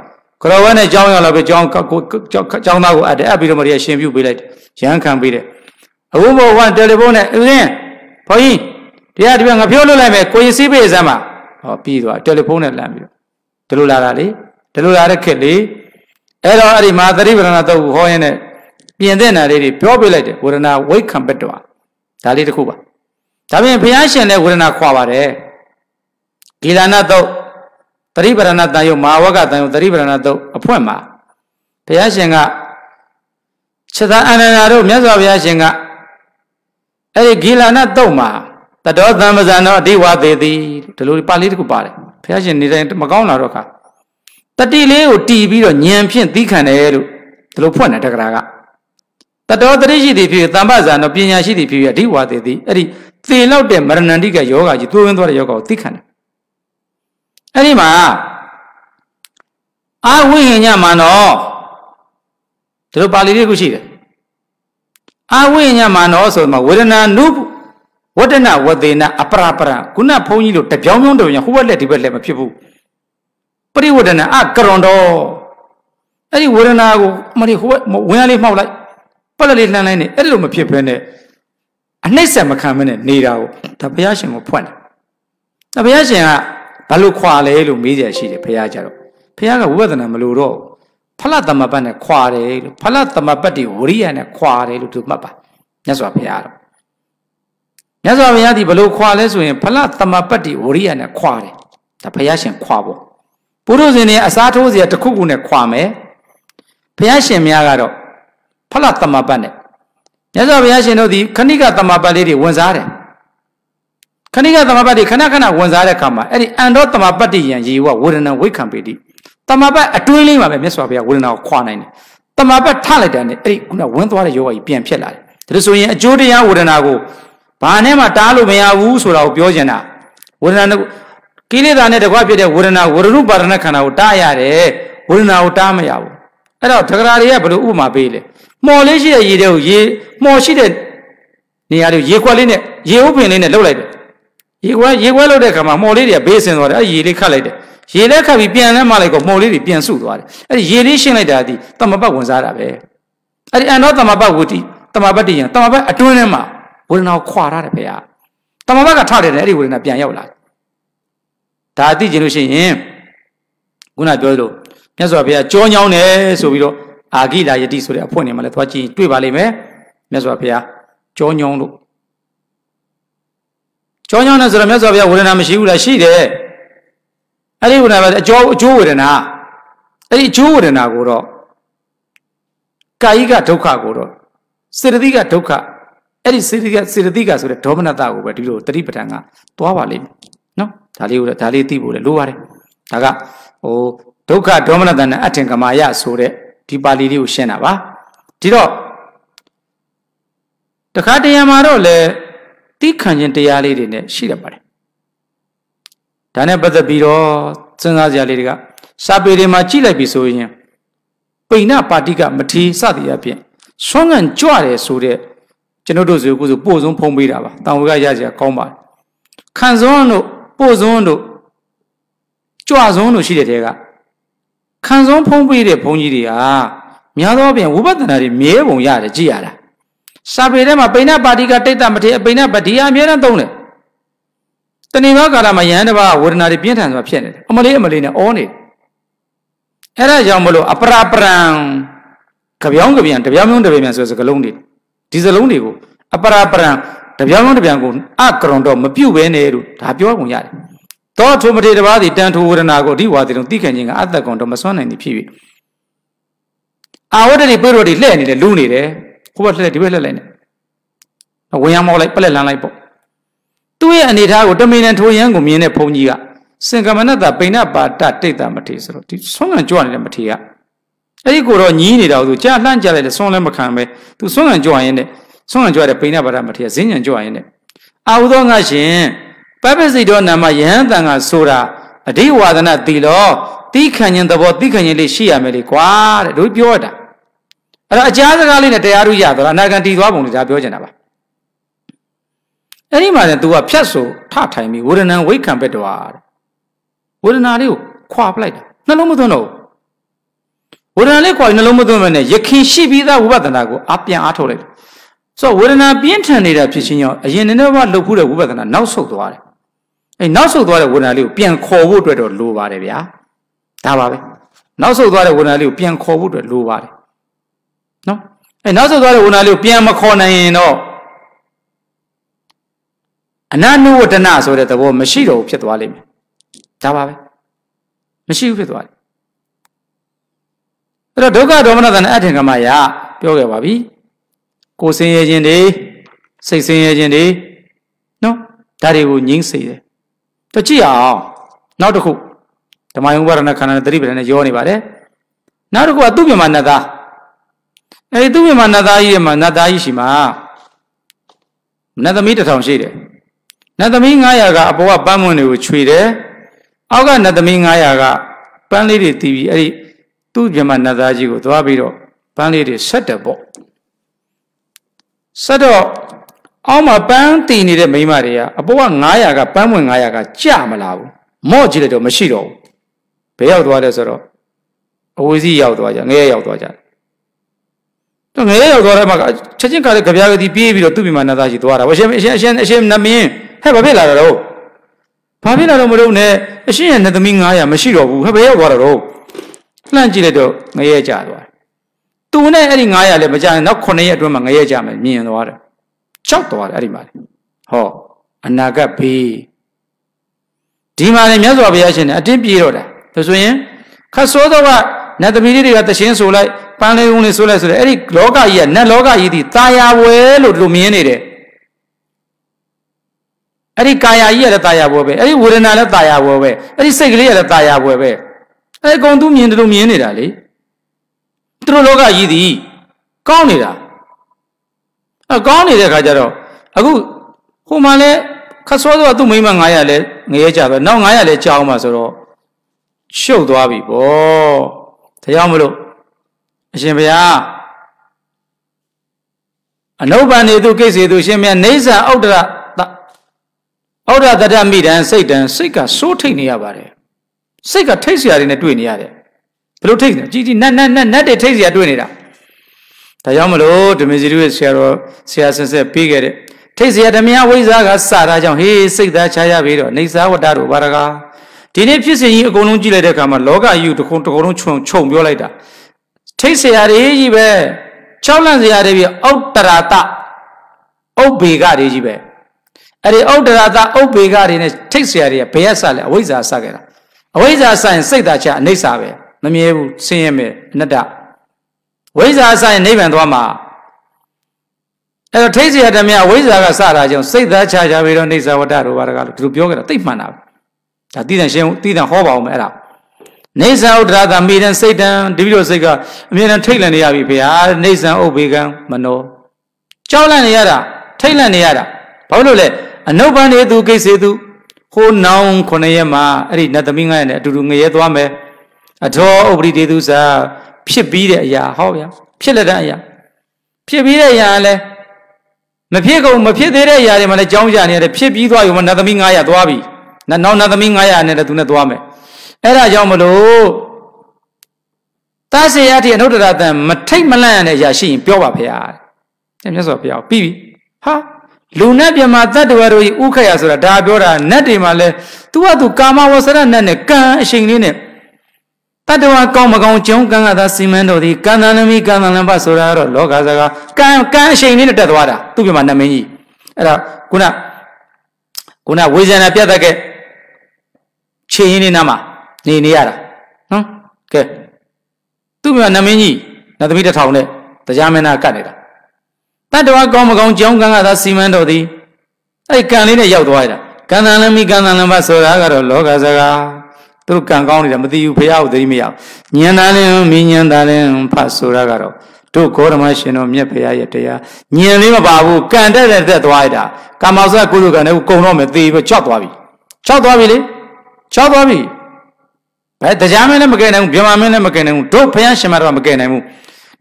[SPEAKER 1] ကရောဝဲနဲ့ကြောင်းရောက်လာပြီးကြောင်းကြောင်းသားကိုအပ်တယ်အပ်ပြီးတော့မရရှင်ပြုပေးလိုက်တယ်ရဟန်းခံပေးတယ်အခုဘုရားတယ်လီဖုန်းနဲ့ဦးဇင်းဘုန်းကြီးတရားဒီဘက်ငါဖြိုးလွတ်လိုက်မယ်ကိုရင်စီးပေးစမ်းပါဟောပြီးသွားတယ်လီဖုန်းနဲ့လမ်းပြီးတော့ဒီလိုလာတာလေဒီလိုလာတဲ့ခက်လေအဲ့တော့အဲ့ဒီမာသရိပရဏတော့ဟောရင်းနဲ့ပြင်တဲ့နာလေးတွေပြောပြလိုက်တယ်ဝရဏဝိခံပတ္တဝဒါလေးတစ်ခုပါ ဒါပြင်ဘုရားရှင်လည်းဝေဒနာခွာပါတယ်ဂီလာနာတော့တတိပရဏတန်ယုတ်မဟာဝကတန်ယုတ်တတိပရဏတုတ်အဖွင့်မှာဘုရားရှင်ကချက်သာအနန္ဒာတို့မြတ်စွာဘုရားရှင်ကအဲ့ဒီဂီလာနတုတ်မှာတတော်သံပဇံတော်အဓိဝသေးသည်ဒီလိုပါဠိတစ်ခုပါတယ်ဘုရားရှင်နေတိုင်းမကောင်းလာတော့ခါတတိလေးကိုတီးပြီးတော့ညံဖြင့်သီးခံတယ်လို့ဒီလိုဖွင့်တယ်တက္ကရာကတတော်တတိရှိသည်ဖြစ်သံပဇံတော်ပညာရှိသည်ဖြစ်အဓိဝသေးသည်အဲ့ဒီ သေလောက်တဲ့မရဏန္တိကယောဂကြီးသွေးဝင်သွားတဲ့ယောဂကိုသီးခံတယ်အဲ့ဒီမှာအာဝိဟညမနောဒီလိုပါဠိလေးခုရှိတယ်အာဝိညမနောဆိုမှာဝေဒနာနုဝတ္တနဝသေနအပရပရခုနဘုန်းကြီးတို့တပြောင်းပြောင်းတော်ရဟိုဘက်လက်ဒီဘက်လက်မဖြစ်ဘူးပရိဝဒနာအကရွန်တော်အဲ့ဒီဝေဒနာကိုမရိဟိုဘက်ဝင်ရလေးမှောက်လိုက်ပက်လက်လေးလှမ်းလိုက်နေအဲ့ဒီလိုမဖြစ်ဘဲနဲ့ အနှိမ့်ဆက်မခံမနဲ့နေတာကိုဒါဘုရားရှင်ကိုဖွင့်တယ်ဒါဘုရားရှင်ကဘာလို့ခွာလဲလို့မေးကြရှိတယ်ဘုရားကြတော့ဘုရားကဝိပဿနာမလို့တော့ဖလသမပတ်နဲ့ခွာတယ်လို့ဖလသမပတ်တွေဝရိယနဲ့ခွာတယ်လို့သူမှတ်ပါမြတ်စွာဘုရားတော့မြတ်စွာဘုရားဒီဘလို့ခွာလဲဆိုရင်ဖလသမပတ်တွေဝရိယနဲ့ခွာတယ်ဒါဘုရားရှင်ခွာဖို့ပုရုဇဉ်တွေအစားထိုးစရာတစ်ခုခုနဲ့ခွာမယ်ဘုရားရှင်များကတော့ဖလသမပတ်နဲ့ မြတ်စွာဘုရားရှင်တို့ဒီခဏိကသမပတ်လေးတွေဝင်စားတယ်ခဏိကသမပတ်တွေခဏခဏဝင်စားတဲ့အခါမှာအဲ့ဒီအန္တောသမပတ်တိယံရေဝဝေဒနာဝိခံပေတိတမပတ်အတွင်းလေးမှာပဲမြတ်စွာဘုရားဝေဒနာကိုခွာနိုင်တယ်တမပတ်ထလိုက်တယ်နဲ့အဲ့ဒီခုနဝင်းသွားတဲ့ယောဂကြီးပြန်ဖြစ်လာတယ်ဒါဆိုရင်အကျိုးတရားဝေဒနာကိုဘာနဲ့မှတားလို့မရဘူးဆိုတာကိုပြောချင်တာဝေဒနာကိလေသာနဲ့တကွဖြစ်တဲ့ဝေဒနာဝရဏုပါဒနာခန္ဓာကိုတားရတယ်ဝေဒနာကိုတားမရဘူးအဲ့တော့တက္ကရာတွေကဘယ်လိုဥပမာပေးလဲ မော်လေးရှိတဲ့ရေတွေကိုရေမော်ရှိတဲ့နေရာတွေရေခွက်လေးနဲ့ရေဥပင်လေးနဲ့လှုပ်လိုက်တယ်ရေခွက်ရေခွက်လှုပ်တဲ့အခါမှာမော်လေးတွေကဘေးဆင်းသွားတယ်အဲ့ရေလေးခတ်လိုက်တယ်ရေလက်ခတ်ပြီးပြန်လဲမှလိုက်ကိုမှုံလေးတွေပြန်စုသွားတယ်အဲ့ဒီရေလေးရှင်းလိုက်တာဒီတမပတ်ဝင်စားတာပဲအဲ့ဒီအန်တော့တမပတ်ဝတိတမပတ်တည်ရင်တမပတ်အတွင်းထဲမှာဝေဒနာကိုခွာထားတယ်ဖေဟာတမပတ်ကထတယ်လေအဲ့ဒီဝေဒနာပြန်ရောက်လာဒါသိကျင်လို့ရှိရင်ခုနပြောလို့မြတ်စွာဘုရားကြောညောင်းတယ်ဆိုပြီးတော့ အာဂိလာယတိဆိုတဲ့အဖွင့်နေမှာလဲသွားကြည့်တွေ့ပါလိမ့်မယ်မြတ်စွာဘုရားကြောညောင်းလို့ကြောညောင်းတယ်ဆိုတော့မြတ်စွာဘုရားဝေဒနာမရှိဘူးလားရှိတယ်အဲ့ဒီဝေဒနာပဲအကျိုးအကျိုးဝေဒနာအဲ့ဒီအကျိုးဝေဒနာကိုတော့ကာယိကဒုက္ခကိုတော့စေတသိကဒုက္ခအဲ့ဒီစေတသိကစေတသိကဆိုတဲ့ဒေါမနတကိုပဲဒီလိုတတိပဋ္ဌာန်ကသွားပါလိမ့်မယ်နော်ဒါလေးကိုဒါလေးသိဖို့လေလိုပါတယ်ဒါကဟိုဒုက္ခဒေါမနတနဲ့အထင်ကမာယဆိုတဲ့ ဒီပါဠိလေးကိုရှင်းတာပါဒီတော့တခါတရံမှာတော့လေတိခံခြင်းတရားလေးတွေနဲ့ရှိရပါတယ်ဒါနဲ့ပတ်သက်ပြီးတော့စဉ်းစားကြရလေးတွေကစာပေတွေမှာကြည့်လိုက်ပြီဆိုရင်ပိဏပါတိကမထီစသည်အပြင်ဆွမ်းငံကြွတယ်ဆိုတဲ့ကျွန်တော်တို့ဆိုကိုဆိုပို့ဆုံးဖုံးပေးတာပါတောင်ဝေကရကြကောင်းပါတယ်ခံစွန်းတို့ပို့ဆုံးတို့ကြွဆုံးတို့ရှိတဲ့တဲက ခံစွန်းဖုံးပေးတဲ့ဘုန်းကြီးတွေဟာများသောအားဖြင့်ဝိပဿနာတွေမြဲပုံရတယ်ကြည်ရတာစာပေထဲမှာပိဏပါတိကတိတ်တမထေအပိဏပတိအမြဲတမ်းသုံးတယ်တဏှာကာလမှာယဟန်တစ်ပါးဝေဒနာတွေပြင်းထန်စွာဖြစ်နေတယ်အမလေးအမလေးနဲ့အောနေအဲ့ဒါကြောင့်မလို့အပရာပရံကြပြောင်းကြပြန်တပြောင်းပြောင်းတပြောင်းပြန်ဆိုစကလုံးတွေဒီစလုံးတွေကိုအပရာပရံတပြောင်းပြောင်းတပြောင်းကိုအကရုံတော့မပြုတ်ပဲနဲ့လို့ဒါပြောကုန်ရတယ် သောထုမထေတပါးသည်တန်ထိုဝေဒနာကိုအဓိဝါဒီတုံသိခံခြင်းကအသက်ကွန်တော့မစွန့်နိုင်သည်ဖြစ်ပြီအာဝတ္တတွေပြေတော့တွေလှဲ့နေတယ်လူနေတယ်ဟိုဘက်လှဲ့ဒီဘက်လှဲ့လိုက်နေဝင်ရမောလိုက်ပလက်လန်းလိုက်ပေါ့သူ့ရဲ့အနေထားကိုတမင်နဲ့ထိုးရန်ကိုမြင်တဲ့ဘုန်းကြီးကစင်ကမနတပိဏပါတတိတ်တာမထေဆိုတော့ဒီဆွမ်းငံကြွနေတဲ့မထေကအဲ့ဒီကိုတော့ညီးနေတာကိုသူကြာလှန့်ကြလိုက်တယ်ဆွမ်းလည်းမခံပဲသူဆွမ်းငံကြွရင်နဲ့ဆွမ်းငံကြွတဲ့ပိဏပါတမထေကဇင်းညံကြွရင်နဲ့အာဟုသောငါရှင် ပပ္ပစိတော်နာမယဟန်တန်ကဆိုတာအဓိဝါဒနာတီလောတိခံခြင်းသဘောတိခံခြင်းလေးရှိရမယ်လေကွာတဲ့တို့ပြောတာအဲ့တော့အကြားစကားလေးနဲ့တရားဥရတော့အနာဂံတည်သွားပုံလေးဒါပြောချင်တာပါအဲ့ဒီမှာလည်း तू ကဖြတ်ဆိုထထိုင်ပြီးဝေဒနာဝိခံပက်တော်တဲ့ဝေဒနာလေးကိုခွာပလိုက်တာနှလုံးမသွင်းတော့ဝေဒနာလေးခွာပြီးနှလုံးမသွင်းမနဲ့ယခင်ရှိပြီးသားဝိပဿနာကိုအပြန်အားထုတ်လိုက်တယ်ဆိုတော့ဝေဒနာပြင်းထန်နေတာဖြစ်ချင်းကြောင့်အရင်နည်းနည်းမှလှုပ်ဖူးတဲ့ဝိပဿနာနောက်ဆုတ်သွားတယ် အဲနောက်ဆုတ်သွားတဲ့ဝေဒနာလေးကိုပြန်ခေါ်ဖို့အတွက်တော့လိုပါတယ်ဗျာဒါပါပဲနောက်ဆုတ်သွားတဲ့ဝေဒနာလေးကိုပြန်ခေါ်ဖို့အတွက်လိုပါတယ်နော်အဲနောက်ဆုတ်သွားတဲ့ဝေဒနာလေးကိုပြန်မခေါ်နိုင်ရင်တော့အနနုဝတ္တနဆိုတဲ့သဘောမရှိတော့ဘူးဖြစ်သွားလိမ့်မယ်ဒါပါပဲမရှိဘူးဖြစ်သွားတယ်အဲ့တော့ဒုက္ခဒေါမနတနဲ့အထင်ကမယပြောခဲ့ပါပြီကိုယ်ဆင်းရဲခြင်းတွေစိတ်ဆင်းရဲခြင်းတွေနော်ဒါတွေကိုငြင်းစေတယ် တကြည့်အောင်နောက်တစ်ခုဓမ္မယုံဝရဏခန္ဓာနဲ့တတိပဒနဲ့ရောနေပါတယ်နောက်တစ်ခုကသူ့မြမနတ်သားအဲဒီသူ့မြမနတ်သားကြီးရဲ့မှာနတ်သားကြီးရှိမှာနတ်သမီးတစ်ထောင်ရှိတယ်နတ်သမီး900ကအပေါ်ကပန်းမွန်တွေကိုခြွေတယ်အောက်ကနတ်သမီး900ကပန်းလေးတွေတီးပြီးအဲ့ဒီသူ့မြမနတ်သားကြီးကိုသွားပြီးတော့ပန်းလေးတွေဆက်တယ်ပေါ့ဆက်တော့ အောက်မှာပန်းတီနေတဲ့မိမတွေကအပေါ်က900ကပန်းဝင်900ကကြမလာဘူးမော့ကြည့်လိုက်တော့မရှိတော့ဘူးဘယ်ရောက်သွားလဲဆိုတော့အဝေးစီးရောက်သွားကြငဲရောက်သွားကြတော့ငဲရောက်သွားတဲ့မှာချက်ချင်းကလည်းကြပြားကတိပြေးပြီးတော့သူ့မိမနတ်သားကြီးသွားတာအရှင်အရှင်အရှင်အရှင်နမင်းဟဲ့ဘာဖြစ်လာတာတော့ဘာဖြစ်လာတော့မလို့နဲ့အရှင်ရဲ့နတ်သမီး900မရှိတော့ဘူးဟဲ့ဘယ်ရောက်သွားတာတော့လှမ်းကြည့်လိုက်တော့ငရဲကြသွားတယ်သူနဲ့အဲ့ဒီ900လည်းမကြရင်နောက်9ရက်အတွင်းမှာငရဲကြမယ်မြင်သွားတယ် ကြောက်သွားတယ်အဲ့ဒီမှာဟောအနာဂတ်ဘေးဒီမှာလည်းမြတ်စွာဘုရားရှင်နဲ့အတင်းပြေတော့တာဒါဆိုရင်ခတ်ဆိုးတော့ကနတ်သမီးတွေကတခြင်းဆိုလိုက်ပန်းလေးုံလေးဆိုလိုက်ဆိုတယ်အဲ့ဒီလောကကြီးကနတ်လောကကြီးဒီตาယာဝဲလို့လူမြင်နေတယ်အဲ့ဒီကာယကြီးရလည်းตาယာဝဲပဲအဲ့ဒီဝေဒနာလည်းตาယာဝဲပဲအဲ့ဒီစိတ်ကလေးရလည်းตาယာဝဲပဲအဲ့ဒီအကုန်သူမြင်တယ်လို့မြင်နေတာလေသူတို့လောကကြီးဒီကောင်းနေတာ အဲကောင်းနေတဲ့ခါကျတော့အခုဟိုမှာလဲခတ်စောတော့သူ့မိမ900လဲငရဲကြပဲနောက်900လဲကြောင်းမှာဆိုတော့ရှုပ်သွားပြီဗောဒါကြောင့်မလို့အရှင်ဘုရားအနုပန်နေသူကိစ္စသူရှင်မြတ်နေဆာဥဒ္ဒရဩဒတတမိတံစိတ်တံစိတ်ကစိုးထိတ်နေရပါတယ်စိတ်ကထိတ်เสียတွေနဲ့တွေ့နေရတယ်ဘယ်လိုထိတ်နေကြည်ကြည်နတ်နတ်နတ်နတ်တွေထိတ်เสียတွေ့နေတာ ဒါကြောင့်မလို့ဓမေစီရုရဲ့ဆရာတော်ဆရာဆင်ဆက်ပြီးခဲ့တဲ့ထိတ်ဆရာဓမယဝိဇ္ဇာကစတာကြောင့်ဟေးစိတ်သားချရပြီတော့နေသာဝတ္တတို့ဘာရကားဒီနေ့ဖြစ်စဉ်ကြီးအကုန်လုံးကြည့်လိုက်တဲ့အခါမှာလောကအယူတစ်ခုတစ်ခုလုံးခြုံခြုံပြောလိုက်တာထိတ်ဆရာတွေကြီးပဲ၆လန့်ဆရာတွေပြီးအောက်တရာတဥပ္ပေကတွေကြီးပဲအဲ့ဒီဥဒ္ဒရာတာဥပ္ပေကတွေနဲ့ထိတ်ဆရာတွေကဘယ်ရဆလဲအဝိဇ္ဇာဆခဲ့တာအဝိဇ္ဇာဆရင်စိတ်သာချအိဋ္ဌာပဲမမြဲဘူးဆင်းရဲမယ်အနတ္တ ဝိဇ္ဇာဆရင်နိဗ္ဗာန်သွားမှာအဲ့တော့ထိတ်เสียတည်းမြဝိဇ္ဇာကစတာကြောင့်စိတ်သားချကြပြီးတော့နေဇဝတ္တတို့ဘာတကားလို့ဒီလိုပြောကြတာသိမှန်တာဒါတိတန်ရှင်းတိတန်ဟောပါအောင်မယ်အဲ့ဒါနေဇဥဒ္ဒရာသမိတံစိတ်တံဒီလိုစိတ်ကအမြဲတမ်းထိတ်လန့်နေရပြီဖေဟာနေဇံဥပ္ပေကံမနောကြောက်လန့်နေရတာထိတ်လန့်နေရတာဘာလို့လဲအနုပ္ပန်နေသူကိစ္စသူဟိုနောင်ခုနှစ်ရက်မှာအဲ့ဒီနတ်သမီးငါရဲ့အတူတူငရဲသွားမယ်အထောဥပရိတေသူစာ ဖြစ်ပြီးတဲ့အရာဟောဗျာဖြစ်လက်တဲ့အရာဖြစ်ပြီးတဲ့အရာလည်းမဖြစ်ကုန်မဖြစ်သေးတဲ့အရာတွေမှလည်းကြောင်းကြနေရတယ်ဖြစ်ပြီးသွားပြီမှနတ်သမီး900သွားပြီနောက်နတ်သမီး900နဲ့သူနဲ့သွားမယ်အဲ့ဒါကြောင့်မလို့သစေရတိအနုတ္တရတံမထိတ်မလန့်ရတဲ့အရာရှိရင်ပြောပါဖေဟာတဲ့မြတ်စွာဘုရားပြီးပြီဟာလူနဲ့ပြမတတ္တဝါတို့ဤဥခရဆိုတာဒါပြောတာနတ်တွေမှာလဲသူကသူကာမဝဆရနတ်နဲ့ကံအရှိန်လေးနဲ့ တတ္တဝါကောင်းမကောင်းကျုံကံကသာစီမံတော်သည်ကံတန်နမီကံတန်လံပဆိုတာကတော့လောကစကားကံကံအရှိန်လေးနဲ့တက်သွားတာသူပြမနမင်းကြီးအဲ့ဒါခုနခုနဝေဇနာပြတ်တတ်ခဲ့ခြေရင်းလေးနားမှာနေနေရတာနော်ကဲသူပြမနမင်းကြီးနတ်သမီးတစ်ထောင်နဲ့တရားမင်းသားကတ်နေတာတတ္တဝါကောင်းမကောင်းကြောင်းကံကသာစီမံတော်သည်အဲ့ကံလေးနဲ့ရောက်သွားရတာကံတန်လမိကံတန်လမဆိုတာကတော့လောကစကား သူတို့ကံကောင်းနေတာမသိဘူးဖះကိုသတိမရညံတာလင်းမင်းညံတာလင်းဖတ်ဆိုတာကတော့တို့ဂေါရမရှင်တော်မြတ်ဖះရဲ့တရားညံလေးမပါဘူးကံတက်တဲ့တက်သွားရတာကာမောဇ္ဇကုသကံနဲ့ကုံတော့မယ်သေပဲချော့သွားပြီချော့သွားပြီလေချော့သွားပြီဘယ်တရားမင်းလည်းမကယ်နိုင်ဘူးဗြဟ္မာမင်းလည်းမကယ်နိုင်ဘူးတို့ဖះရှင်မတော်မကယ်နိုင်ဘူး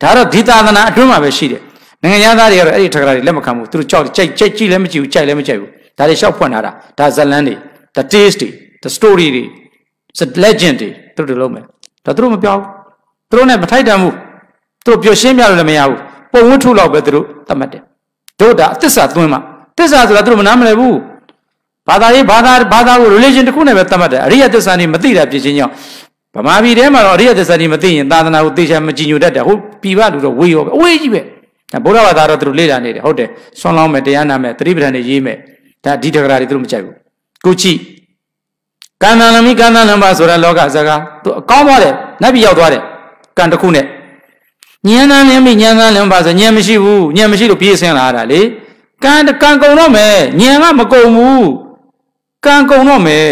[SPEAKER 1] ဒါတော့ဒီသာသနာအတွင်းမှာပဲရှိတယ်နိုင်ငံသားတွေကတော့အဲ့ဒီထက်ကရာတွေလက်မခံဘူးသူတို့ကြောက်ကြိုက်ကြိုက်ကြည့်လည်းမကြည့်ဘူးကြိုက်လည်းမကြိုက်ဘူးဒါတွေရှောက်ဖွင့်လာတာဒါဇလန်းတွေ the taste တွေ the story တွေ the legend တွေသူတို့လုံးမယ်ဒါသူတို့မပြောဘူးသူတို့နဲ့မထိုက်တန်ဘူးသူတို့ပျော်ရှင်းပြလို့လည်းမရဘူးပုံဝန်းထုလောက်ပဲသူတို့သတ်မှတ်တယ်တို့ဒါအသစ္စာသွင်းမှာသစ္စာဆိုတာသူတို့မနားမလည်ဘူးဘာသာရေးဘာသာဘာသာကို religion တခုနဲ့ပဲသတ်မှတ်တယ်အရိယသစ္စာနေမသိတာဖြစ်ချင်းကြောင့်ဗမာပြည်ထဲမှာတော့အရိယသစ္စာနေမသိရင်သာသနာကိုသိချင်မကြည်ညိုတတ်တယ်ဟုတ်ပြည်ပလူတော့ဝေးရောပဲအဝေးကြီးပဲဗုဒ္ဓဘာသာတော့သူတို့လေ့လာနေတယ်ဟုတ်တယ်ဆွမ်းလောင်းမယ်တရားနာမယ်သတိပဋ္ဌာန်တွေရေးမယ်ဒါဒီတက္ကရာတွေသူတို့မကြိုက်ဘူးကိုကြည့် ကံတန်လမိကံတန်လမဆိုတဲ့လောကစကားသူအကောင်းသွားတယ်နတ်ပြည်ရောက်သွားတယ်ကံတစ်ခုနဲ့ဉာဏ်တန်လမိဉာဏ်တန်လမဆိုဉာဏ်မရှိဘူးဉာဏ်မရှိလို့ပြေးဆင်းလာတာလေကံကံကုန်တော့မယ်ဉာဏ်ကမကုန်ဘူးကံကုန်တော့မယ်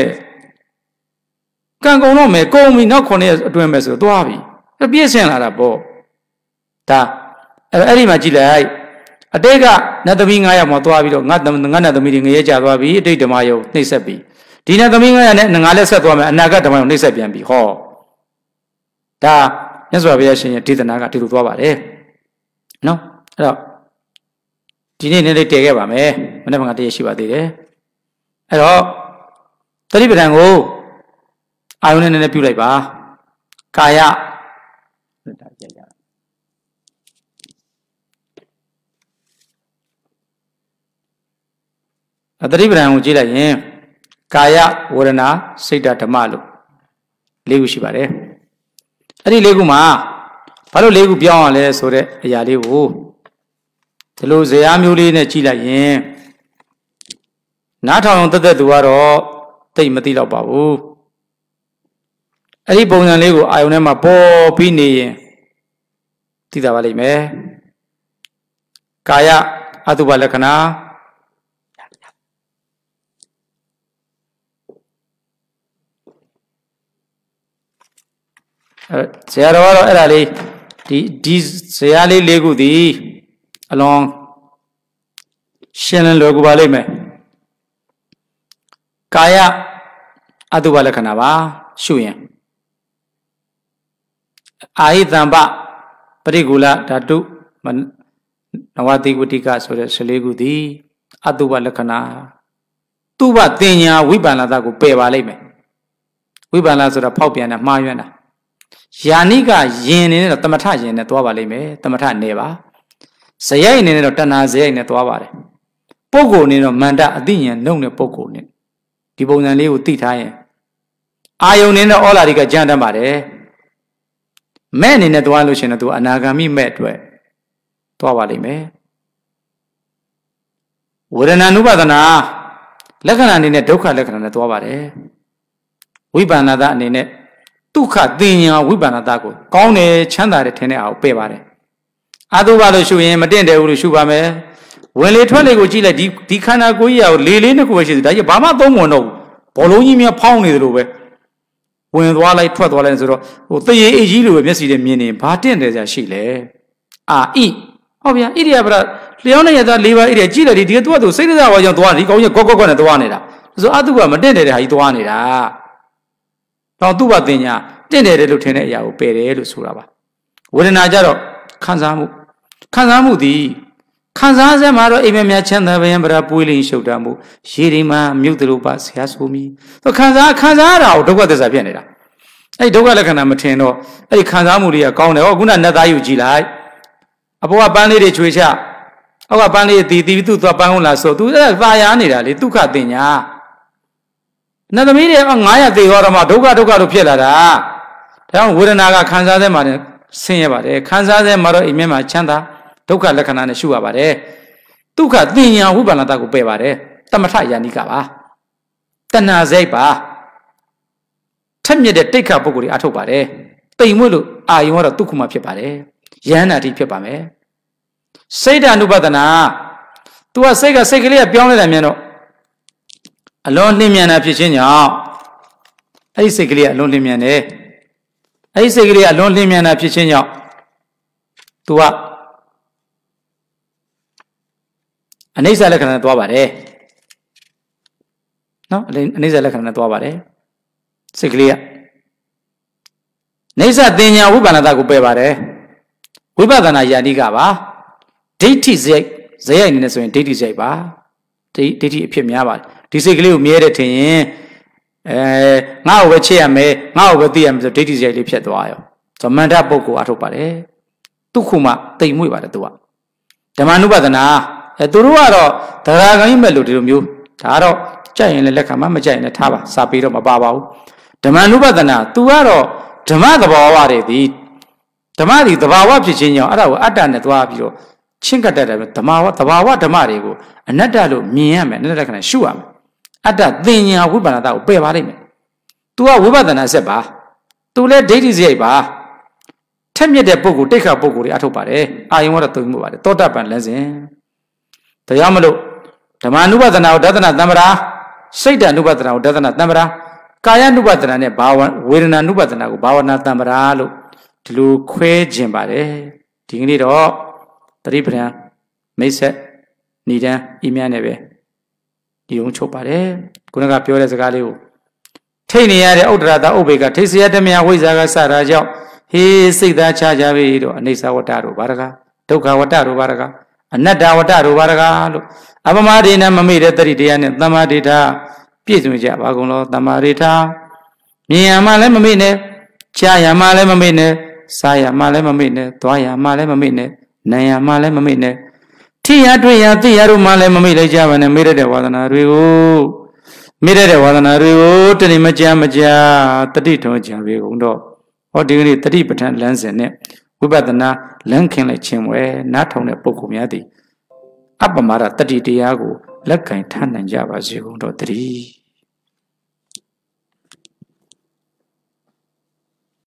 [SPEAKER 1] ကံကုန်တော့မယ်ကုန်ပြီနောက်ခုနှစ်အတွင်းပဲဆိုတော့သွားပြီပြေးဆင်းလာတာပေါ့ဒါအဲ့ဒီမှာကြည့်လိုက်အတိတ်ကနတ်သမီး9ယောက်မှာသွားပြီးတော့ငါငါနတ်သမီးတွေငရဲကြသွားပြီအတိတ်ဓမ္မယုံနှိမ့်ဆက်ပြီ ဒီနတ်သမီး9ယောက်နဲ့ငါလက်ဆက်သွားမယ်အနာဂတ်ဓမ္မယုံနှိမ့်ဆက်ပြန်ပြီဟောဒါမြတ်စွာဘုရားရှင်ရဲ့ဒေသနာကဒီလိုသွားပါတယ်နော်အဲ့တော့ဒီနေ့နေ့လေးတည်ခဲ့ပါမယ်မနေ့ကတည်းကရှိပါသေးတယ်အဲ့တော့တတိပဒံကိုအာယုန်နဲ့နည်းနည်းပြုလိုက်ပါကာယဒါကြရအတတိပဒံကိုကြည့်လိုက်ရင် ကာယဝေဒနာစိတ်ဓဓမ္မလို့လေးခုရှိပါတယ်အဲ့ဒီလေးခုမှာဘာလို့လေးခုပြောင်းရလဲဆိုတဲ့အရာလေးကိုဒီလိုဇရာမျိုးလေးနဲ့ကြည့်လိုက်ရင်နားထောင်တက်တက်သူကတော့တိတ်မသိတော့ပါဘူးအဲ့ဒီပုံစံလေးကိုအာယုန်ထဲမှာပေါ်ပြီးနေရင်သိတာပါလိမ့်မယ်ကာယအတုပလက္ခဏာအဲ ဇရာတော်ကတော့အဲ့ဒါလေးဒီဒီဇရာလေးလေးခုဒီအလွန်ရှင်းလင်းလွယ်ကူပါလိမ့်မယ်ကာယအတုပလက္ခဏာပါရှုရင်အာဟိတံပပရိကူလဓာတုနဝတိဝတိကဆိုတဲ့14ခုသည်အတုပလက္ခဏာသူဘတင်ညာဝိပန္နတာကိုပယ်ပါလိမ့်မယ်ဝိပန္နဆိုတာဖောက်ပြန်တာမှားယွင်းတာ ယာနိကယင်နေတော့တမထယင်နဲ့သွားပါလိမ့်မယ်တမထနေပါဇယိုက်နေတော့တဏှာဇယိုက်နဲ့သွားပါတယ်ပုဂ္ဂိုလ်နေတော့မန္တအသိဉာဏ်နှုတ်တဲ့ပုဂ္ဂိုလ်နဲ့ဒီပုံစံလေးကိုသိထားရင်အာယုန်နေတော့ဩလာရိကကြမ်းတတ်ပါတယ်မဲ့အနေနဲ့သွားလို့ရှိရင်တော့သူအနာဂါမိမဲ့အတွက်သွားပါလိမ့်မယ်ဝေဒနာနုပဒနာလက္ခဏာအနေနဲ့ဒုက္ခလက္ခဏာနဲ့သွားပါတယ်ဝိပန္နတာအနေနဲ့ ဒုက္ခသင်ညာဝိပန္နတာကိုကောင်းတယ်ချမ်းသာတယ်ထင်တဲ့အားကိုပယ်ပါတယ်အာသုဘလို့ရှုရင်မတင့်တယ်ဘူးလို့ရှုပါမယ်ဝင်လေထွက်လေကိုကြည့်လိုက်ဒီဒီခန္ဓာကိုယ်ကြီးကိုလေလေးနှစ်ခုပဲရှိသေးတယ်ဒါကြီးဘာမှသုံးဝင်တော့ဘူးဘောလုံးကြီးများဖောင်းနေတယ်လို့ပဲဝင်သွားလိုက်ထွက်သွားလိုက်ဆိုတော့ဟိုတရေအေးကြီးလိုပဲမျက်စိနဲ့မြင်နေဘာတင့်တယ်ကြာရှိလဲအာဣဟုတ်ဗျာဣရိယာပရလျောင်းနေရတာ၄ပါးဣရိယာကြည့်လိုက်ဒီဒီကသူကသူစိတ်တရားဝါကြောင့်သွားဒီကောင်းကြီးကောက်ကောက်ကောက်နဲ့သွားနေတာဆိုအတုကမတင့်တယ်တဲ့ဟာကြီးသွားနေတာ တော့သူ့ဘာတင်ညာတင့်တယ်တယ်လို့ထင်တဲ့အရာကိုပယ်တယ်လို့ဆိုတာပါဝေဒနာကြတော့ခံစားမှုခံစားမှုသည်ခံစားစဲမှာတော့အိမ်မက်များချမ်းသာဗျံပရာပွေးလိန်ရှုပ်တာမှုရေဒီမှာမြုပ်တယ်လို့ပါဆရာဆိုမိသူခံစားခံစားရတာကိုဒုက္ခသစ္စာဖြစ်နေတာအဲ့ဒီဒုက္ခလက္ခဏာမထင်တော့အဲ့ဒီခံစားမှုတွေကကောင်းတယ်ဟောခုနနတ်သားယူကြည့်လိုက်အပေါ်ကပန်းလေးတွေချွေချအောက်ကပန်းလေးတီတီသူ့သွားပန်းကုန်လာဆိုသူအဲ့ဒါသာယာနေတာလေဒုက္ခတင်ညာ နတ်သမီးတွေက900သေရောတော့မှဒုက္ခဒုက္ခလို့ဖြစ်လာတာဒါကြောင့်ဝေဒနာကခံစားစဲမှာဆင်းရဲပါတယ်ခံစားစဲမှာတော့အိမ်မြဲမှာချမ်းသာဒုက္ခလက္ခဏာနဲ့ရှုရပါတယ်ဒုက္ခသင်ညာဝိပါဏတကိုပယ်ပါတယ်တမထယာနိကပါတဏှာစိတ်ပါထက်မြက်တဲ့တိတ်ခပုဂ္ဂိုလ်တွေအထုတ်ပါတယ်တိမ်မွေ့လို့အာယုံကတော့ဒုက္ခမှဖြစ်ပါတယ်ယန္နာတိဖြစ်ပါမယ်စိတ်ဓာနုပဒနာ तू ကစိတ်ကစိတ်ကလေးကပြောင်းလိုက်တယ်မြန်တော့ အလွန်နှင်းမြန်တာဖြစ်ခြင်းကြောင့်အဲ့ဒီစိတ်ကလေးကအလွန်နှင်းမြန်တယ်အဲ့ဒီစိတ်ကလေးကအလွန်နှင်းမြန်တာဖြစ်ခြင်းကြောင့် तू ကအနိစ္စလက္ခဏာနဲ့သွားပါတယ်နော်အနိစ္စလက္ခဏာနဲ့သွားပါတယ်စိတ်ကလေးကနိစ္စတင်ညာဝိပန္နတကိုပယ်ပါတယ်ဝိပဿနာယာနိကပါဒိဋ္ဌိဇယိုက်ဇယိုက်နေနေဆိုရင်ဒိဋ္ဌိဇယိုက်ပါဒိဋ္ဌိအဖြစ်များပါတယ် ဒီစိတ်ကလေးကိုမြဲတယ်ထင်ရင်အဲငါ့ကိုပဲချစ်ရမယ်ငါ့ကိုပဲသိရမယ်ဆိုဒိဋ္ဌိဇယိုက်လေးဖြစ်သွားရောဆိုမန္တပုဂ္ဂိုလ်အထုတ်ပါတယ်သူခုမှတိမ်မွေ့ပါတယ်သူကဓမ္မနုပဒနာအဲသူတို့ကတော့တရားခိုင်းမဲ့လို့ဒီလိုမျိုးဒါကတော့ကြိုက်ရင်လည်းလက်ခံမှမကြိုက်ရင်လည်းထားပါစာပေတော့မပါပါဘူးဓမ္မနုပဒနာ तू ကတော့ဓမ္မသဘာဝတွေဒီဓမ္မဒီသဘာဝဖြစ်ခြင်းကြောင့်အဲ့ဒါကိုအတ္တနဲ့သွားပြီးတော့ချင်းကတ်တတ်တယ်ဓမ္မဝသဘာဝဓမ္မတွေကိုအနတ္တလို့မြင်ရမယ်အနတ္တလက္ခဏာရှုရမယ် အတ္တသင်ညာဝိပန္နတာကိုပယ်ပါလိမ့်မယ် तू ကဝိပဿနာဆက်ပါ तू လည်းဒိဋ္ဌိစရိုက်ပါထက်မြက်တဲ့ပုဂ္ဂိုလ်တိတ်ခါပုဂ္ဂိုလ်တွေအထုတ်ပါတယ်အာယုံကတော့သုံးမှုပါတယ်တောတပန်လန်းစဉ်တရားမလို့ဓမ္မ ानु ပဒနာကိုဒသနာတံပရာစိတ်တ ानु ပဒနာကိုဒသနာတံပရာကာယ ानु ပဒနာနဲ့ဘာဝဝေဒနာ ानु ပဒနာကိုဘာဝနာတံပရာလို့ဒီလိုခွဲခြင်းပါတယ်ဒီကနေ့တော့တတိပဒံမိတ်ဆက်ဏိဒံဤမြန်းနဲ့ပဲ ဒီုံချုပ်ပါတယ်ခုနကပြောတဲ့စကားလေးကိုထိတ်နေရတဲ့ဥဒ္ဒရတာဥပေကထိစရတမယဝိဇာကစတာကြောင့်ဟေးစိတ်သားချကြပြီတော့အနိစ္စဝတ္တတို့ဘာရကဒုက္ခဝတ္တတို့ဘာရကအနတ္တဝတ္တတို့ဘာရကလို့အပမဒေနမမေ့တဲ့တတိတရားနဲ့တမ္မာဒေတာပြည့်စုံကြပါကုန်လောတမ္မာဒေတာမြင်ရမှလည်းမမေ့နဲ့ကြားရမှလည်းမမေ့နဲ့စားရမှလည်းမမေ့နဲ့သွားရမှလည်းမမေ့နဲ့နံရမှလည်းမမေ့နဲ့ ထိရတွေ့ရသိရတို့မှလည်းမမေ့လိုက်ကြပါနဲ့မေ့တဲ့ဝါဒနာတွေကိုမေ့တဲ့ဝါဒနာတွေကိုတဏိမကြမကြတတိထုံးကြံပြီကုန်တော့ဟောဒီကနေ့တတိပဋ္ဌာန်လမ်းစဉ်နဲ့ဝိပဿနာလမ်းခင်လိုက်ခြင်းဝဲနားထောင်တဲ့ပုဂ္ဂိုလ်များသည်အပ္ပမရတတိတရားကိုလက်ကင်ထားနိုင်ကြပါစေကုန်တော့တည်း